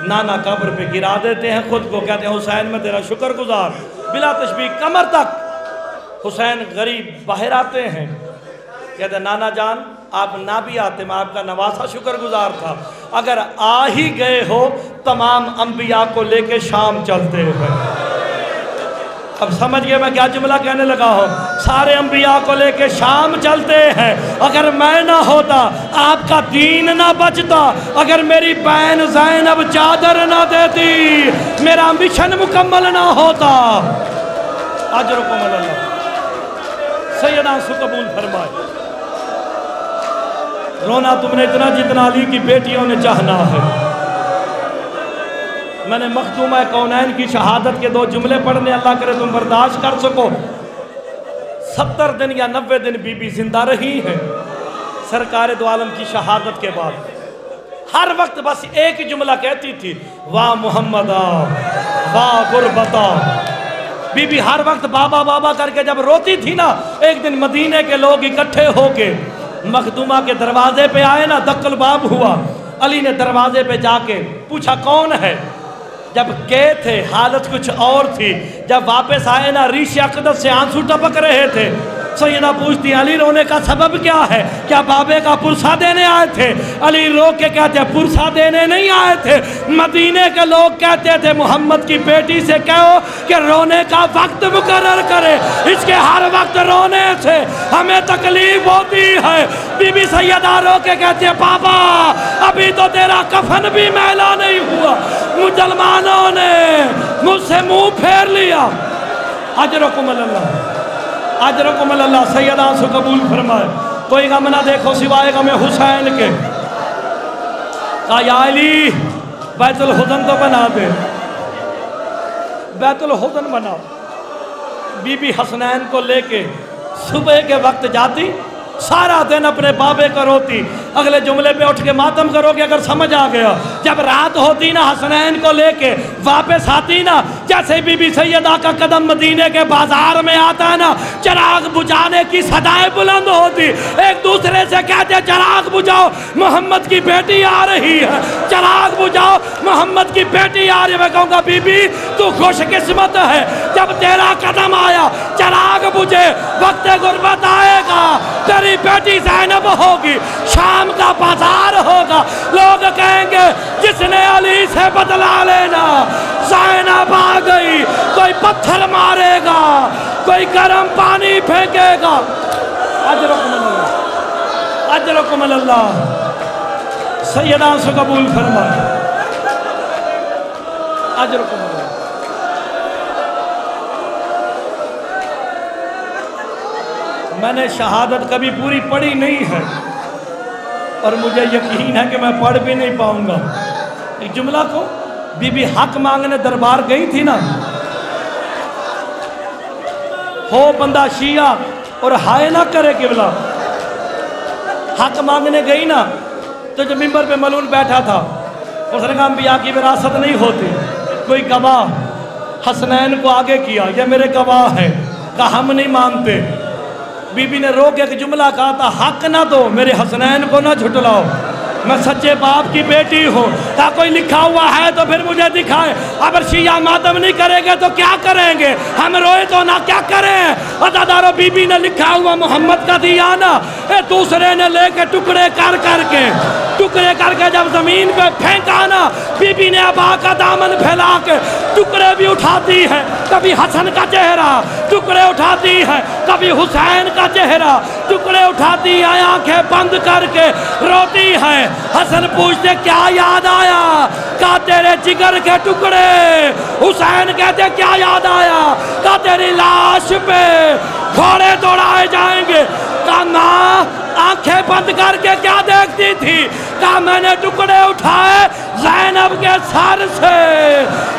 नाना कब्र पे गिरा देते हैं खुद को, कहते हैं, हुसैन, में तेरा शुक्र गुजार बिला तशबी कमर तक। हुसैन गरीब बाहर आते हैं। कहते नाना जान आप ना भी आते, मैं आपका नवासा शुक्रगुजार था। अगर आ ही गए हो, तमाम अम्बिया को लेके शाम चलते हैं अब समझ गए मैं क्या जुमला कहने लगा हूँ? सारे अम्बिया को लेके शाम चलते हैं। अगर मैं ना होता, आपका दीन ना बचता। अगर मेरी बहन जैन अब चादर ना देती, मेरा मिशन मुकम्मल ना होता। आज रुको अल्लाह सैयदा सुकबूल फरमाए। रोना तुमने इतना जितना अली की बेटियों ने चाहना है। मैंने मखदूमा कौनैन की शहादत के दो जुमले पढ़ने, अल्लाह करे तुम बर्दाश्त कर सको। सत्तर दिन या नब्बे दिन बीबी ज़िंदा रही है, सरकार दो आलम की शहादत के बाद। हर वक्त बस एक ही जुमला कहती थी, वाह मोहम्मद वाह गुरबता बीबी हर वक्त बाबा बाबा करके जब रोती थी ना, एक दिन मदीने के लोग इकट्ठे होके मखदूमा के दरवाजे पे आए ना, दक्कल बाब हुआ। अली ने दरवाजे पे जाके पूछा, कौन है? जब गए थे, हालत कुछ और थी। जब वापस आए ना ऋषि अकदस से आँसू टपक रहे थे। सैयदा पूछती अली, रोने का सबब क्या है? क्या बाबे का पुरसा देने आए थे? अली, रो के कहते पुरसा देने नहीं आए थे। मदीने के लोग कहते थे, मोहम्मद की बेटी से कहो कि रोने का वक्त मुकर्र करे। इसके हर वक्त रोने से हमें तकलीफ़ होती है। बीबी सैयदा रो के कहते पापा अभी तो तेरा कफन भी मैला नहीं हुआ। मुसलमानों ने मुझसे मुँह फेर लिया। अजरकुम अल्लाह। अजरकुम अल्लाह, सैयद से कबूल फरमाए। कोई गम ना देखो सिवाय गम हुसैन के। कायाली बैतुल हुदन तो बना दे। बैतुल हुदन बना। बीबी हसनैन को लेके सुबह के वक्त जाती सारा दिन अपने बाबे को रोती। अगले जुमले पे उठ के मातम करोगे, अगर समझ आ गया। जब रात होती ना हसनैन को लेके, वापस आती ना, जैसे बीबी सैयदा का कदम मदीने के बाज़ार में आता ना, चराग बुझाने की सदाएँ बुलंद होती। एक दूसरे से कहते, चराग बुझाओ, मोहम्मद की बेटी आ रही है। चराग बुझाओ, मोहम्मद की बेटी आ रही है। मैं कहूँगा, बीबी, तू खुशकिस्मत है। जब तेरा कदम आया, चराग बुझे, वक्त गुर्बत आएगा। तेरी बेटी जैनब होगी। शाम का बाज़ार होगा। लोग कहेंगे, जिसने अली से बदला लेना, जैनब आ गई। कोई पत्थर मारेगा, कोई गर्म पानी फेंकेगा। अजरकुम अजरकुम अल्लाह सैयदा से कबूल फरमाए। अजरकुम मैंने शहादत कभी पूरी पढ़ी नहीं है। और मुझे यकीन है कि मैं पढ़ भी नहीं पाऊँगा। एक जुमला को, बीबी हक मांगने दरबार गई थी ना? हो बंदा शिया, और हाय ना करे किबला। हक मांगने गई ना तो जो मिंबर पे मलून बैठा था, उसने कहा बिया की विरासत नहीं होती। कोई गवाह, हसनैन को आगे किया, ये मेरे गवाह है कहा हम नहीं मानते। बीबी ने रो के एक जुमला कहा था, हक ना दो, मेरे हसनैन को ना झुटलाओ। मैं सच्चे बाप की बेटी हूँ। क्या कोई लिखा हुआ है तो फिर मुझे दिखाए। अगर शिया मातम नहीं करेंगे तो क्या करेंगे? हम रोए तो ना क्या करें? अदादारो बीबी ने लिखा हुआ मोहम्मद का दिया ना ए, दूसरे ने लेके टुकड़े कर करके, टुकड़े करके जब ज़मीन पे फेंका ना, बीबी ने अबा का दामन फैला के टुकड़े भी उठाती है। कभी हसन का चेहरा टुकड़े उठाती है। कभी हुसैन का चेहरा टुकड़े उठाती है। आँखें बंद करके रोती है। हसन पूछते, क्या याद आया? का तेरे जिगर के टुकड़े? हुसैन कहते, क्या याद आया? का तेरी लाश पे घोड़े दौड़ाए जाएँगे? का माँ आँखें बंद करके क्या देखती थी? का मैंने टुकड़े उठाए जैनब के सर से?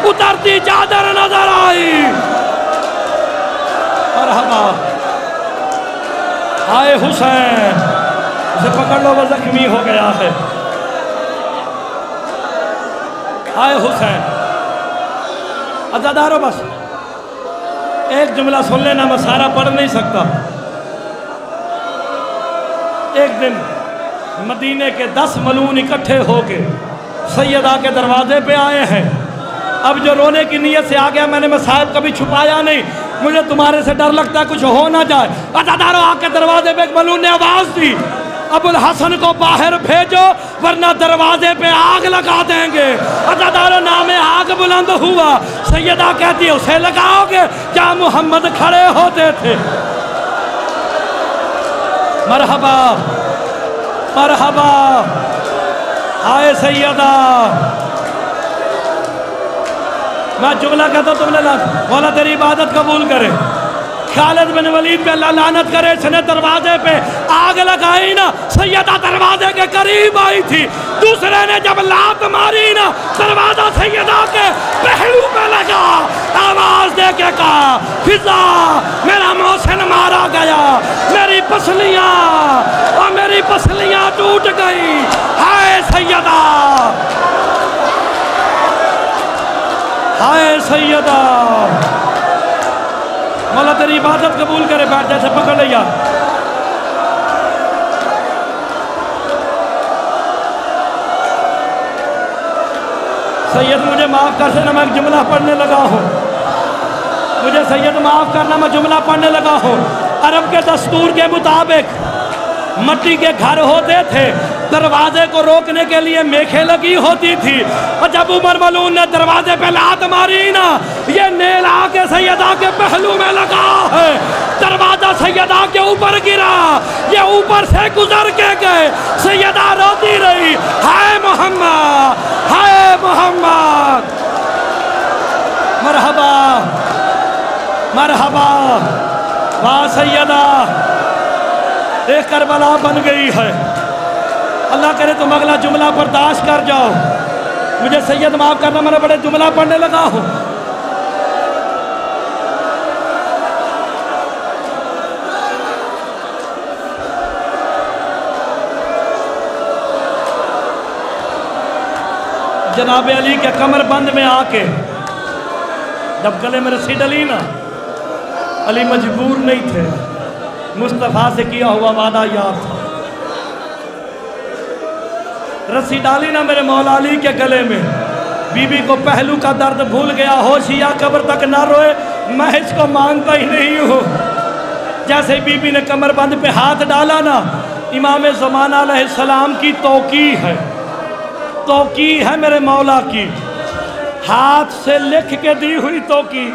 उतरती चादर नज़र आई। और हवा आए हुसैन उसे पकड़ लो वो जख्मी हो गया है। आए हुसैन। अदादारो बस। एक जुमला सुन लेना, मैं सारा पढ़ नहीं सकता। एक दिन मदीने के दस मलून इकट्ठे होके सैयदा के दरवाजे पे आए हैं। अब जो रोने की नीयत से आ गया मैंने मैं साहब कभी छुपाया नहीं। मुझे तुम्हारे से डर लगता है कुछ हो ना जाए। अदादारो, आके दरवाजे पे एक मलून ने आवाज़ दी। अबुल हसन को बाहर भेजो, वरना दरवाजे पे आग लगा देंगे। अदादारो, नाम आग बुलंद हुआ। सैयदा कहती है, उसे लगाओगे? क्या मोहम्मद खड़े होते थे? मरहबा मरहबा। आए सैदा मैं जुमला कहता तुमने बोला तेरी इबादत कबूल करे। खालिद बिन वलीद पे अल्लाह लानत करे, इसने दरवाजे पे आग लगाई ना, सैयदा दरवाजे के करीब आई थी। दूसरे ने जब लात मारी ना, दरवाज़ा सैयदा के पहलू पे लगा। आवाज़ दे के कहा, फिजा, मेरा मोहसिन मारा गया, मेरी पसलियाँ, और मेरी पसलियाँ टूट गई। हाय सैयदा हाय सैयदा। तेरी इबादत कबूल करे, बैठ जैसे पकड़ लिया सैयद, मुझे माफ़ कर देना मैं जुमला पढ़ने लगा हूँ। मुझे सैयद माफ़ करना मैं जुमला पढ़ने लगा हूँ। अरब के दस्तूर के मुताबिक, मट्टी के घर होते थे, दरवाजे को रोकने के लिए मेखे लगी होती थी। और जब उमर मलून ने दरवाजे पे लात मारी ना ये नेल आके सैयदा के पहलू में लगा है। दरवाज़ा सैयदा के ऊपर गिरा। ये ऊपर से गुजर के गए। सैयदा रोती रही। हाय मोहम्मद हाय मोहम्मद। मरहबा मरहबा। वाह सैयदा, एक करबला बन गई है। अल्लाह करे तुम अगला जुमला बर्दाश्त कर जाओ। मुझे सैयद माफ़ करना मैंने बड़े जुमला पढ़ने लगा हूँ। जनाब अली के कमर बंद में आके, जब गले में रस्सी डली ना, अली मजबूर नहीं थे। मुस्तफ़ा से किया हुआ वादा याद था। रस्सी डाली ना मेरे मौला अली के गले में। बीबी को पहलू का दर्द भूल गया होशिया कब्र तक ना रोए मैं इसको मानता ही नहीं हूँ। जैसे बीबी ने कमर बंद पे हाथ डाला ना इमाम ज़माना सलाम की तोकी है। तोकी है मेरे मौला की। हाथ से लिख के दी हुई तोकी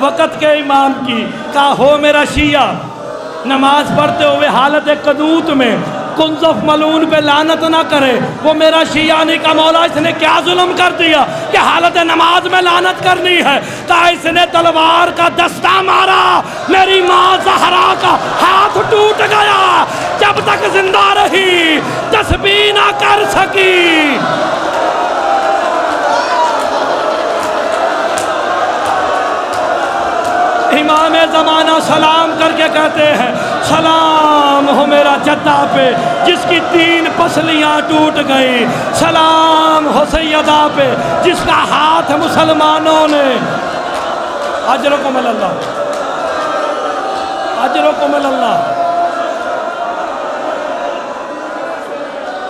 वक़्त के इमाम की। का हो मेरा शिया। नमाज़ पढ़ते हुए हालत कदूत में। कुंजफ मलून पे लानत ना करे। वो मेरा शिया नहीं, का मौला इसने क्या जुल्म कर दिया? कि हालत नमाज़ में लानत करनी है? का इसने तलवार का दस्ता मारा? मेरी माँ जहरा का हाथ टूट गया। जब तक ज़िंदा रही तस्बीह ना कर सकी। इमाम ज़माना सलाम करके कहते हैं, सलाम हो मेरा जद्दा पे, जिसकी तीन पसलियाँ टूट गई। सलाम हो सैयदा पे, जिसका हाथ मुसलमानों ने अजरों को मिलल्ला अजरों को मिलल्ला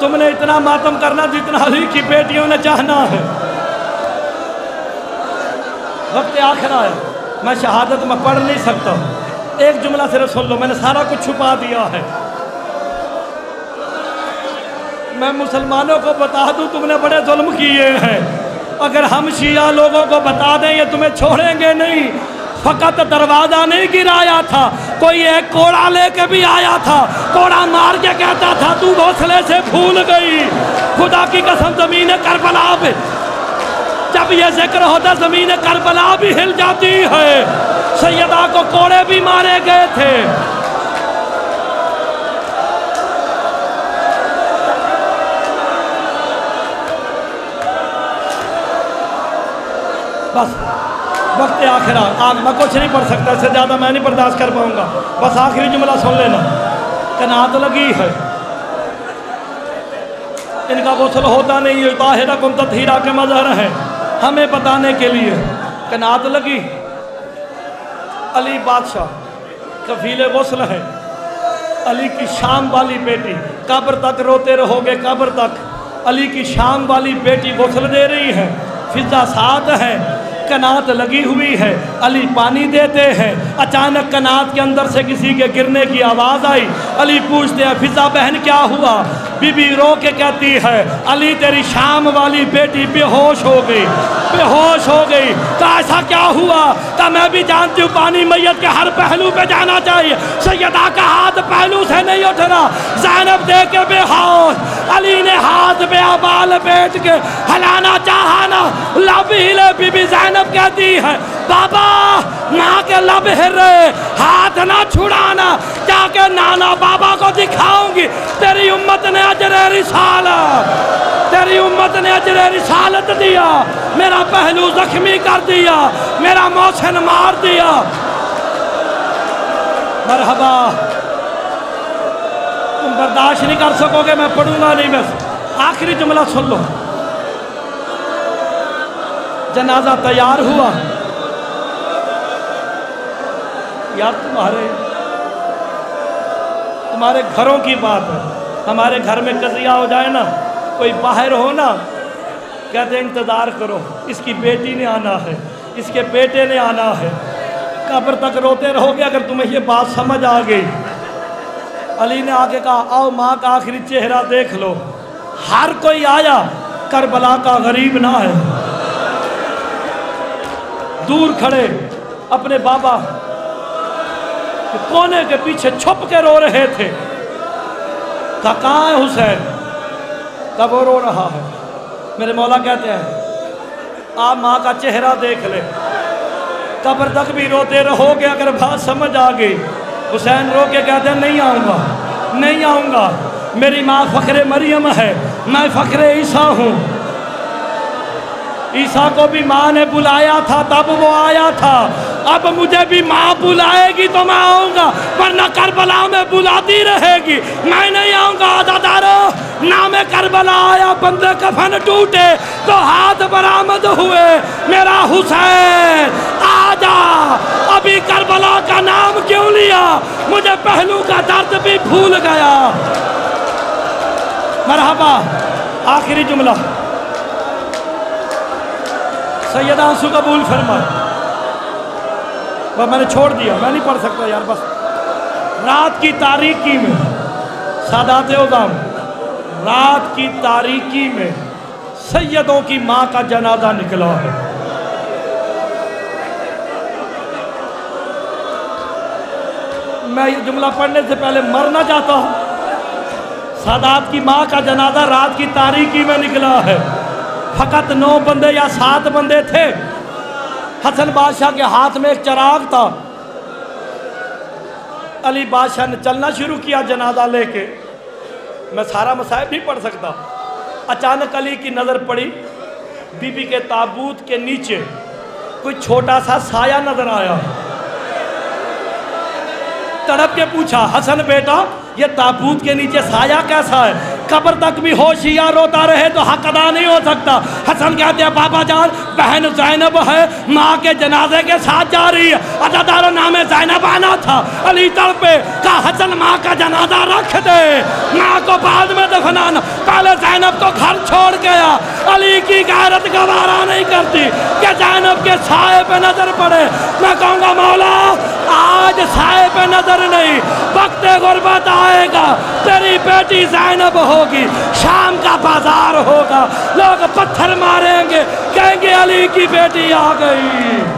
तुमने इतना मातम करना जितना अली की बेटियों ने चाहना है। वक्त आखिर आया मैं शहादत में पढ़ नहीं सकता। एक जुमला सिर्फ़ सुन लो, मैंने सारा कुछ छुपा दिया है। मैं मुसलमानों को बता दूँ, तुमने बड़े जुल्म किए हैं। अगर हम शिया लोगों को बता दें, ये तुम्हें छोड़ेंगे नहीं। फकत दरवाज़ा नहीं गिराया था। कोई एक कोड़ा लेके भी आया था। कोड़ा मार के कहता था, तू घोसले से फूल गई। खुदा की कसम ज़मीन करबला पे। जब ये ज़िक्र होता, ज़मीन करबला भी हिल जाती है। सैयदा को कोड़े भी मारे गए थे। बस। वक्त आखिर आज मैं कुछ नहीं पढ़ सकता, इससे ज़्यादा मैं नहीं बर्दाश्त कर पाऊँगा। बस आखिरी जुमला सुन लेना। कनात लगी है। इनका गौसल होता नहीं है ताहिरा कुम तहीरा के मजहर हैं। हमें बताने के लिए कनात लगी। अली बादशाह, कफीले गौसल है। अली की शाम वाली बेटी, कब्र तक रोते रहोगे, कब्र तक। अली की शाम वाली बेटी गौसल दे रही है। फिजा साथ है। कनात लगी हुई है, अली पानी देते हैं। अचानक कनात के अंदर से किसी के गिरने की आवाज़ आई। अली पूछते हैं, फिजा बहन, क्या हुआ? बीबी रो के कहती है, अली तेरी शाम वाली बेटी बेहोश हो गई। बेहोश हो गई। तो ऐसा क्या हुआ? तो मैं भी जानती हूँ, पानी मैयत के हर पहलू पे जाना चाहिए। सैयदा का हाथ पहलू से नहीं उठना। जैनब दे के बेहोश, अली ने हाथ पे बाल बैठ के, हलाना चाहा ना लब हिले बीबी जैनब कहती है, बाबा, माँ के लब हिल हाथ ना छुड़ाना, जाके नाना बाबा को दिखाऊँगी, तेरी उम्मत ने अजरे रिसालत तेरी उम्मत ने अजरे रिसालत दिया, मेरा पहलू जख्मी कर दिया, मेरा मौसन मार दिया। मरहबा बर्दाश्त नहीं कर सकोगे, मैं पढ़ूँगा नहीं बस आखिरी जुमला सुन लो। जनाजा तैयार हुआ। यार तुम्हारे तुम्हारे घरों की बात है। हमारे घर में कजिया हो जाए ना, कोई बाहर हो ना, कहते इंतज़ार करो, इसकी बेटी ने आना है, इसके बेटे ने आना है। कब्र तक रोते रहोगे अगर तुम्हें ये बात समझ आ गई। अली ने आके कहा, आओ माँ का आखिरी चेहरा देख लो। हर कोई आया, करबला का गरीब ना है। दूर खड़े, अपने बाबा कोने के पीछे छुप के रो रहे थे। कहा हुसैन? तब वो रो रहा है? मेरे मौला कहते हैं, आप माँ का चेहरा देख ले। कब्र तक भी रोते रहोगे, अगर बात समझ आ गई हुसैन रो के कहते नहीं आऊँगा नहीं आऊँगा। मेरी माँ फ़खरे मरियम है, मैं फ़खरे ईसा हूँ। ईसा को भी माँ ने बुलाया था, तब वो आया था। अब मुझे भी माँ बुलाएगी तो मैं आऊँगा, वरना करबला में बुलाती रहेगी। मैं नहीं आऊँगा आदादारो नाम करबला आया बंदे कफन टूटे तो हाथ बरामद हुए मेरा हुसैन। आजा, अभी करबला का नाम क्यों लिया? मुझे पहलू का दर्द भी भूल गया। मरहबा, आखिरी जुमला। सैयद आँसू कबूल फरमा बस मैंने छोड़ दिया। मैं नहीं पढ़ सकता यार, बस। रात की तारीकी में, सादात उदाम, रात की तारीकी में सैयदों की माँ का जनाजा निकला है। मैं ये जुमला पढ़ने से पहले मरना चाहता हूँ। सादात की माँ का जनाजा रात की तारीकी में निकला है। फकत नौ बंदे या सात बंदे थे। हसन बादशाह के हाथ में एक चराग था। अली बादशाह ने चलना शुरू किया जनाजा लेके। मैं सारा मसाइब नहीं पढ़ सकता। अचानक अली की नज़र पड़ी। बीबी के ताबूत के नीचे कोई छोटा सा साया नज़र आया। तड़प के पूछा, हसन बेटा ये ताबूत के नीचे साया कैसा है? कब्र तक भी होशियार रोता रहे तो हक अदा नहीं हो सकता। हसन कहते हैं, बाबा जान, बहन जैनब है, माँ के जनाजे के साथ जा रही है। अदादार नाम जैनब आना था। अली तड़पे कहा, हसन, माँ का जनाजा रख दे। माँ को बाद में दफनाना पहले जैनब को घर छोड़ गया अली की गैरत गवारा नहीं करती कि जैनब के साय पे नज़र पड़े। मैं कहूँगा, मौला, आज साय पे नज़र नहीं। वक्त गुर्बत आएगा तेरी बेटी जैनब होगी। शाम का बाज़ार होगा। लोग पत्थर मारेंगे। कहेंगे, अली की बेटी आ गई।